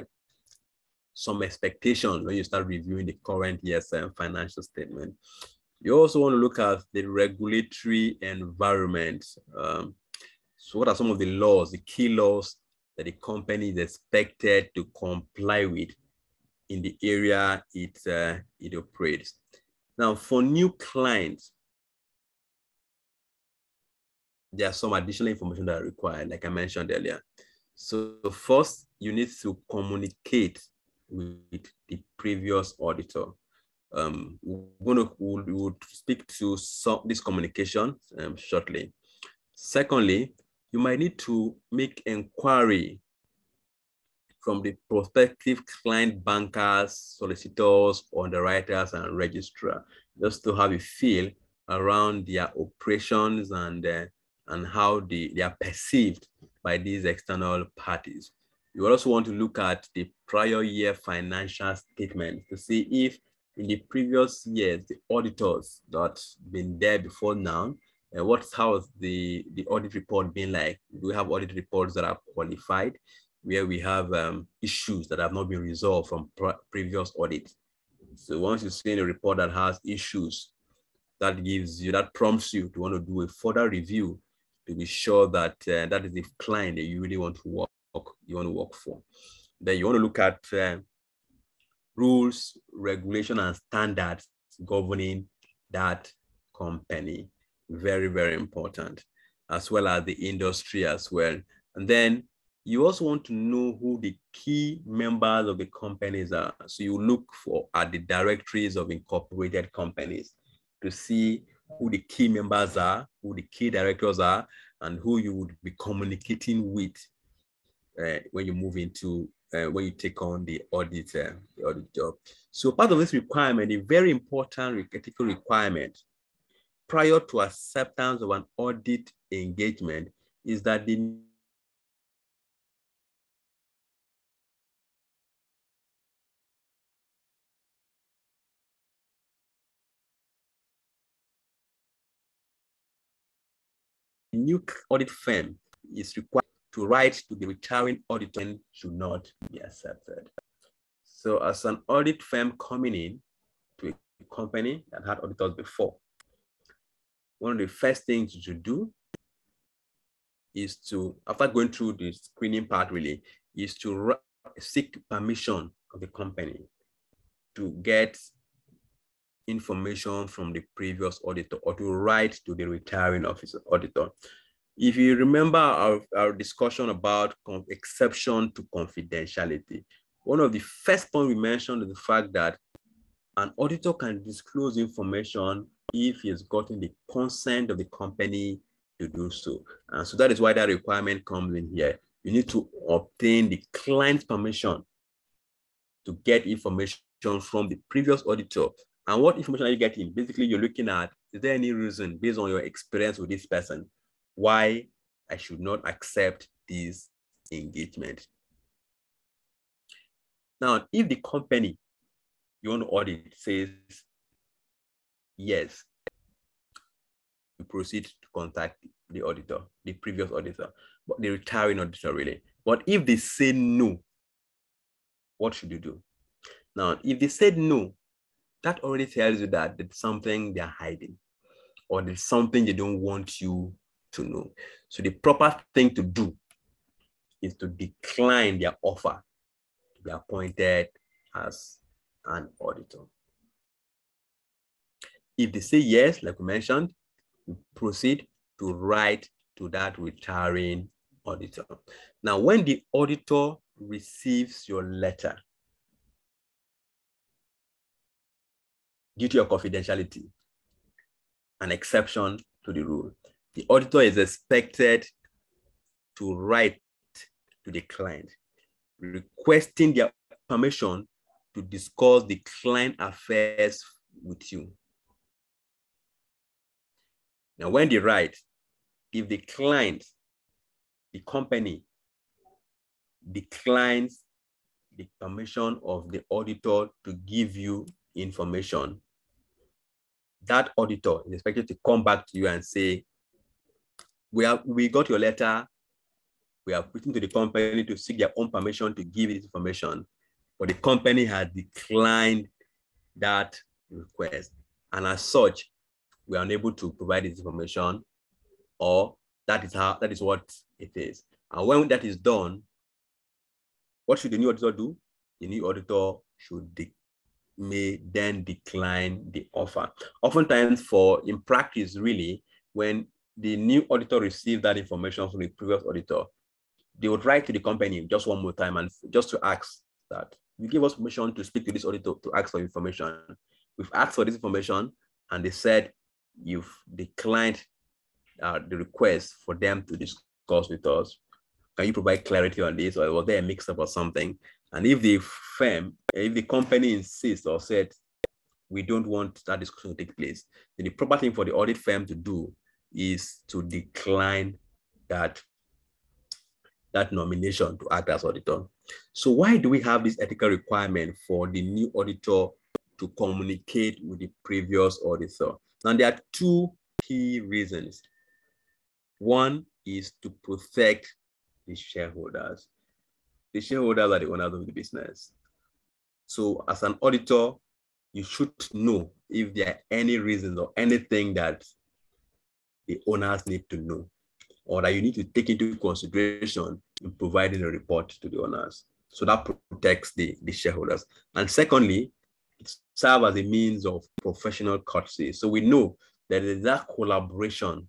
Some expectations when you start reviewing the current year's um, financial statement. You also want to look at the regulatory environment. Um, so what are some of the laws, the key laws that the company is expected to comply with in the area it, uh, it operates? Now, for new clients, there are some additional information that are required, like I mentioned earlier. So first, you need to communicate with the previous auditor um, we're going to we'll, we'll speak to some this communication um, shortly. Secondly, you might need to make inquiry from the prospective client bankers, solicitors, underwriters, and registrar, just to have a feel around their operations and uh, and how they, they are perceived by these external parties. You also want to look at the prior year financial statement to see if in the previous years, the auditors that been there before now, uh, what's how the, the audit report been like? Do we have audit reports that are qualified, where we have um, issues that have not been resolved from previous audits? So once you see a report that has issues, that gives you, that prompts you to want to do a further review to be sure that uh, that is the client that you really want to work, you want to work for. Then you want to look at uh, rules, regulation, and standards governing that company. Very, very important, as well as the industry as well. And then you also want to know who the key members of the companies are. So you look for at the directories of incorporated companies to see who the key members are, who the key directors are, and who you would be communicating with uh, when you move into uh, when you take on the audit, uh, the audit job. So part of this requirement, a very important critical requirement prior to acceptance of an audit engagement is that the new audit firm is required to write to the retiring auditor should not be accepted. So as an audit firm coming in to a company that had auditors before, one of the first things you should do is to, after going through the screening part really, is to seek permission of the company to get information from the previous auditor or to write to the retiring officer auditor if you remember our, our discussion about exception to confidentiality, one of the first points we mentioned is the fact that an auditor can disclose information if he has gotten the consent of the company to do so. And so that is why that requirement comes in here. You need to obtain the client's permission to get information from the previous auditor. And what information are you getting? Basically, you're looking at, is there any reason based on your experience with this person why I should not accept this engagement. Now, if the company you want to audit says yes, you proceed to contact the auditor, the previous auditor, but the retiring auditor really. But if they say no, what should you do? Now, if they said no, that already tells you that there's something they're hiding or there's something they don't want you to know. So the proper thing to do is to decline their offer to be appointed as an auditor. If they say yes, like we mentioned, you proceed to write to that retiring auditor. Now, when the auditor receives your letter, due to your confidentiality, an exception to the rule, the auditor is expected to write to the client, requesting their permission to discuss the client affairs with you. Now, when they write, if the client, the company, declines the permission of the auditor to give you information. That auditor is expected to come back to you and say, we have we got your letter. We have written to the company to seek their own permission to give this information, but the company has declined that request. And as such, we are unable to provide this information, or that is how that is what it is. And when that is done, what should the new auditor do? The new auditor should de- may then decline the offer. Oftentimes, for in practice, really, when the new auditor received that information from the previous auditor, they would write to the company just one more time and just to ask that you give us permission to speak to this auditor to ask for information. We've asked for this information and they said you've declined uh, the request for them to discuss with us. Can you provide clarity on this or was there a mix up or something? And if the firm, eh, if the company insists or said, we don't want that discussion to take place, then the proper thing for the audit firm to do is to decline that, that nomination to act as auditor. So why do we have this ethical requirement for the new auditor to communicate with the previous auditor? Now there are two key reasons. One is to protect the shareholders. The shareholders are the owners of the business. So as an auditor, you should know if there are any reasons or anything that the owners need to know or that you need to take into consideration in providing a report to the owners. So that protects the, the shareholders. And secondly, it serves as a means of professional courtesy. So we know that there is that collaboration,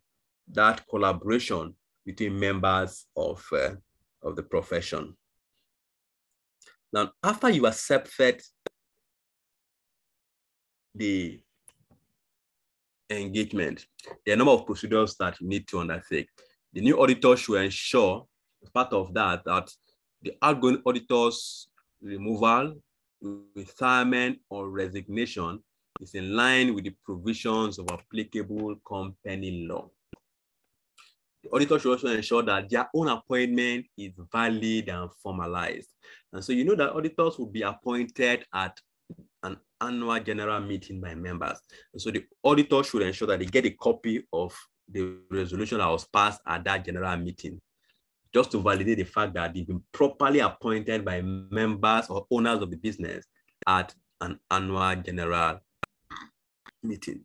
that collaboration between members of, uh, of the profession. Now, after you accepted the engagement, there are a number of procedures that you need to undertake. The new auditor should ensure, as part of that, that the outgoing auditor's removal, retirement, or resignation is in line with the provisions of applicable company law. The auditor should also ensure that their own appointment is valid and formalized. And so you know that auditors will be appointed at an annual general meeting by members. And so the auditor should ensure that they get a copy of the resolution that was passed at that general meeting, just to validate the fact that they've been properly appointed by members or owners of the business at an annual general meeting.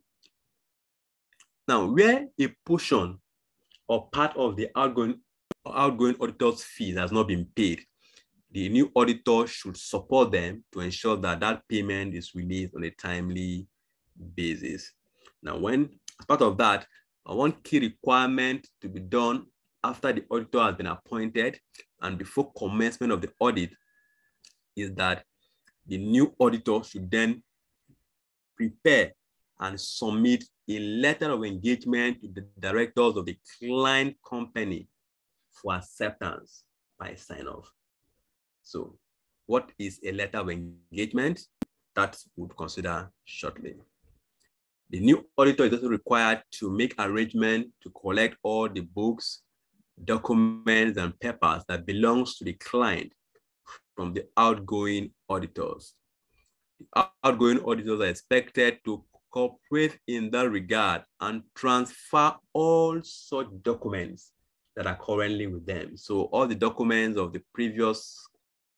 Now, where a portion or part of the outgoing, outgoing auditor's fees has not been paid, the new auditor should support them to ensure that that payment is released on a timely basis. Now, when as part of that, uh, one key requirement to be done after the auditor has been appointed and before commencement of the audit is that the new auditor should then prepare and submit a letter of engagement to the directors of the client company for acceptance by sign off. So what is a letter of engagement? That we'll consider shortly. The new auditor is also required to make arrangement to collect all the books, documents, and papers that belongs to the client from the outgoing auditors. The outgoing auditors are expected to cooperate in that regard and transfer all such documents that are currently with them. So all the documents of the previous,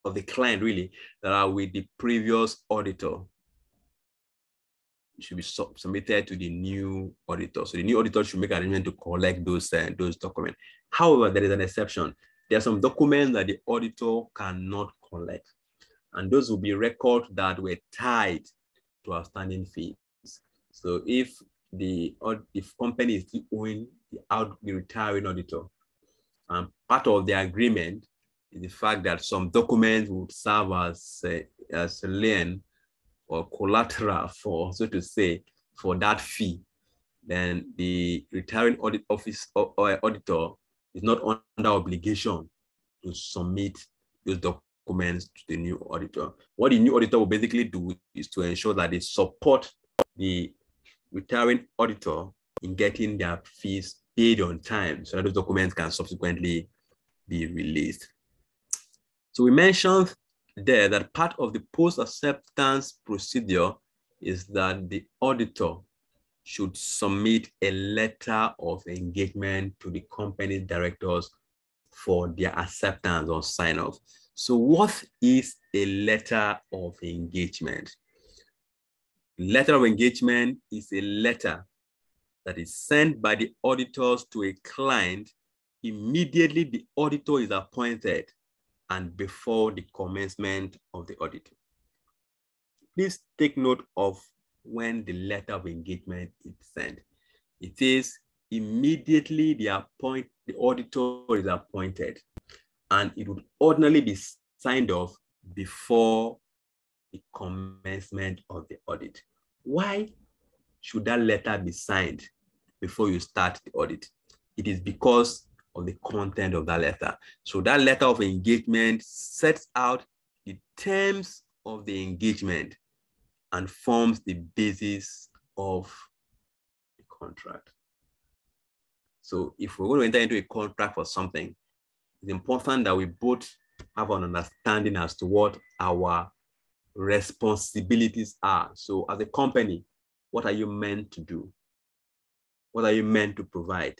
of the client really, that are with the previous auditor should be submitted to the new auditor. So the new auditor should make arrangement to collect those, uh, those documents. However, there is an exception. There are some documents that the auditor cannot collect. And those will be records that were tied to outstanding fees. So if the if company is still owing the out the retiring auditor, and part of the agreement is the fact that some documents would serve as uh, as lien or collateral for so to say for that fee, then the retiring audit office or, or auditor is not under obligation to submit those documents to the new auditor. What the new auditor will basically do is to ensure that they support the retiring auditor in getting their fees paid on time so that those documents can subsequently be released. So we mentioned there that part of the post-acceptance procedure is that the auditor should submit a letter of engagement to the company directors for their acceptance or sign off. So what is a letter of engagement? Letter of engagement is a letter that is sent by the auditors to a client immediately the auditor is appointed and before the commencement of the audit. Please take note of when the letter of engagement is sent. It is immediately the appoint the auditor is appointed and it would ordinarily be signed off before the commencement of the audit. Why should that letter be signed before you start the audit? It is because of the content of that letter. So that letter of engagement sets out the terms of the engagement and forms the basis of the contract. So if we're going to enter into a contract for something, it's important that we both have an understanding as to what our responsibilities are. So as a company, what are you meant to do? What are you meant to provide?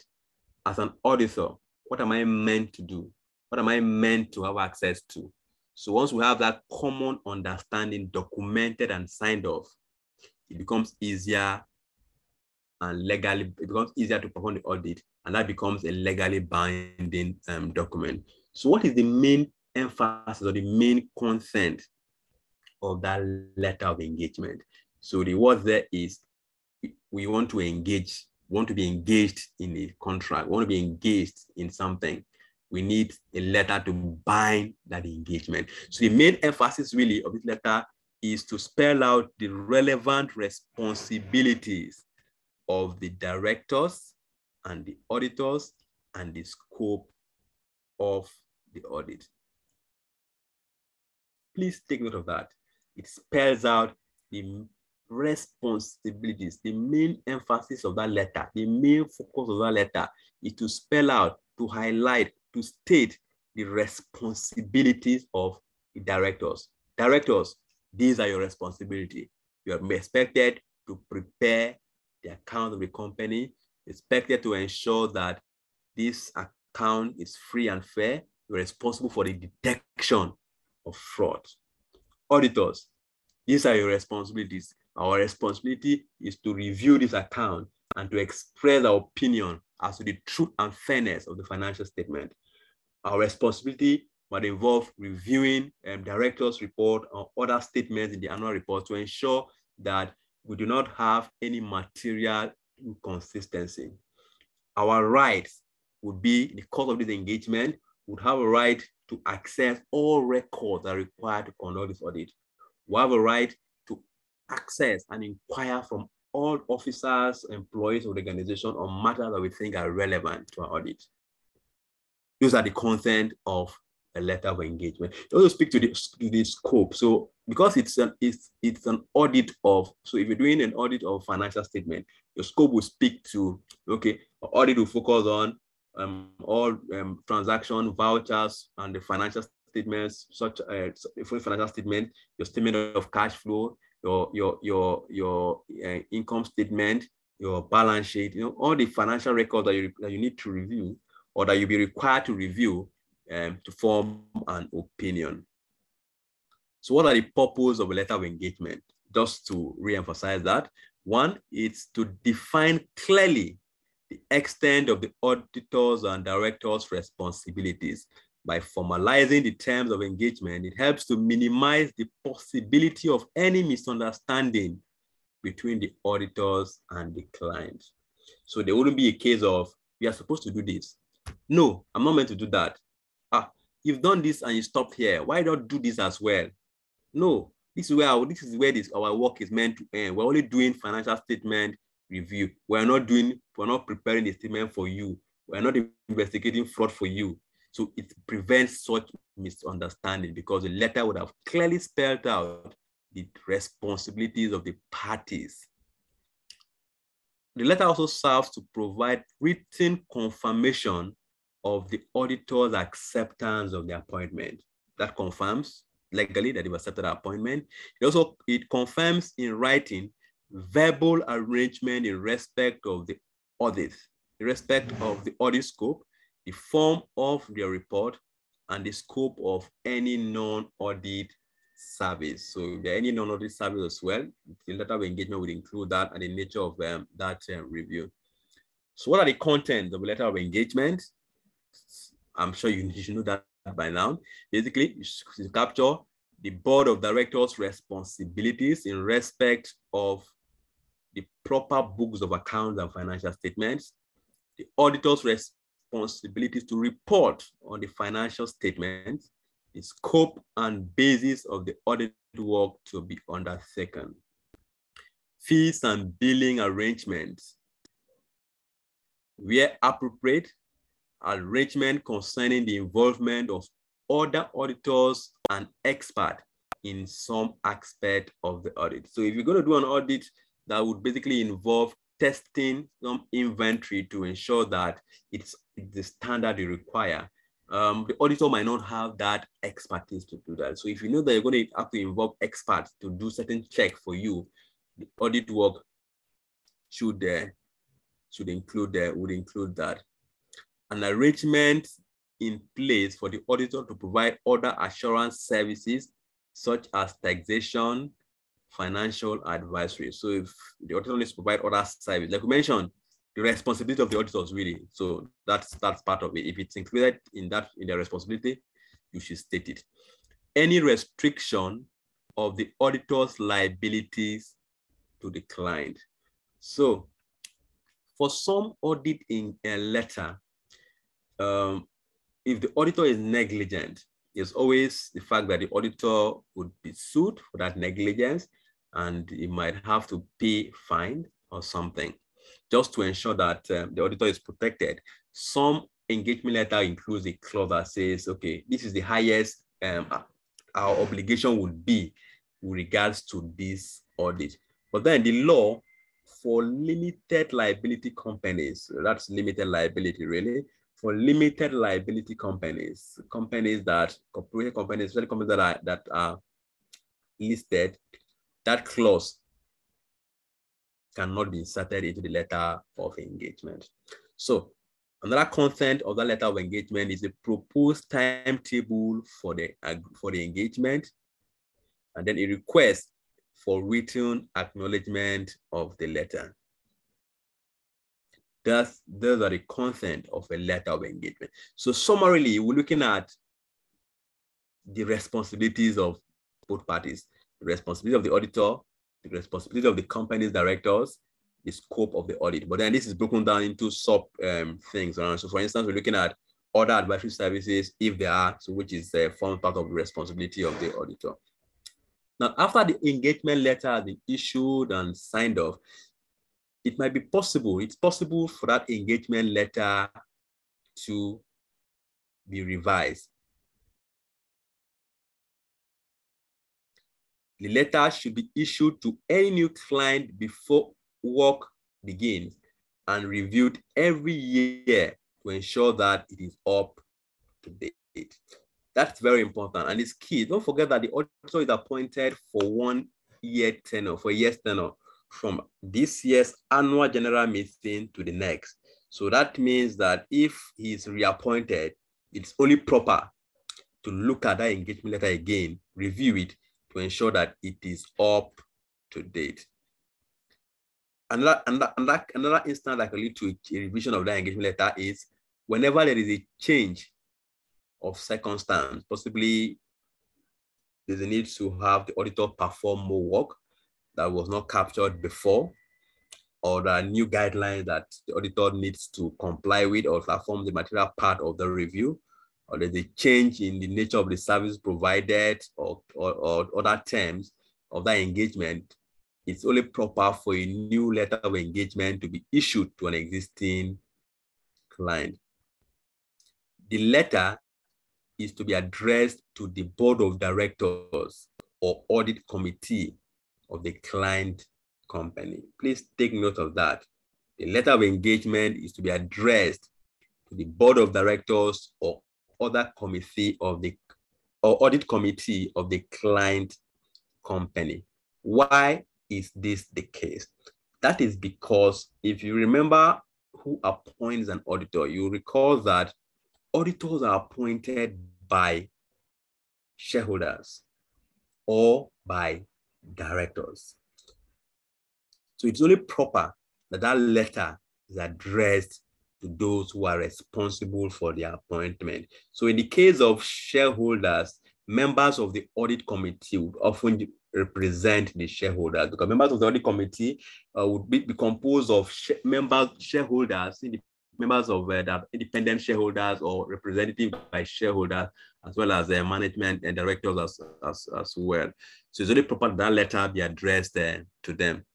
As an auditor, what am I meant to do? What am I meant to have access to? So once we have that common understanding documented and signed off, it becomes easier and legally, it becomes easier to perform the audit and that becomes a legally binding um, document. So what is the main emphasis or the main consent of that letter of engagement? So the word there is we want to engage, want to be engaged in a contract, want to be engaged in something. We need a letter to bind that engagement. So the main emphasis really of this letter is to spell out the relevant responsibilities of the directors and the auditors and the scope of the audit. Please take note of that. It spells out the responsibilities, the main emphasis of that letter, the main focus of that letter is to spell out, to highlight, to state the responsibilities of the directors. Directors, these are your responsibility. You are expected to prepare the account of the company, expected to ensure that this account is free and fair. You're responsible for the detection of fraud. Auditors, these are your responsibilities. Our responsibility is to review this account and to express our opinion as to the truth and fairness of the financial statement. Our responsibility might involve reviewing um, director's report or other statements in the annual report to ensure that we do not have any material inconsistency. Our rights would be, in the course of this engagement, would have a right to access all records that are required to conduct this audit. We have a right to access and inquire from all officers, employees of the organization on matters that we think are relevant to our audit. Those are the content of a letter of engagement. It also speak to the, to the scope. So because it's an it's it's an audit of so if you're doing an audit of financial statement, your scope will speak to okay, audit will focus on um, all um, transaction vouchers and the financial statements, such as uh, financial statement, your statement of cash flow, your your your your uh, income statement, your balance sheet, you know, all the financial records that you that you need to review or that you'll be required to review um, to form an opinion. So what are the purpose of a letter of engagement? Just to re-emphasize that. One, it's to define clearly the extent of the auditors and directors' responsibilities. By formalizing the terms of engagement, it helps to minimize the possibility of any misunderstanding between the auditors and the client. So there wouldn't be a case of, we are supposed to do this. No, I'm not meant to do that. Ah, you've done this and you stopped here. Why not do this as well? No, this is where this is where this our work is meant to end. We're only doing financial statement review. We're not doing, we're not preparing the statement for you. We're not investigating fraud for you. So it prevents such misunderstanding because the letter would have clearly spelled out the responsibilities of the parties. The letter also serves to provide written confirmation of the auditor's acceptance of the appointment. That confirms legally that they've accepted the appointment. It also it confirms in writing verbal arrangement in respect of the audit, in respect of the audit scope, the form of their report, and the scope of any non-audit service. So if there are any non-audit service as well, the letter of engagement would include that and the nature of um, that um, review. So what are the contents of the letter of engagement? I'm sure you, you should know that by now. Basically, you capture the board of directors responsibilities in respect of the proper books of accounts and financial statements, the auditor's responsibilities to report on the financial statements, the scope and basis of the audit work to be undertaken. Fees and billing arrangements. Where appropriate, arrangement concerning the involvement of other auditors and experts in some aspect of the audit. So if you're going to do an audit that would basically involve testing some inventory to ensure that it's, the standard you require, um, the auditor might not have that expertise to do that. So if you know that you're going to have to involve experts to do certain check for you, the audit work should uh, should include uh, would include that. An arrangement in place for the auditor to provide other assurance services such as taxation, financial advisory. So if the auditor needs to provide other services, like we mentioned, the responsibility of the auditors really. So that's that's part of it. If it's included in that in their responsibility, you should state it. Any restriction of the auditor's liabilities to the client. So for some audit in a letter, um, if the auditor is negligent, there's always the fact that the auditor would be sued for that negligence and he might have to pay fine or something just to ensure that um, the auditor is protected. Some engagement letter includes a clause that says, okay, this is the highest um, our obligation would be with regards to this audit. But then the law for limited liability companies, that's limited liability really, for limited liability companies, companies that, corporate companies, especially companies that are, that are listed, that clause cannot be inserted into the letter of engagement. So another content of the letter of engagement is a proposed timetable for the, for the engagement, and then a request for written acknowledgement of the letter. That's, those are the content of a letter of engagement. So summarily, we're looking at the responsibilities of both parties, the responsibility of the auditor the responsibility of the company's directors, the scope of the audit. But then this is broken down into sub um, things. Around. So for instance, we're looking at other advisory services, if there are, so which is uh, form part of the responsibility of the auditor. Now, after the engagement letter has been issued and signed off, it might be possible, it's possible for that engagement letter to be revised. The letter should be issued to any new client before work begins and reviewed every year to ensure that it is up to date. That's very important and it's key. Don't forget that the auditor is appointed for one year tenure, for a year's tenure from this year's annual general meeting to the next. So that means that if he's reappointed, it's only proper to look at that engagement letter again, review it, to ensure that it is up to date. Another, another, another, another instance that can lead to a revision of that engagement letter is whenever there is a change of circumstance, possibly there's a need to have the auditor perform more work that was not captured before, or are new guidelines that the auditor needs to comply with or perform the material part of the review, or there's a change in the nature of the service provided or, or, or other terms of that engagement, it's only proper for a new letter of engagement to be issued to an existing client. The letter is to be addressed to the board of directors or audit committee of the client company. Please take note of that. The letter of engagement is to be addressed to the board of directors or other committee of the or audit committee of the client company. Why is this the case? That is because if you remember who appoints an auditor, you recall that auditors are appointed by shareholders or by directors. So it's only proper that that letter is addressed to those who are responsible for the appointment. So in the case of shareholders, members of the audit committee would often represent the shareholders because members of the audit committee uh, would be, be, composed of sh members, shareholders, members of uh, the independent shareholders or representative by shareholders, as well as uh, management and directors as, as, as well. So it's only proper that, letter be addressed uh, to them.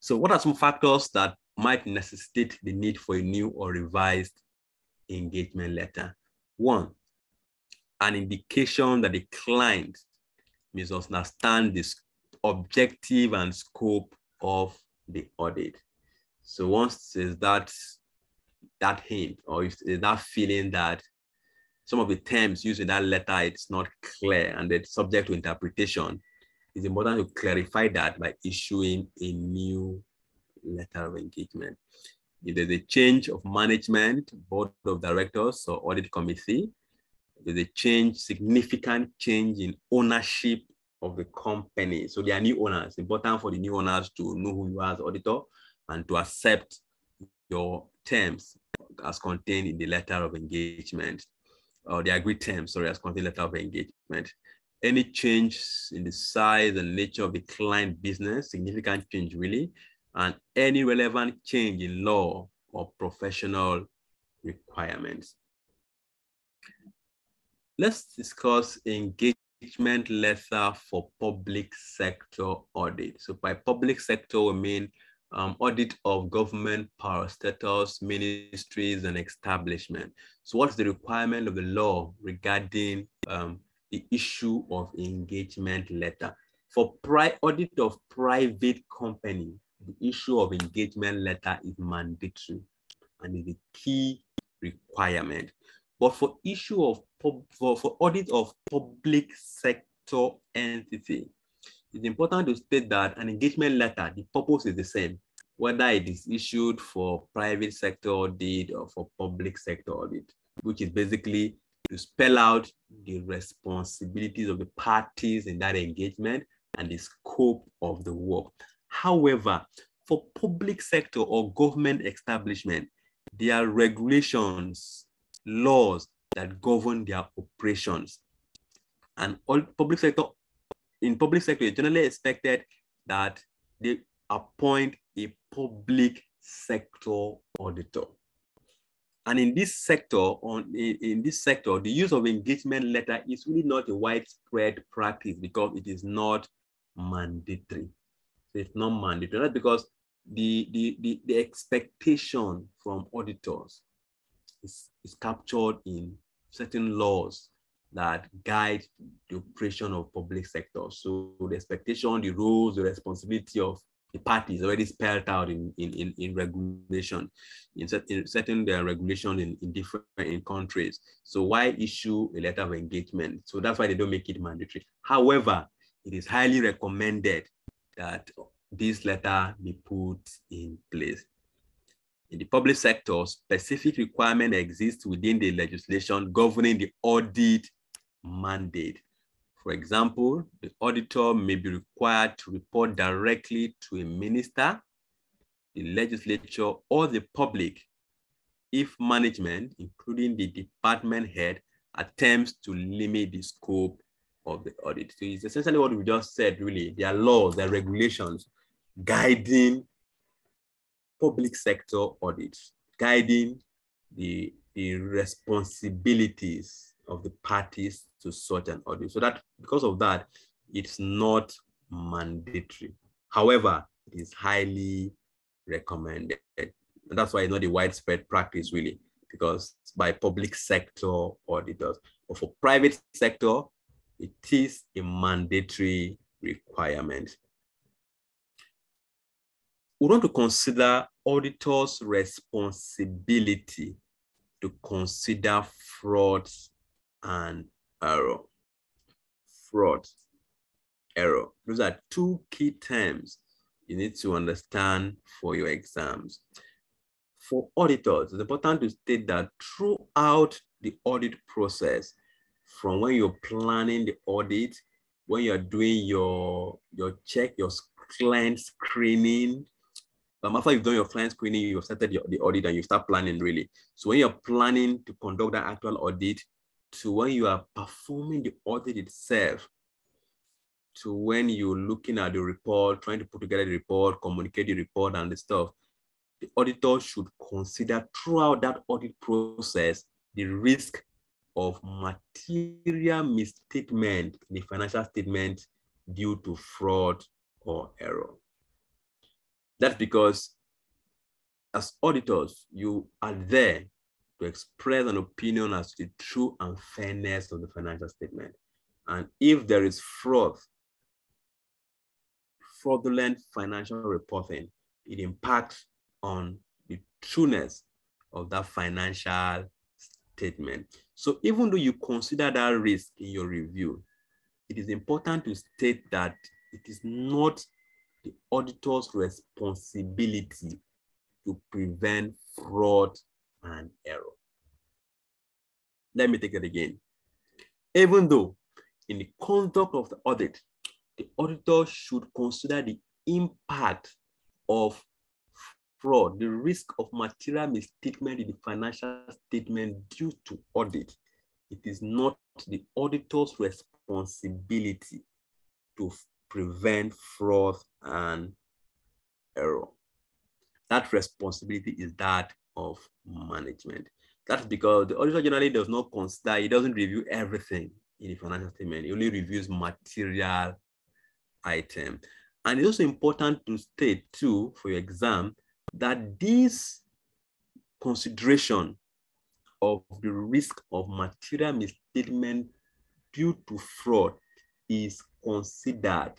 So what are some factors that might necessitate the need for a new or revised engagement letter? One, an indication that the client misunderstand the objective and scope of the audit. So once there's that, that hint or if that feeling that some of the terms used in that letter, it's not clear and it's subject to interpretation, it's important to clarify that by issuing a new letter of engagement. If there's a change of management, board of directors or audit committee, there's a change, significant change in ownership of the company. So they are new owners. It's important for the new owners to know who you are as auditor and to accept your terms as contained in the letter of engagement or the agreed terms, sorry, as contained in the letter of engagement. Any change in the size and nature of the client business, significant change really, and any relevant change in law or professional requirements. Let's discuss engagement letter for public sector audit. So by public sector, we mean um, audit of government parastatals, ministries, and establishment. So what's the requirement of the law regarding um, the issue of engagement letter? For audit of private company, the issue of engagement letter is mandatory and is a key requirement. But for issue of for, for audit of public sector entity, it's important to state that an engagement letter, the purpose is the same, whether it is issued for private sector audit or for public sector audit, which is basically to spell out the responsibilities of the parties in that engagement and the scope of the work. However, for public sector or government establishment, there are regulations, laws that govern their operations. And all public sector, in public sector, it's generally expected that they appoint a public sector auditor. And in this sector, on in, in, this sector, the use of engagement letter is really not a widespread practice because it is not mandatory. It's not mandatory. Because the, the, the, the expectation from auditors is, is captured in certain laws that guide the operation of public sector. So the expectation, the rules, the responsibility of the parties already spelled out in, in, in, in regulation, in, set, in certain there are regulations in, in different in countries. So why issue a letter of engagement? So that's why they don't make it mandatory. However, it is highly recommended that this letter be put in place. In the public sector, specific requirement exists within the legislation governing the audit mandate. For example, the auditor may be required to report directly to a minister, the legislature, or the public if management, including the department head, attempts to limit the scope of the audit. So it's essentially what we just said, really. There are laws, there are regulations guiding public sector audits, guiding the, the responsibilities of the parties to such an audit. So that because of that, it's not mandatory. However, it is highly recommended. And that's why it's not a widespread practice really, because by public sector auditors. But for private sector, it is a mandatory requirement we want to consider auditors' responsibility to consider frauds and error. Fraud, error. Those are two key terms you need to understand for your exams. For auditors, it's important to state that throughout the audit process, from when you're planning the audit, when you're doing your, your check, your client screening, um, after you've done your client screening, you've started your, the audit and you start planning really. So when you're planning to conduct that actual audit, to when you are performing the audit itself, to when you're looking at the report, trying to put together the report, communicate the report and the stuff, the auditor should consider throughout that audit process the risk of material misstatement in the financial statement due to fraud or error. That's because as auditors, you are there to express an opinion as to the true and fairness of the financial statement. And if there is fraud, fraudulent financial reporting, it impacts on the trueness of that financial statement. So even though you consider that risk in your review, it is important to state that it is not the auditor's responsibility to prevent fraud and error. Let me take it again. Even though in the conduct of the audit, the auditor should consider the impact of fraud, the risk of material misstatement in the financial statement due to audit. It is not the auditor's responsibility to prevent fraud and error. That responsibility is that of management. That's because the auditor generally does not consider, he doesn't review everything in the financial statement. He only reviews material item. And it's also important to state too for your exam that this consideration of the risk of material misstatement due to fraud is considered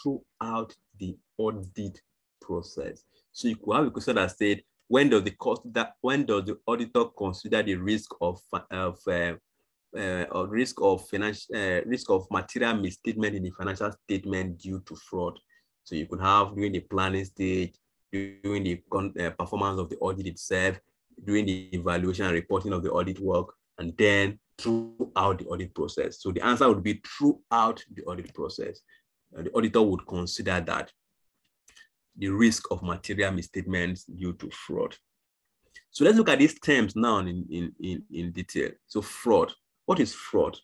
throughout the audit process. So you could have a question that said, when does the cost that when does the auditor consider the risk of of uh, uh, or risk of financial uh, risk of material misstatement in the financial statement due to fraud? So you could have during the planning stage, during the uh, performance of the audit itself, during the evaluation and reporting of the audit work, and then throughout the audit process. So the answer would be throughout the audit process. Uh, the auditor would consider that the risk of material misstatements due to fraud. So let's look at these terms now in, in, in, in detail. So fraud, what is fraud?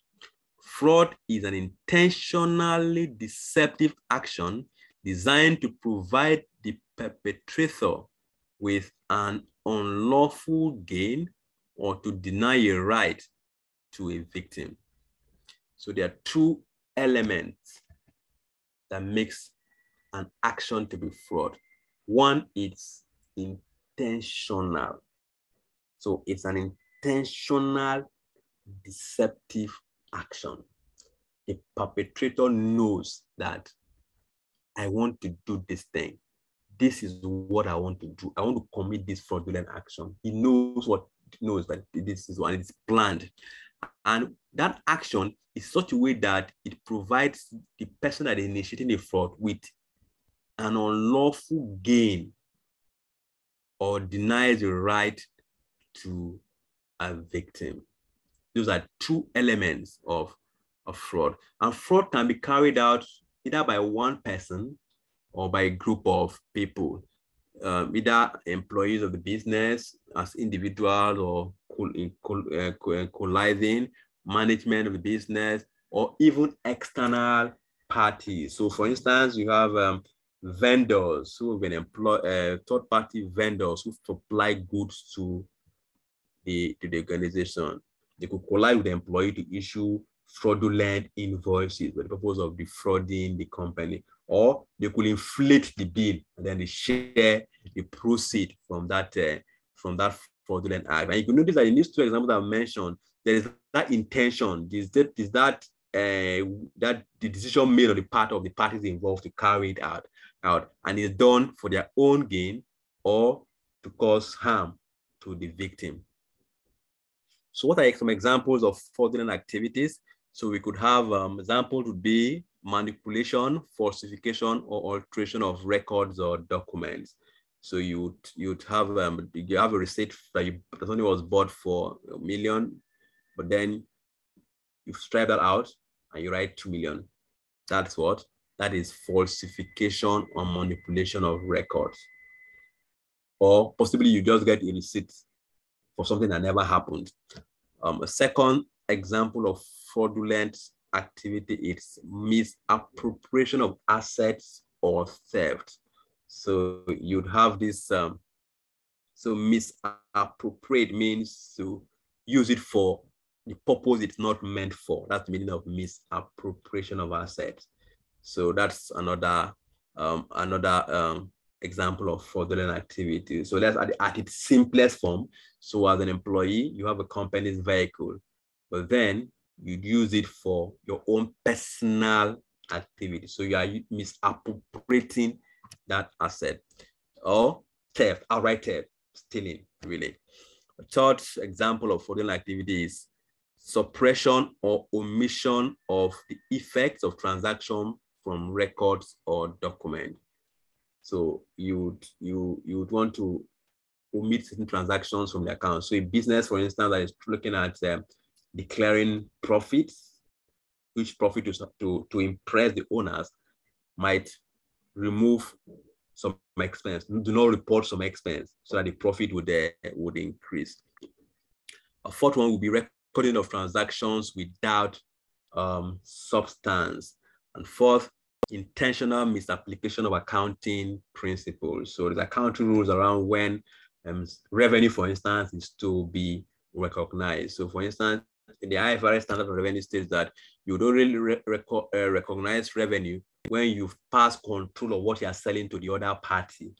Fraud is an intentionally deceptive action designed to provide perpetrator with an unlawful gain or to deny a right to a victim. So there are two elements that makes an action to be fraud. One is intentional. So it's an intentional deceptive action. The perpetrator knows that I want to do this thing. This is what I want to do. I want to commit this fraudulent action. He knows what knows that this is one, it's planned. And that action is such a way that it provides the person that is initiating the fraud with an unlawful gain or denies the right to a victim. Those are two elements of, of fraud. And fraud can be carried out either by one person or by a group of people, um, either employees of the business as individuals or uh, colliding management of the business or even external parties. So for instance, you have um, vendors who have been employed, uh, third party vendors who supply goods to the, to the organization. They could collide with the employee to issue fraudulent invoices for the purpose of defrauding the company, or they could inflate the bill and then they share the proceed from that uh, from that fraudulent act. And you can notice that in these two examples I mentioned, there is that intention. Is that is that uh, that the decision made on the part of the parties involved to carry it out, out, and is done for their own gain or to cause harm to the victim. So what are some examples of fraudulent activities? So we could have um, example would be manipulation, falsification, or alteration of records or documents. So you'd you'd have um, you have a receipt that you that only was bought for a million, but then you strip that out and you write two million. That's what that is falsification or manipulation of records. Or possibly you just get a receipt for something that never happened. Um, a second example of fraudulent activity is misappropriation of assets or theft. So you'd have this, um, so misappropriate means to use it for the purpose it's not meant for. That's the meaning of misappropriation of assets. So that's another um, another um, example of fraudulent activity. So let's at, at its simplest form. So as an employee, you have a company's vehicle, but then you use it for your own personal activity. So you are misappropriating that asset or theft, outright theft, stealing, really. A third example of fraudulent activity is suppression or omission of the effects of transaction from records or document. So you would you you would want to omit certain transactions from the account. So a business, for instance, that is looking at uh, declaring profits, which profit to, to, to impress the owners, might remove some expense, do not report some expense so that the profit would, uh, would increase. A fourth one would be recording of transactions without um, substance. And fourth, intentional misapplication of accounting principles. So there's accounting rules around when um, revenue, for instance, is to be recognized. So for instance, in the IFRS standard of revenue states that you don't really re uh, recognize revenue when you pass control of what you are selling to the other party.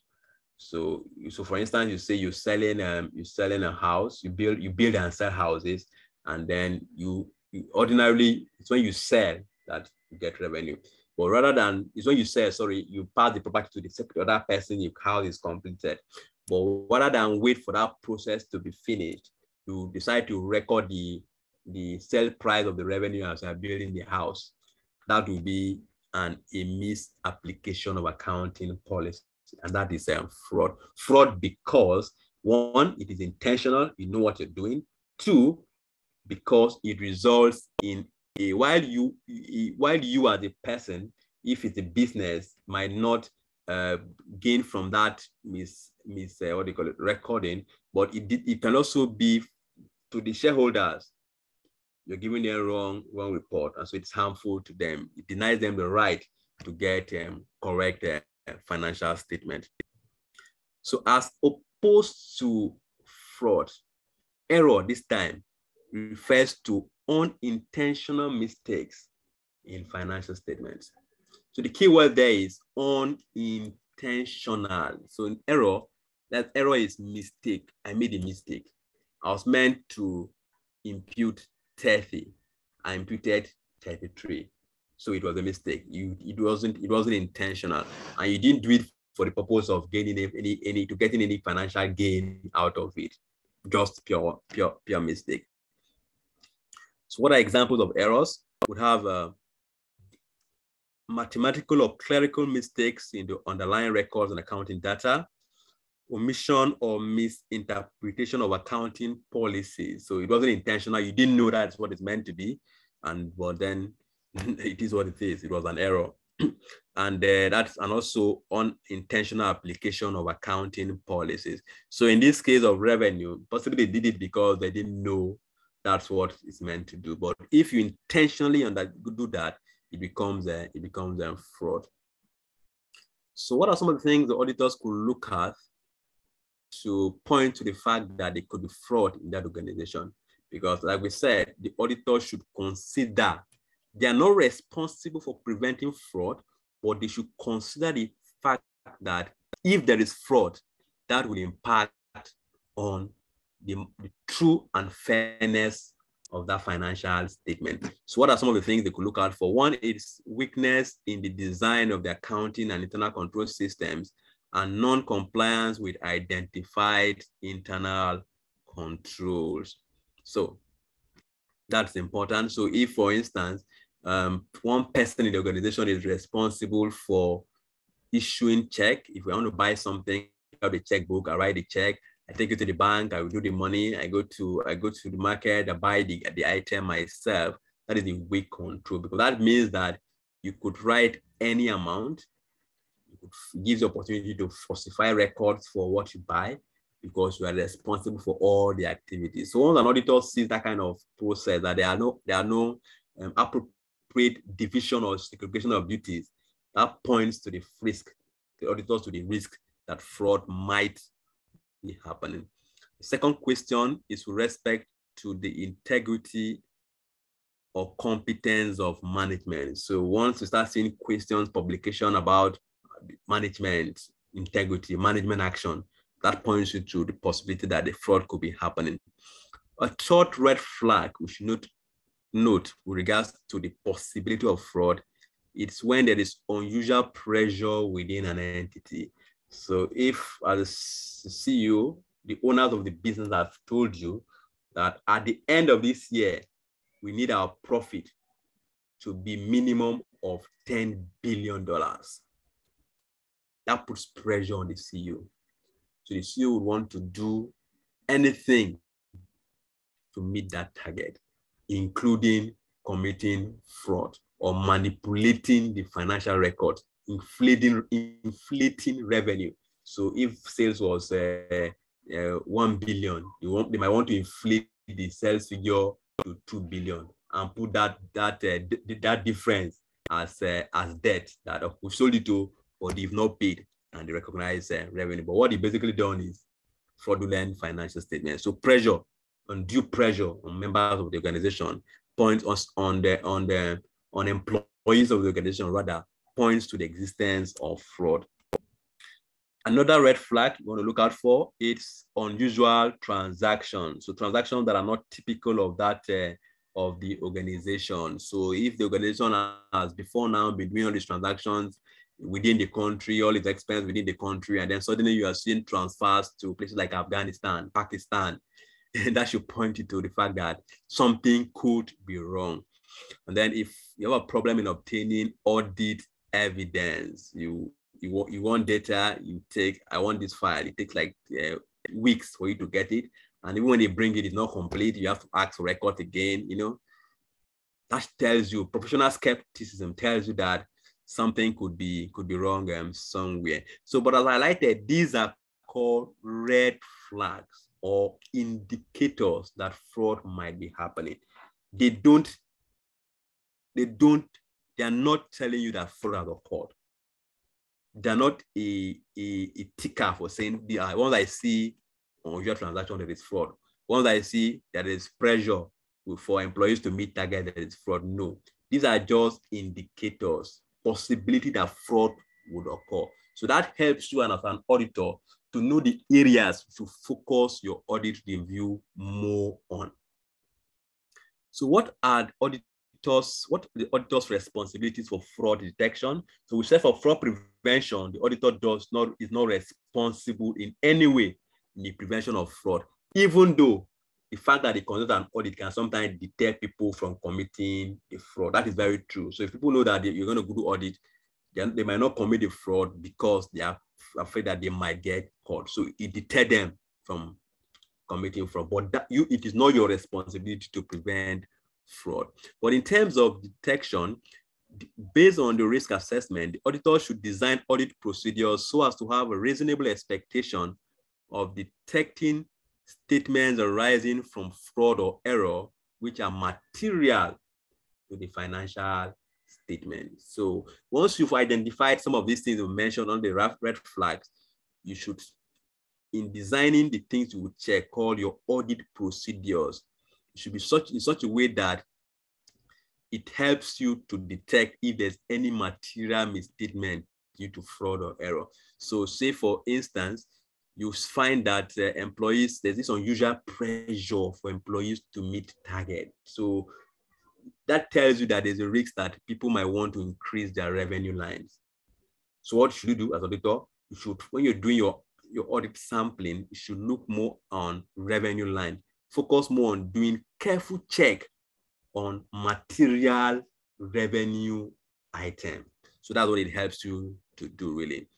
So, so for instance, you say you're selling um you're selling a house, you build you build and sell houses, and then you, you ordinarily it's when you sell that you get revenue. But rather than it's when you sell, sorry, you pass the property to the other person, your house is completed. But rather than wait for that process to be finished, you decide to record the the sale price of the revenue as you are building the house. That will be an a misapplication of accounting policy, and that is um, fraud. Fraud because one, it is intentional, you know what you're doing. Two, because it results in a while you while you as a person, if it's a business, might not uh, gain from that mis mis uh, what do you call it recording, but it it can also be to the shareholders you're giving them wrong wrong report, and so it's harmful to them. It denies them the right to get um, correct uh, financial statement. So as opposed to fraud, error this time refers to unintentional mistakes in financial statements. So the key word there is unintentional. So an error, that error is mistake. I made a mistake. I was meant to impute 30. I imputed 33. So it was a mistake. You it wasn't it wasn't intentional. And you didn't do it for the purpose of gaining any any to getting any financial gain out of it. Just pure pure pure mistake. So what are examples of errors? would have uh, mathematical or clerical mistakes in the underlying records and accounting data, omission or misinterpretation of accounting policies. So it wasn't intentional. You didn't know that's what it's meant to be. And but then it is what it is. It was an error. and uh, that's and also unintentional application of accounting policies. So in this case of revenue, possibly they did it because they didn't know that's what it's meant to do. But if you intentionally do that, it becomes a, it becomes a fraud. So what are some of the things the auditors could look at to point to the fact that there could be fraud in that organization. Because like we said, the auditor should consider they are not responsible for preventing fraud, but they should consider the fact that if there is fraud, that will impact on the, the true and fairness of that financial statement. So what are some of the things they could look out for? One is weakness in the design of the accounting and internal control systems and non-compliance with identified internal controls. So That's important. So if, for instance, um, one person in the organization is responsible for issuing check, if we want to buy something, I have the checkbook, I write the check, I take it to the bank, I do the money, I go to I go to the market, I buy the, the item myself. That is the weak control because that means that you could write any amount. Gives you opportunity to falsify records for what you buy because you are responsible for all the activities. So once an auditor sees that kind of process, that there are no there are no um, appropriate division or segregation of duties, that points to the risk, the auditors to the risk that fraud might be happening. The second question is with respect to the integrity or competence of management. So once you start seeing questions, publication about management, integrity, management action, that points you to the possibility that the fraud could be happening. A third red flag we should note, note with regards to the possibility of fraud, it's when there is unusual pressure within an entity. So if as CEO, the owners of the business have told you that at the end of this year, we need our profit to be minimum of $10 billion. That puts pressure on the CEO. So the CEO would want to do anything to meet that target, including committing fraud or manipulating the financial record, inflating, inflating revenue. So if sales was uh, uh, 1 billion, you want, they might want to inflate the sales figure to 2 billion and put that that uh, that difference as uh, as debt that uh, we sold it to but they've not paid and they recognize uh, revenue but what they basically done is fraudulent financial statements so pressure undue pressure on members of the organization points us on the on the on employees of the organization rather points to the existence of fraud Another red flag you want to look out for is unusual transactions. So transactions that are not typical of that uh, of the organization. So if the organization has before now been doing all these transactions within the country, all its expenses within the country, and then suddenly you are seeing transfers to places like Afghanistan, Pakistan, and that should point you to the fact that something could be wrong. And then if you have a problem in obtaining audit evidence, you you want you want data, you take, I want this file. It takes like uh, weeks for you to get it. And even when they bring it, it's not complete. You have to ask for record again, you know. That tells you, professional skepticism tells you that something could be could be wrong um, somewhere. So, but as I highlighted, these are called red flags or indicators that fraud might be happening. They don't, they don't, they are not telling you that fraud has occurred they're not a, a, a ticker for saying uh, once I see on your transaction that is fraud. Once I see that is pressure for employees to meet target that is fraud. No, these are just indicators, possibility that fraud would occur. So that helps you and as an auditor to know the areas to focus your audit review more on. So what are audit auditors, what the auditor's responsibilities for fraud detection. So we say for fraud prevention, the auditor does not is not responsible in any way in the prevention of fraud, even though the fact that they conduct an audit can sometimes deter people from committing a fraud. That is very true. So if people know that you're going to go do audit, then they might not commit a fraud because they are afraid that they might get caught. So it deter them from committing fraud. But that you, it is not your responsibility to prevent fraud. But in terms of detection, based on the risk assessment, the auditor should design audit procedures so as to have a reasonable expectation of detecting statements arising from fraud or error, which are material to the financial statement. So once you've identified some of these things we mentioned on the red flags, you should, in designing the things you would check, call your audit procedures, should be such in such a way that it helps you to detect if there's any material misstatement due to fraud or error. So say for instance, you find that uh, employees, there's this unusual pressure for employees to meet target. So that tells you that there's a risk that people might want to increase their revenue lines. So what should you do as auditor? You should, when you're doing your, your audit sampling, you should look more on revenue line focus more on doing careful check on material revenue item. So that's what it helps you to do really.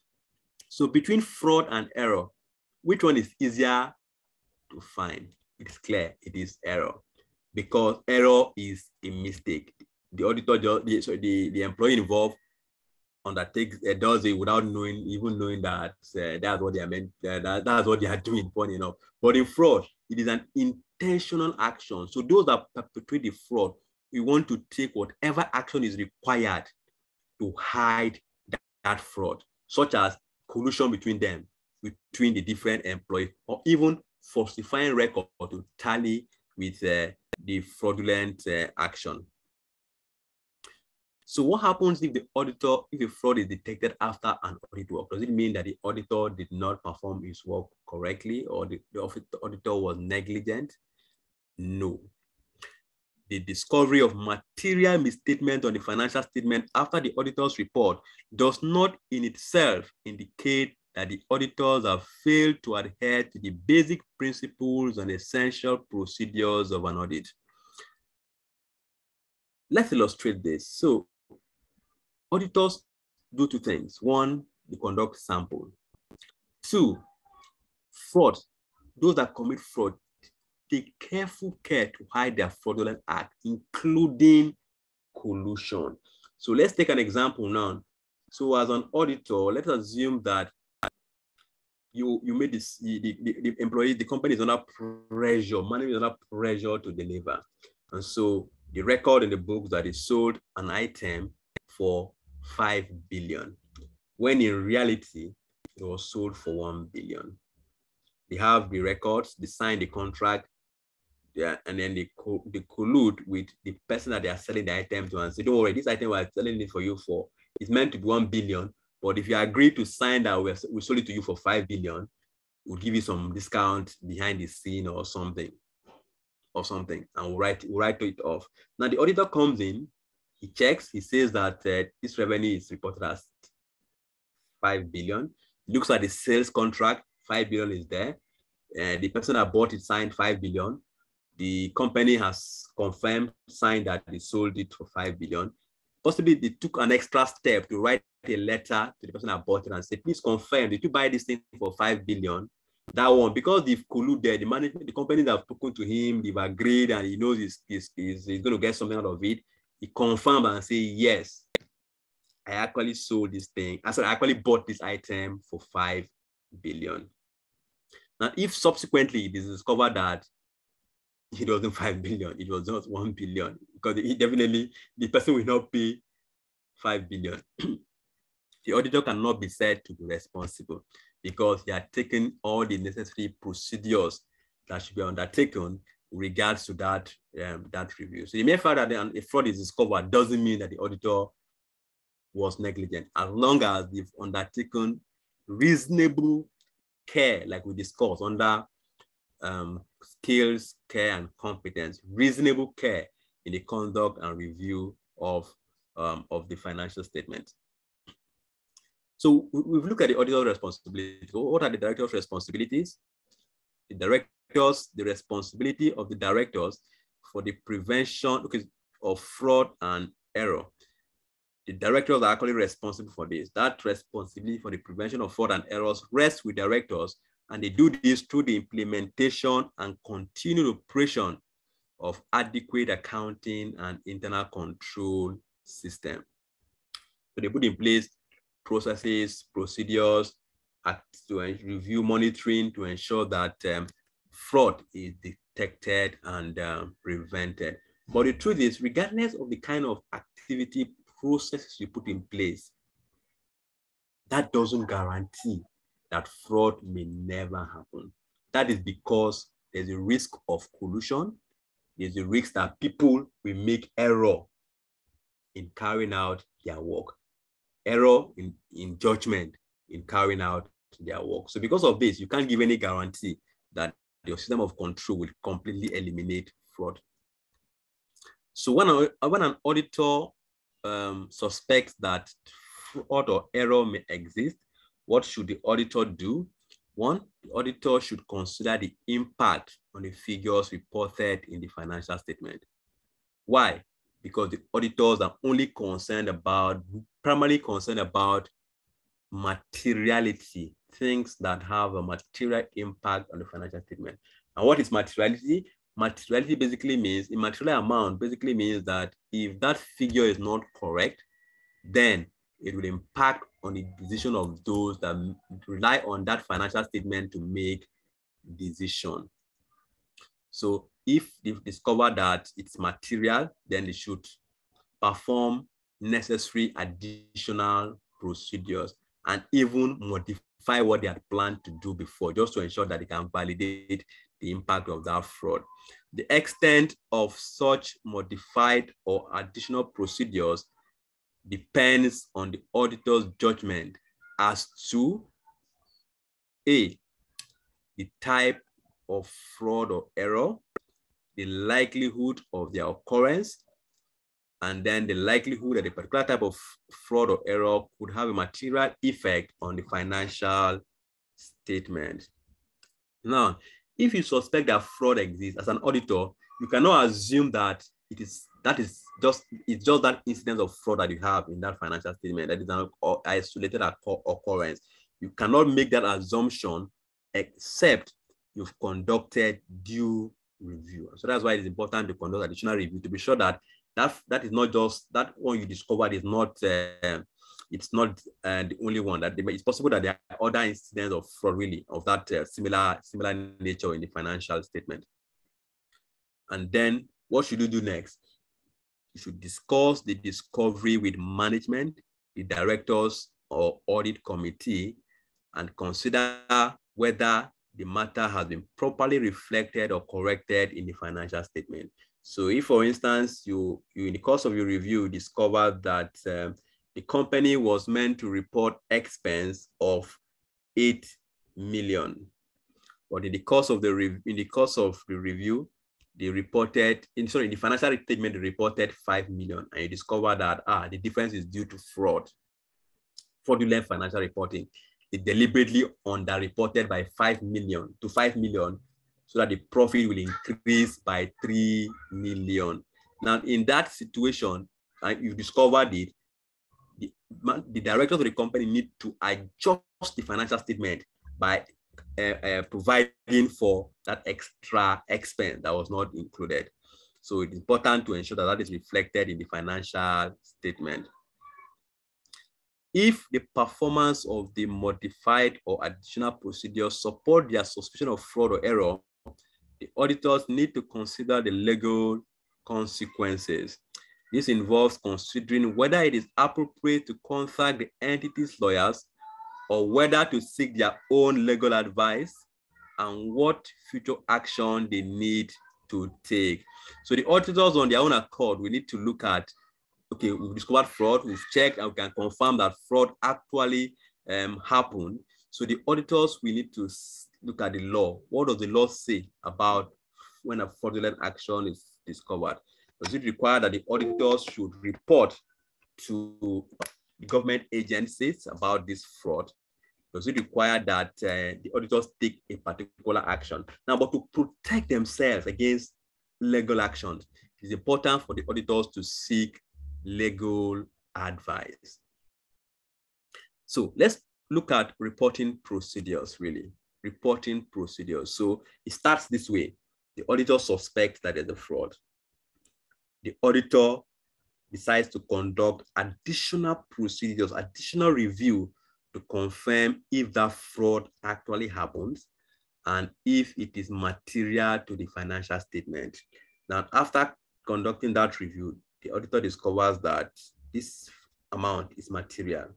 So between fraud and error, which one is easier to find? It's clear it is error because error is a mistake. The auditor, just, the, sorry, the, the employee involved undertakes uh, does it without knowing, even knowing that uh, that's what they are meant, uh, that, that's what they are doing, funny enough. But in fraud, it is an intentional action. So those that perpetrate the fraud, we want to take whatever action is required to hide that, that fraud, such as collusion between them, between the different employees, or even falsifying record to tally with uh, the fraudulent uh, action. So what happens if the auditor, if a fraud is detected after an audit work? Does it mean that the auditor did not perform his work correctly or the, the auditor was negligent? No. The discovery of material misstatement on the financial statement after the auditor's report does not in itself indicate that the auditors have failed to adhere to the basic principles and essential procedures of an audit. Let's illustrate this. So Auditors do two things. One, they conduct sample. Two, fraud. Those that commit fraud take careful care to hide their fraudulent act, including collusion. So let's take an example now. So as an auditor, let's assume that you you made this the, the, the employee, the company is under pressure, money is under pressure to deliver. And so the record in the books that is sold an item for 5 billion, when in reality, it was sold for 1 billion. They have the records, they sign the contract, yeah, and then they, co they collude with the person that they are selling the item to and say, don't worry, this item we're selling it for you for, it's meant to be 1 billion, but if you agree to sign that we, we sold it to you for 5 billion, we'll give you some discount behind the scene or something or something and we'll write, we'll write it off. Now the auditor comes in he checks, he says that uh, this revenue is reported as 5 billion. Looks at the sales contract, 5 billion is there. And the person that bought it signed 5 billion. The company has confirmed, signed that they sold it for 5 billion. Possibly they took an extra step to write a letter to the person that bought it and say, please confirm, did you buy this thing for 5 billion? That one, because they've colluded, the management, the companies have spoken to him, they've agreed, and he knows he's, he's, he's, he's going to get something out of it he confirmed and say, yes, I actually sold this thing. I said I actually bought this item for five billion. Now, if subsequently it is discovered that it wasn't five billion, it was just one billion, because it definitely the person will not pay five billion. the auditor cannot be said to be responsible because he had taken all the necessary procedures that should be undertaken with regards to that um, that review. So the mere fact that a fraud is discovered doesn't mean that the auditor was negligent, as long as they've undertaken reasonable care, like we discussed under um, skills, care, and competence, reasonable care in the conduct and review of, um, of the financial statement. So we've looked at the auditor responsibilities. What are the director's responsibilities? The directors, the responsibility of the directors for the prevention of fraud and error. The directors are actually responsible for this. That responsibility for the prevention of fraud and errors rests with directors, and they do this through the implementation and continued operation of adequate accounting and internal control system. So they put in place processes, procedures, to review monitoring to ensure that um, fraud is detected and um, prevented. But the truth is, regardless of the kind of activity processes you put in place, that doesn't guarantee that fraud may never happen. That is because there's a risk of collusion. There's a risk that people will make error in carrying out their work, error in, in judgment in carrying out their work. So because of this, you can't give any guarantee that your system of control will completely eliminate fraud. So when, a, when an auditor um, suspects that fraud or error may exist, what should the auditor do? One, the auditor should consider the impact on the figures reported in the financial statement. Why? Because the auditors are only concerned about, primarily concerned about materiality, things that have a material impact on the financial statement. And what is materiality? Materiality basically means, immaterial amount basically means that if that figure is not correct, then it will impact on the decision of those that rely on that financial statement to make decision. So if they discover that it's material, then they should perform necessary additional procedures and even modify what they had planned to do before, just to ensure that they can validate the impact of that fraud. The extent of such modified or additional procedures depends on the auditor's judgment as to A, the type of fraud or error, the likelihood of their occurrence, and then the likelihood that a particular type of fraud or error could have a material effect on the financial statement. Now, if you suspect that fraud exists as an auditor, you cannot assume that it is that is just it's just that incident of fraud that you have in that financial statement that is an isolated occurrence. You cannot make that assumption except you've conducted due review. So that's why it's important to conduct additional review to be sure that that that is not just that one you discovered is not uh, it's not uh, the only one that they, it's possible that there are other incidents of fraud really of that uh, similar similar nature in the financial statement and then what should you do next you should discuss the discovery with management the directors or audit committee and consider whether the matter has been properly reflected or corrected in the financial statement. So if, for instance, you, you in the course of your review discovered that um, the company was meant to report expense of 8 million, but in the course of the, in the course of the review, they reported, in, sorry, the financial statement, they reported 5 million, and you discover that, ah, the difference is due to fraud, fraudulent financial reporting. They deliberately underreported by 5 million to 5 million so that the profit will increase by 3 million. Now, in that situation, and you discovered it, the, the directors of the company need to adjust the financial statement by uh, uh, providing for that extra expense that was not included. So it's important to ensure that that is reflected in the financial statement. If the performance of the modified or additional procedures support their suspicion of fraud or error, the auditors need to consider the legal consequences. This involves considering whether it is appropriate to contact the entity's lawyers or whether to seek their own legal advice and what future action they need to take. So the auditors on their own accord, we need to look at, okay, we've discovered fraud, we've checked and we can confirm that fraud actually um, happened. So the auditors, we need to look at the law. What does the law say about when a fraudulent action is discovered? Does it require that the auditors should report to government agencies about this fraud? Does it require that uh, the auditors take a particular action? Now, but to protect themselves against legal actions, it's important for the auditors to seek legal advice. So let's look at reporting procedures, really reporting procedures. So it starts this way. The auditor suspects that there's a fraud. The auditor decides to conduct additional procedures, additional review to confirm if that fraud actually happens and if it is material to the financial statement. Now, after conducting that review, the auditor discovers that this amount is material.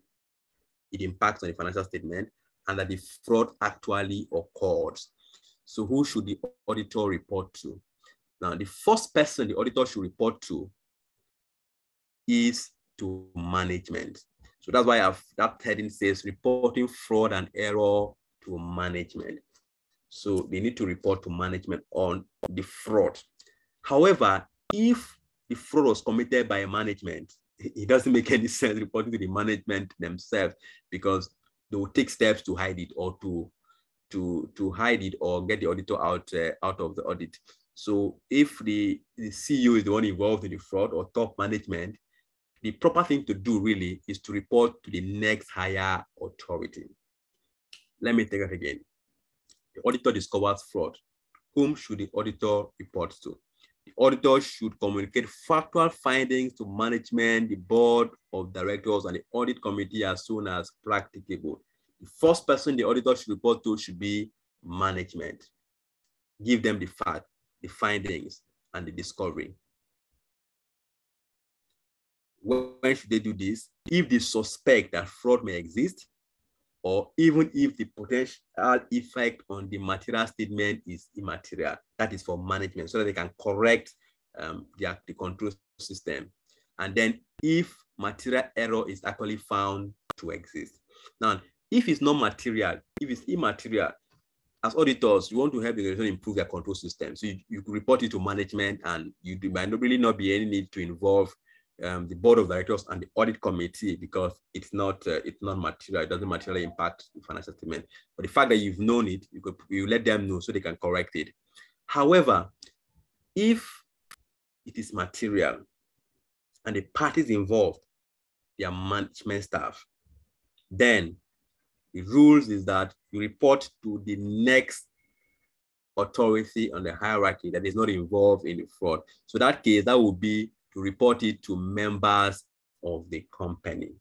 It impacts on the financial statement and that the fraud actually occurs. So who should the auditor report to? Now, the first person the auditor should report to is to management. So that's why I've, that heading says reporting fraud and error to management. So they need to report to management on the fraud. However, if the fraud was committed by management, it doesn't make any sense reporting to the management themselves because they will take steps to hide it or to to to hide it or get the auditor out uh, out of the audit. So if the, the CEO is the one involved in the fraud or top management, the proper thing to do really is to report to the next higher authority. Let me take that again. The auditor discovers fraud. Whom should the auditor report to? The auditor should communicate factual findings to management, the board of directors, and the audit committee as soon as practicable. The first person the auditor should report to should be management. Give them the fact, the findings, and the discovery. When should they do this? If they suspect that fraud may exist, or even if the potential effect on the material statement is immaterial. That is for management, so that they can correct um, the, the control system. And then if material error is actually found to exist. Now, if it's not material, if it's immaterial, as auditors, you want to help the organization improve their control system. So you, you report it to management and you might not really not be any need to involve um, the board of directors and the audit committee because it's not uh, it's not material. It doesn't materially impact the financial statement. But the fact that you've known it, you could you let them know so they can correct it. However, if it is material and the parties involved, their management staff, then the rules is that you report to the next authority on the hierarchy that is not involved in the fraud. So that case, that would be to report it to members of the company.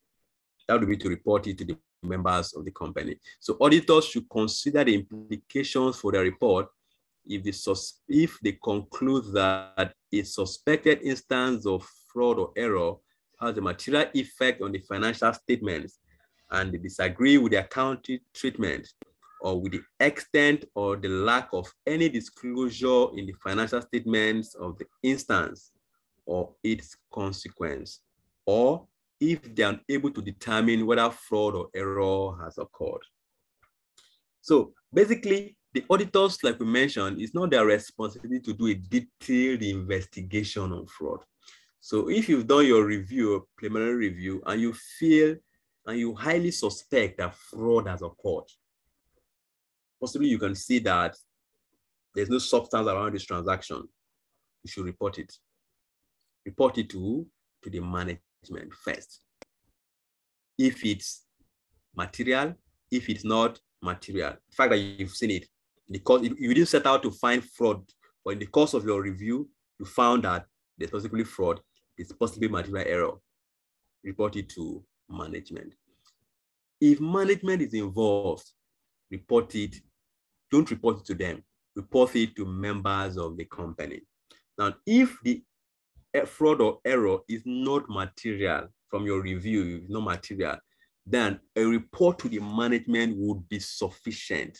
That would be to report it to the members of the company. So auditors should consider the implications for the report if, the if they conclude that a suspected instance of fraud or error has a material effect on the financial statements and they disagree with the accounting treatment or with the extent or the lack of any disclosure in the financial statements of the instance or its consequence, or if they are able to determine whether fraud or error has occurred. So basically, the auditors, like we mentioned, it's not their responsibility to do a detailed investigation on fraud. So if you've done your review, preliminary review, and you feel and you highly suspect that fraud has occurred, possibly you can see that there's no substance around this transaction, you should report it report it to, to the management first. If it's material, if it's not material, the fact that you've seen it, because you didn't set out to find fraud, but in the course of your review, you found that there's possibly fraud, it's possibly material error, report it to management. If management is involved, report it, don't report it to them, report it to members of the company. Now, if the fraud or error is not material from your review, not material, then a report to the management would be sufficient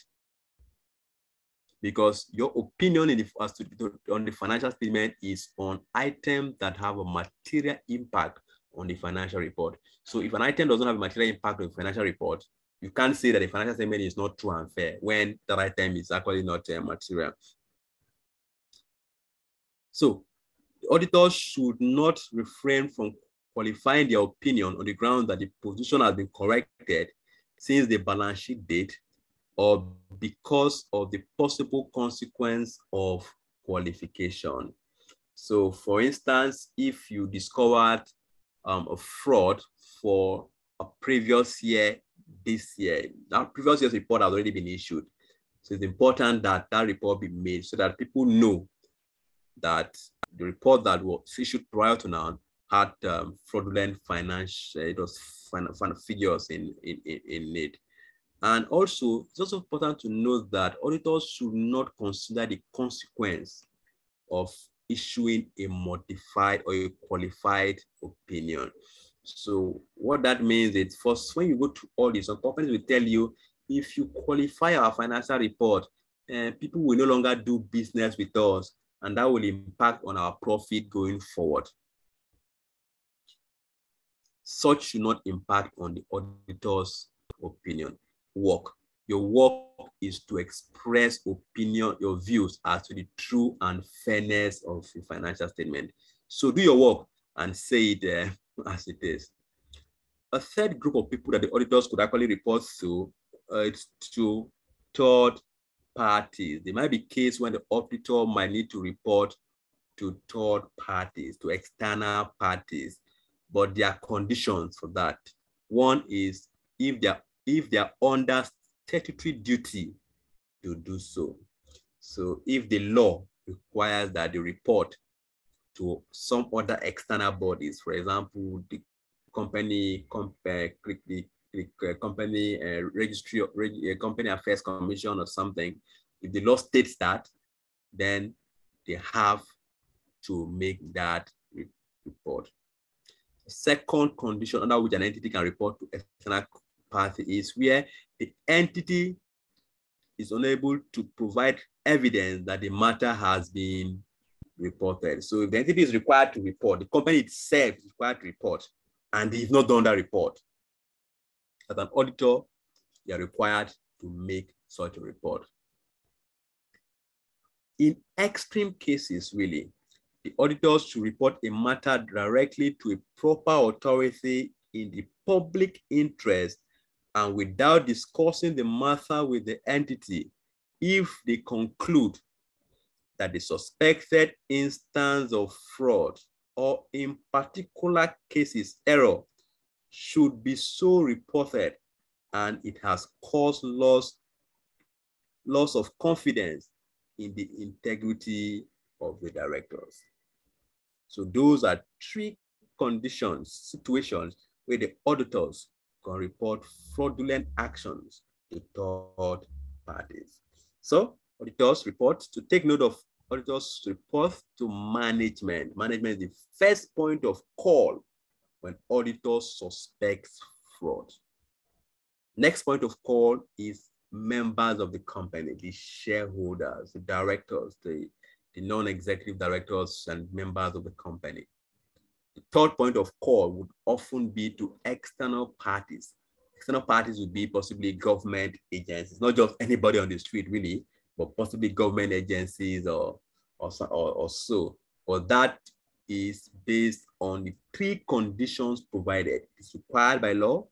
because your opinion in the, as to, on the financial statement is on items that have a material impact on the financial report. So if an item doesn't have a material impact on the financial report, you can't say that the financial statement is not true and fair when that item is actually not uh, material. So auditors should not refrain from qualifying their opinion on the ground that the position has been corrected since the balance sheet date or because of the possible consequence of qualification. So for instance, if you discovered um, a fraud for a previous year, this year, that previous year's report has already been issued. So it's important that that report be made so that people know that the report that was issued prior to now had um, fraudulent financial, it was figures in, in, in it. And also, it's also important to note that auditors should not consider the consequence of issuing a modified or a qualified opinion. So what that means is first, when you go to audit, some companies will tell you, if you qualify our financial report, uh, people will no longer do business with us and that will impact on our profit going forward. Such should not impact on the auditor's opinion. Work. Your work is to express opinion, your views as to the true and fairness of the financial statement. So do your work and say it uh, as it is. A third group of people that the auditors could actually report to uh, it's to third parties. There might be case when the auditor might need to report to third parties, to external parties, but there are conditions for that. One is if they're if they're under statutory duty to do so. So if the law requires that they report to some other external bodies, for example, the company, company, eh, the, the company registry, reg, uh, company affairs commission or something, if the law states that, then they have to make that report. Second condition under which an entity can report to external party is where the entity is unable to provide evidence that the matter has been reported. So if the entity is required to report, the company itself is required to report, and they've not done that report. As an auditor, you are required to make such a report. In extreme cases, really, the auditors should report a matter directly to a proper authority in the public interest and without discussing the matter with the entity if they conclude that the suspected instance of fraud or in particular cases error should be so reported and it has caused loss, loss of confidence in the integrity of the directors. So those are three conditions, situations where the auditors can report fraudulent actions to third parties. So auditors report to take note of auditors report to management. Management is the first point of call when auditors suspect fraud. Next point of call is members of the company, the shareholders, the directors, the, the non-executive directors and members of the company. The third point of call would often be to external parties. External parties would be possibly government agencies, not just anybody on the street, really, but possibly government agencies or, or, or, or so. But that is based on the three conditions provided. It's required by law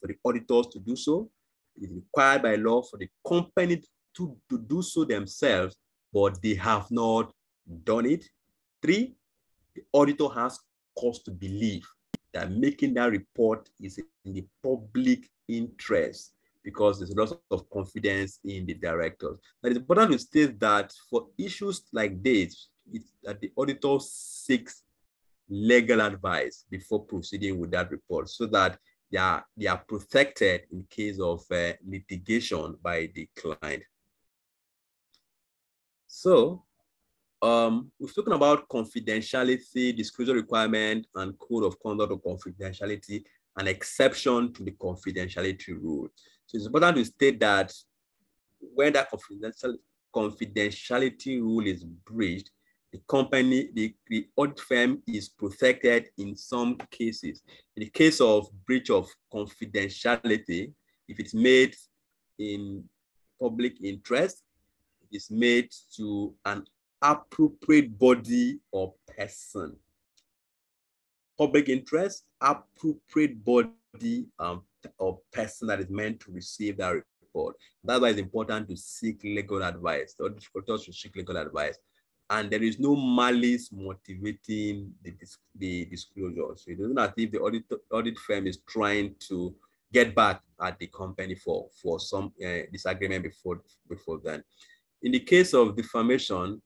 for the auditors to do so. It is required by law for the company to, to do so themselves, but they have not done it. Three, the auditor has cause to believe that making that report is in the public interest because there's a lot of confidence in the directors. But it's important to state that for issues like this, it's that the auditor seeks legal advice before proceeding with that report so that they are, they are protected in case of uh, litigation by the client. So um, we've spoken about confidentiality, disclosure requirement, and code of conduct of confidentiality, an exception to the confidentiality rule. So it's important to state that when that confidential, confidentiality rule is breached, the company, the, the audit firm is protected in some cases. In the case of breach of confidentiality, if it's made in public interest, it is made to an appropriate body or person. Public interest, appropriate body um, or person that is meant to receive that report. That's why it's important to seek legal advice. The auditors should seek legal advice. And there is no malice motivating the, the disclosure. So it doesn't as if the audit, audit firm is trying to get back at the company for, for some uh, disagreement before, before then. In the case of defamation,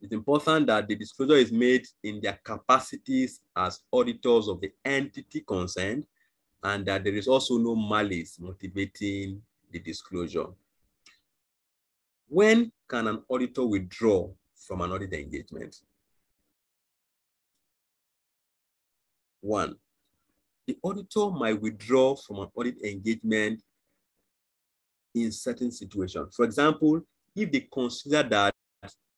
it's important that the disclosure is made in their capacities as auditors of the entity concerned and that there is also no malice motivating the disclosure. When can an auditor withdraw from an audit engagement? One, the auditor might withdraw from an audit engagement in certain situations. For example, if they consider that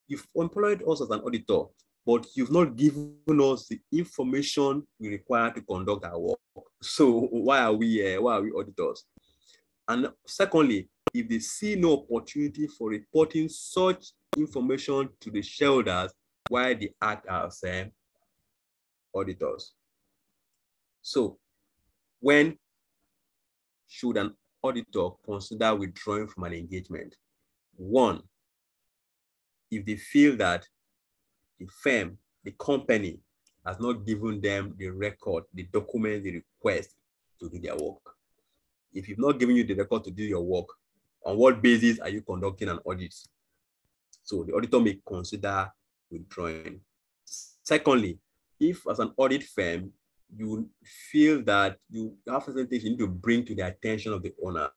you've employed us as an auditor, but you've not given us the information we require to conduct our work. So why are we uh, why are we auditors? And secondly, if they see no opportunity for reporting such information to the shareholders, why they act as uh, auditors. So when should an auditor consider withdrawing from an engagement? One, if they feel that the firm, the company has not given them the record, the document they request to do their work. If you've not given you the record to do your work, on what basis are you conducting an audit? So the auditor may consider withdrawing. Secondly, if as an audit firm, you feel that you have certain you need to bring to the attention of the owner,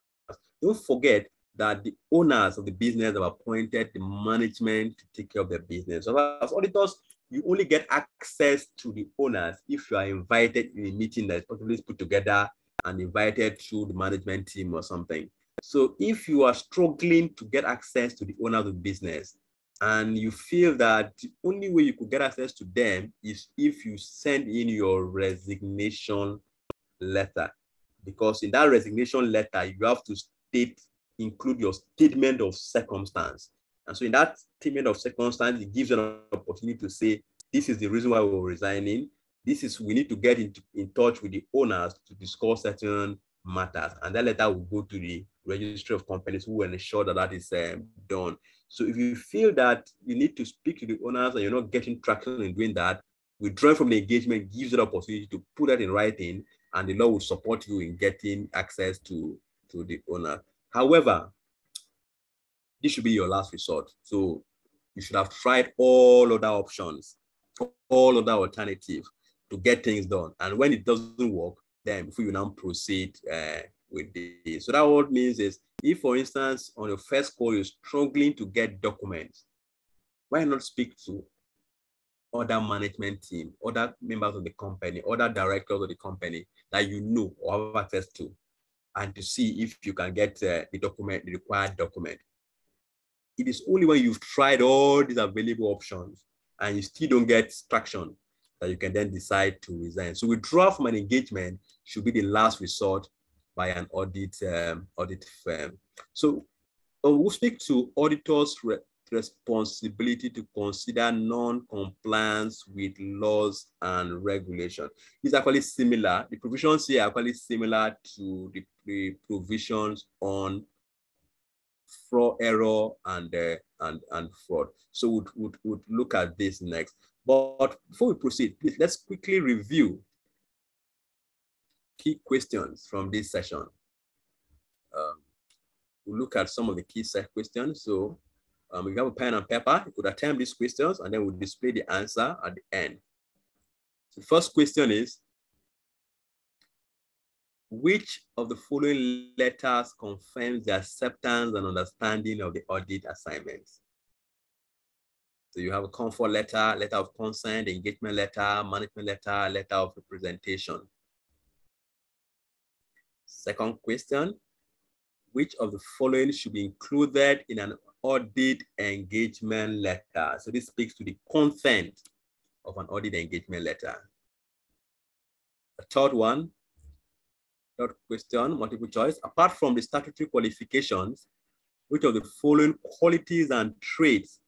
don't forget that the owners of the business have appointed the management to take care of their business. So as auditors, you only get access to the owners if you are invited in a meeting that is put together and invited through the management team or something. So if you are struggling to get access to the owner of the business and you feel that the only way you could get access to them is if you send in your resignation letter, because in that resignation letter, you have to state, include your statement of circumstance. And so in that statement of circumstance, it gives an opportunity to say, this is the reason why we're resigning. This is, we need to get into, in touch with the owners to discuss certain matters. And that letter will go to the registry of companies who will ensure that that is um, done. So if you feel that you need to speak to the owners and you're not getting traction in doing that, withdrawing from the engagement gives you the opportunity to put that in writing and the law will support you in getting access to, to the owner. However, this should be your last resort. So you should have tried all other options, all other alternatives to get things done. And when it doesn't work, then before you now proceed uh, with this. So that what means is if, for instance, on your first call, you're struggling to get documents, why not speak to other management team, other members of the company, other directors of the company that you know or have access to, and to see if you can get uh, the document, the required document. It is only when you've tried all these available options and you still don't get traction that you can then decide to resign. So withdraw from an engagement should be the last resort by an audit um, audit firm. So uh, we'll speak to auditors' re responsibility to consider non-compliance with laws and regulation. It's actually similar. The provisions here are actually similar to the, the provisions on fraud, error, and uh, and and fraud. So we'd, we'd, we'd look at this next. But before we proceed, please let's quickly review key questions from this session. Um, we'll look at some of the key set questions. So um, have a pen and paper, you could attempt these questions and then we'll display the answer at the end. So first question is, which of the following letters confirms the acceptance and understanding of the audit assignments? So you have a comfort letter, letter of consent, engagement letter, management letter, letter of representation. Second question, which of the following should be included in an audit engagement letter? So this speaks to the content of an audit engagement letter. The third one, third question, multiple choice. Apart from the statutory qualifications, which of the following qualities and traits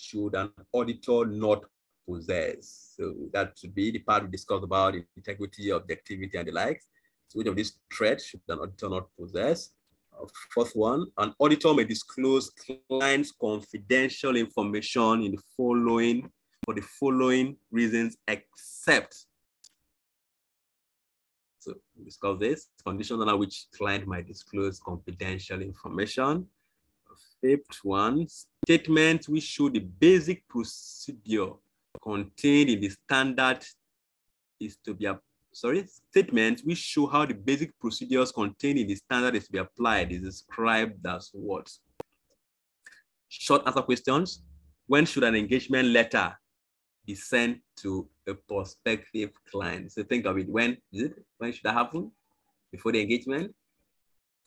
should an auditor not possess? So that should be the part we discussed about integrity, objectivity, and the likes. So which of these traits should an auditor not possess? Fourth one, an auditor may disclose clients' confidential information in the following for the following reasons, except. So we discuss this conditions under which client might disclose confidential information. Fifth one, statements which show the basic procedure contained in the standard is to be sorry, statements which show how the basic procedures contained in the standard is to be applied is described as what? Short answer questions. When should an engagement letter be sent to a prospective client? So think of it. When is it? When should that happen? Before the engagement?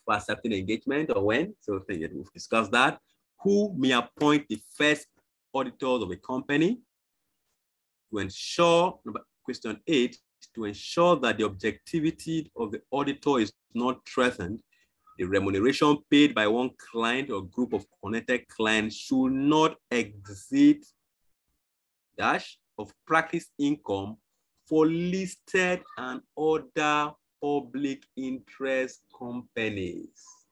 For accepting the engagement or when? So. We've discussed that. Who may appoint the first auditors of a company? To ensure, question eight, to ensure that the objectivity of the auditor is not threatened, the remuneration paid by one client or group of connected clients should not exceed dash of practice income for listed and other public interest companies.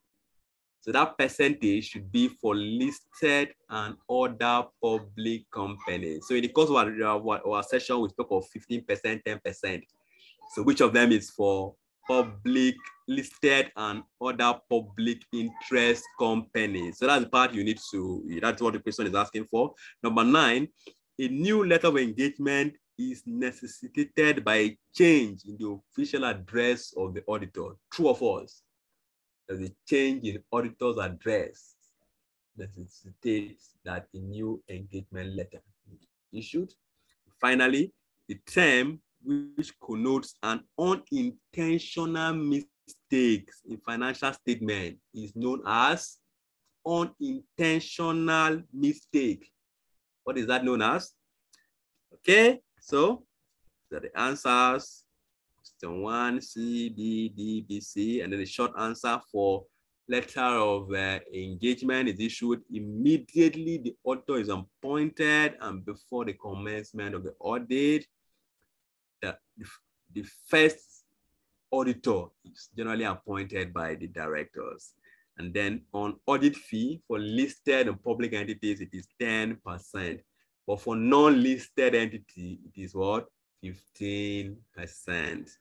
So that percentage should be for listed and other public companies. So in the course of our, our, our session, we spoke of 15%, 10%. So which of them is for public listed and other public interest companies? So that's the part you need to, that's what the question is asking for. Number nine, a new letter of engagement is necessitated by a change in the official address of the auditor. True or false? A change in auditor's address necessitates that a new engagement letter is issued. Finally, the term which connotes an unintentional mistake in financial statement is known as unintentional mistake. What is that known as? Okay, so the answers. Question one, C, B, D, B, C, and then the short answer for letter of uh, engagement is issued immediately the author is appointed and before the commencement of the audit. The, the first auditor is generally appointed by the directors. And then on audit fee for listed and public entities, it is 10%. But for non-listed entity, it is what? 15%.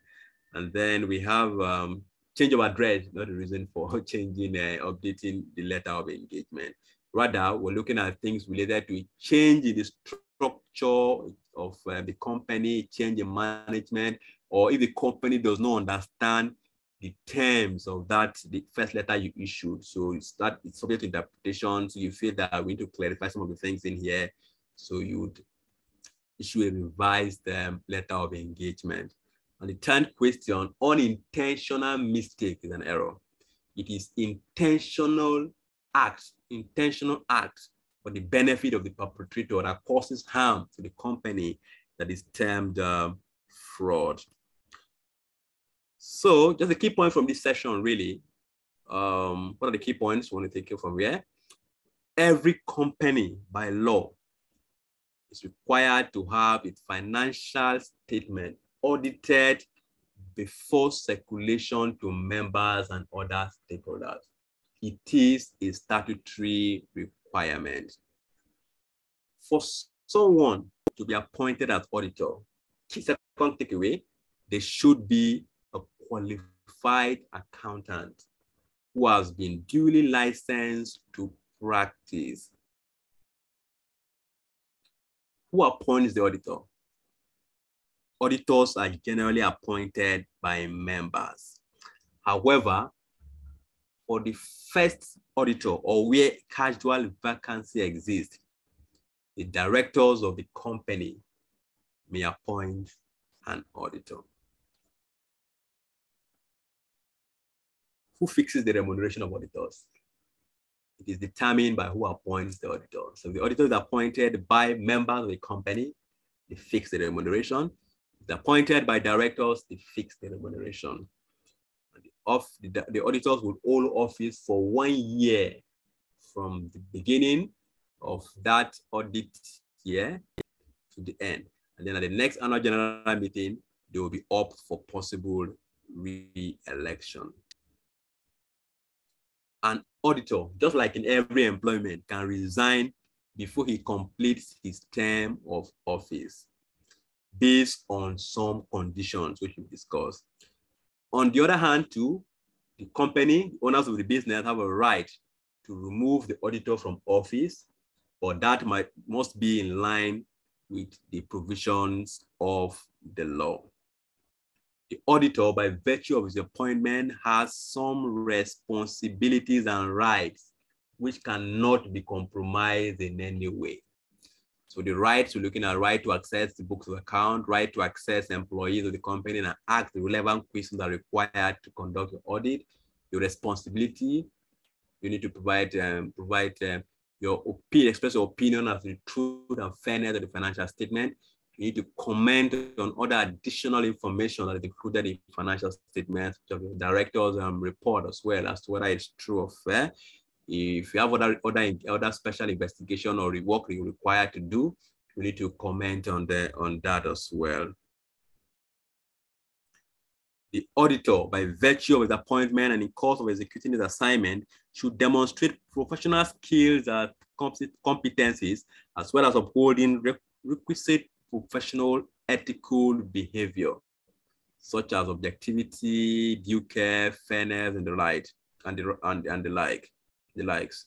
And then we have um, change of address, not the reason for changing, uh, updating the letter of engagement. Rather, we're looking at things related to a change in the structure of uh, the company, change in management, or if the company does not understand the terms of that, the first letter you issued. So it's that it's subject to interpretation. So you feel that we need to clarify some of the things in here so you would issue a revised um, letter of engagement. And the third question, unintentional mistake is an error. It is intentional acts, intentional acts for the benefit of the perpetrator that causes harm to the company that is termed um, fraud. So just a key point from this session, really. Um, what are the key points we want to take you from here? Every company by law is required to have its financial statement audited before circulation to members and other stakeholders. It is a statutory requirement. For someone to be appointed as auditor, second takeaway, they should be a qualified accountant who has been duly licensed to practice who appoints the auditor? Auditors are generally appointed by members. However, for the first auditor or where casual vacancy exists, the directors of the company may appoint an auditor. Who fixes the remuneration of auditors? it is determined by who appoints the auditor. So the auditor is appointed by members of the company, they fix the remuneration. Appointed by directors, they fix the remuneration. The, the, the auditors will hold office for one year from the beginning of that audit year to the end. And then at the next annual general meeting, they will be up for possible re-election an auditor, just like in every employment, can resign before he completes his term of office based on some conditions which we discussed. On the other hand, too, the company, owners of the business have a right to remove the auditor from office, but that might must be in line with the provisions of the law the auditor, by virtue of his appointment, has some responsibilities and rights which cannot be compromised in any way. So the rights, we're looking at right to access the books of account, right to access employees of the company and ask the relevant questions that are required to conduct the audit. Your responsibility, you need to provide um, provide um, your opinion, express your opinion as the truth and fairness of the financial statement you need to comment on other additional information that is included in financial statements, of the director's um, report as well as to whether it's true or fair. If you have other, other, other special investigation or work you require to do, you need to comment on, the, on that as well. The auditor, by virtue of his appointment and in course of executing his assignment, should demonstrate professional skills and competencies, as well as upholding requisite professional ethical behavior, such as objectivity, due care, fairness, and the like, and the, and, and the like, the likes.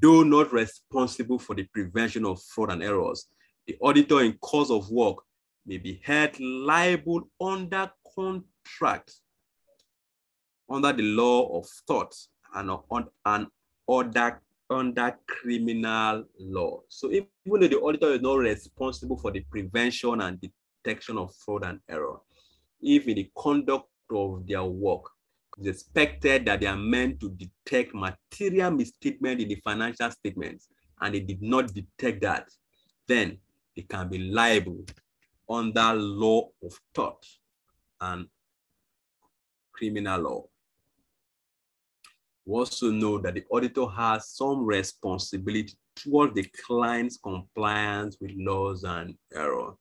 Though not responsible for the prevention of fraud and errors, the auditor in course of work may be held liable under contract under the law of tort and, on, and other under criminal law. So even though the auditor is not responsible for the prevention and detection of fraud and error, if in the conduct of their work, it's expected that they are meant to detect material misstatement in the financial statements and they did not detect that, then they can be liable under law of tort and criminal law. We also know that the auditor has some responsibility towards the client's compliance with laws and error.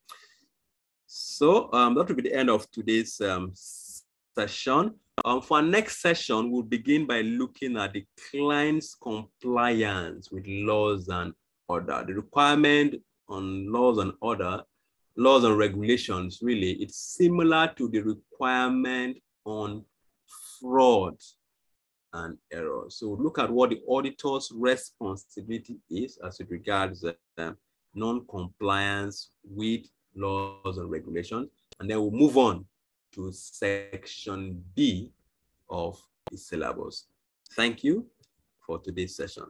So um, that will be the end of today's um, session. Um, for our next session, we'll begin by looking at the client's compliance with laws and order. The requirement on laws and order, laws and regulations, really, it's similar to the requirement on fraud and error. So look at what the auditor's responsibility is as it regards uh, non-compliance with laws and regulations. And then we'll move on to section B of the syllabus. Thank you for today's session.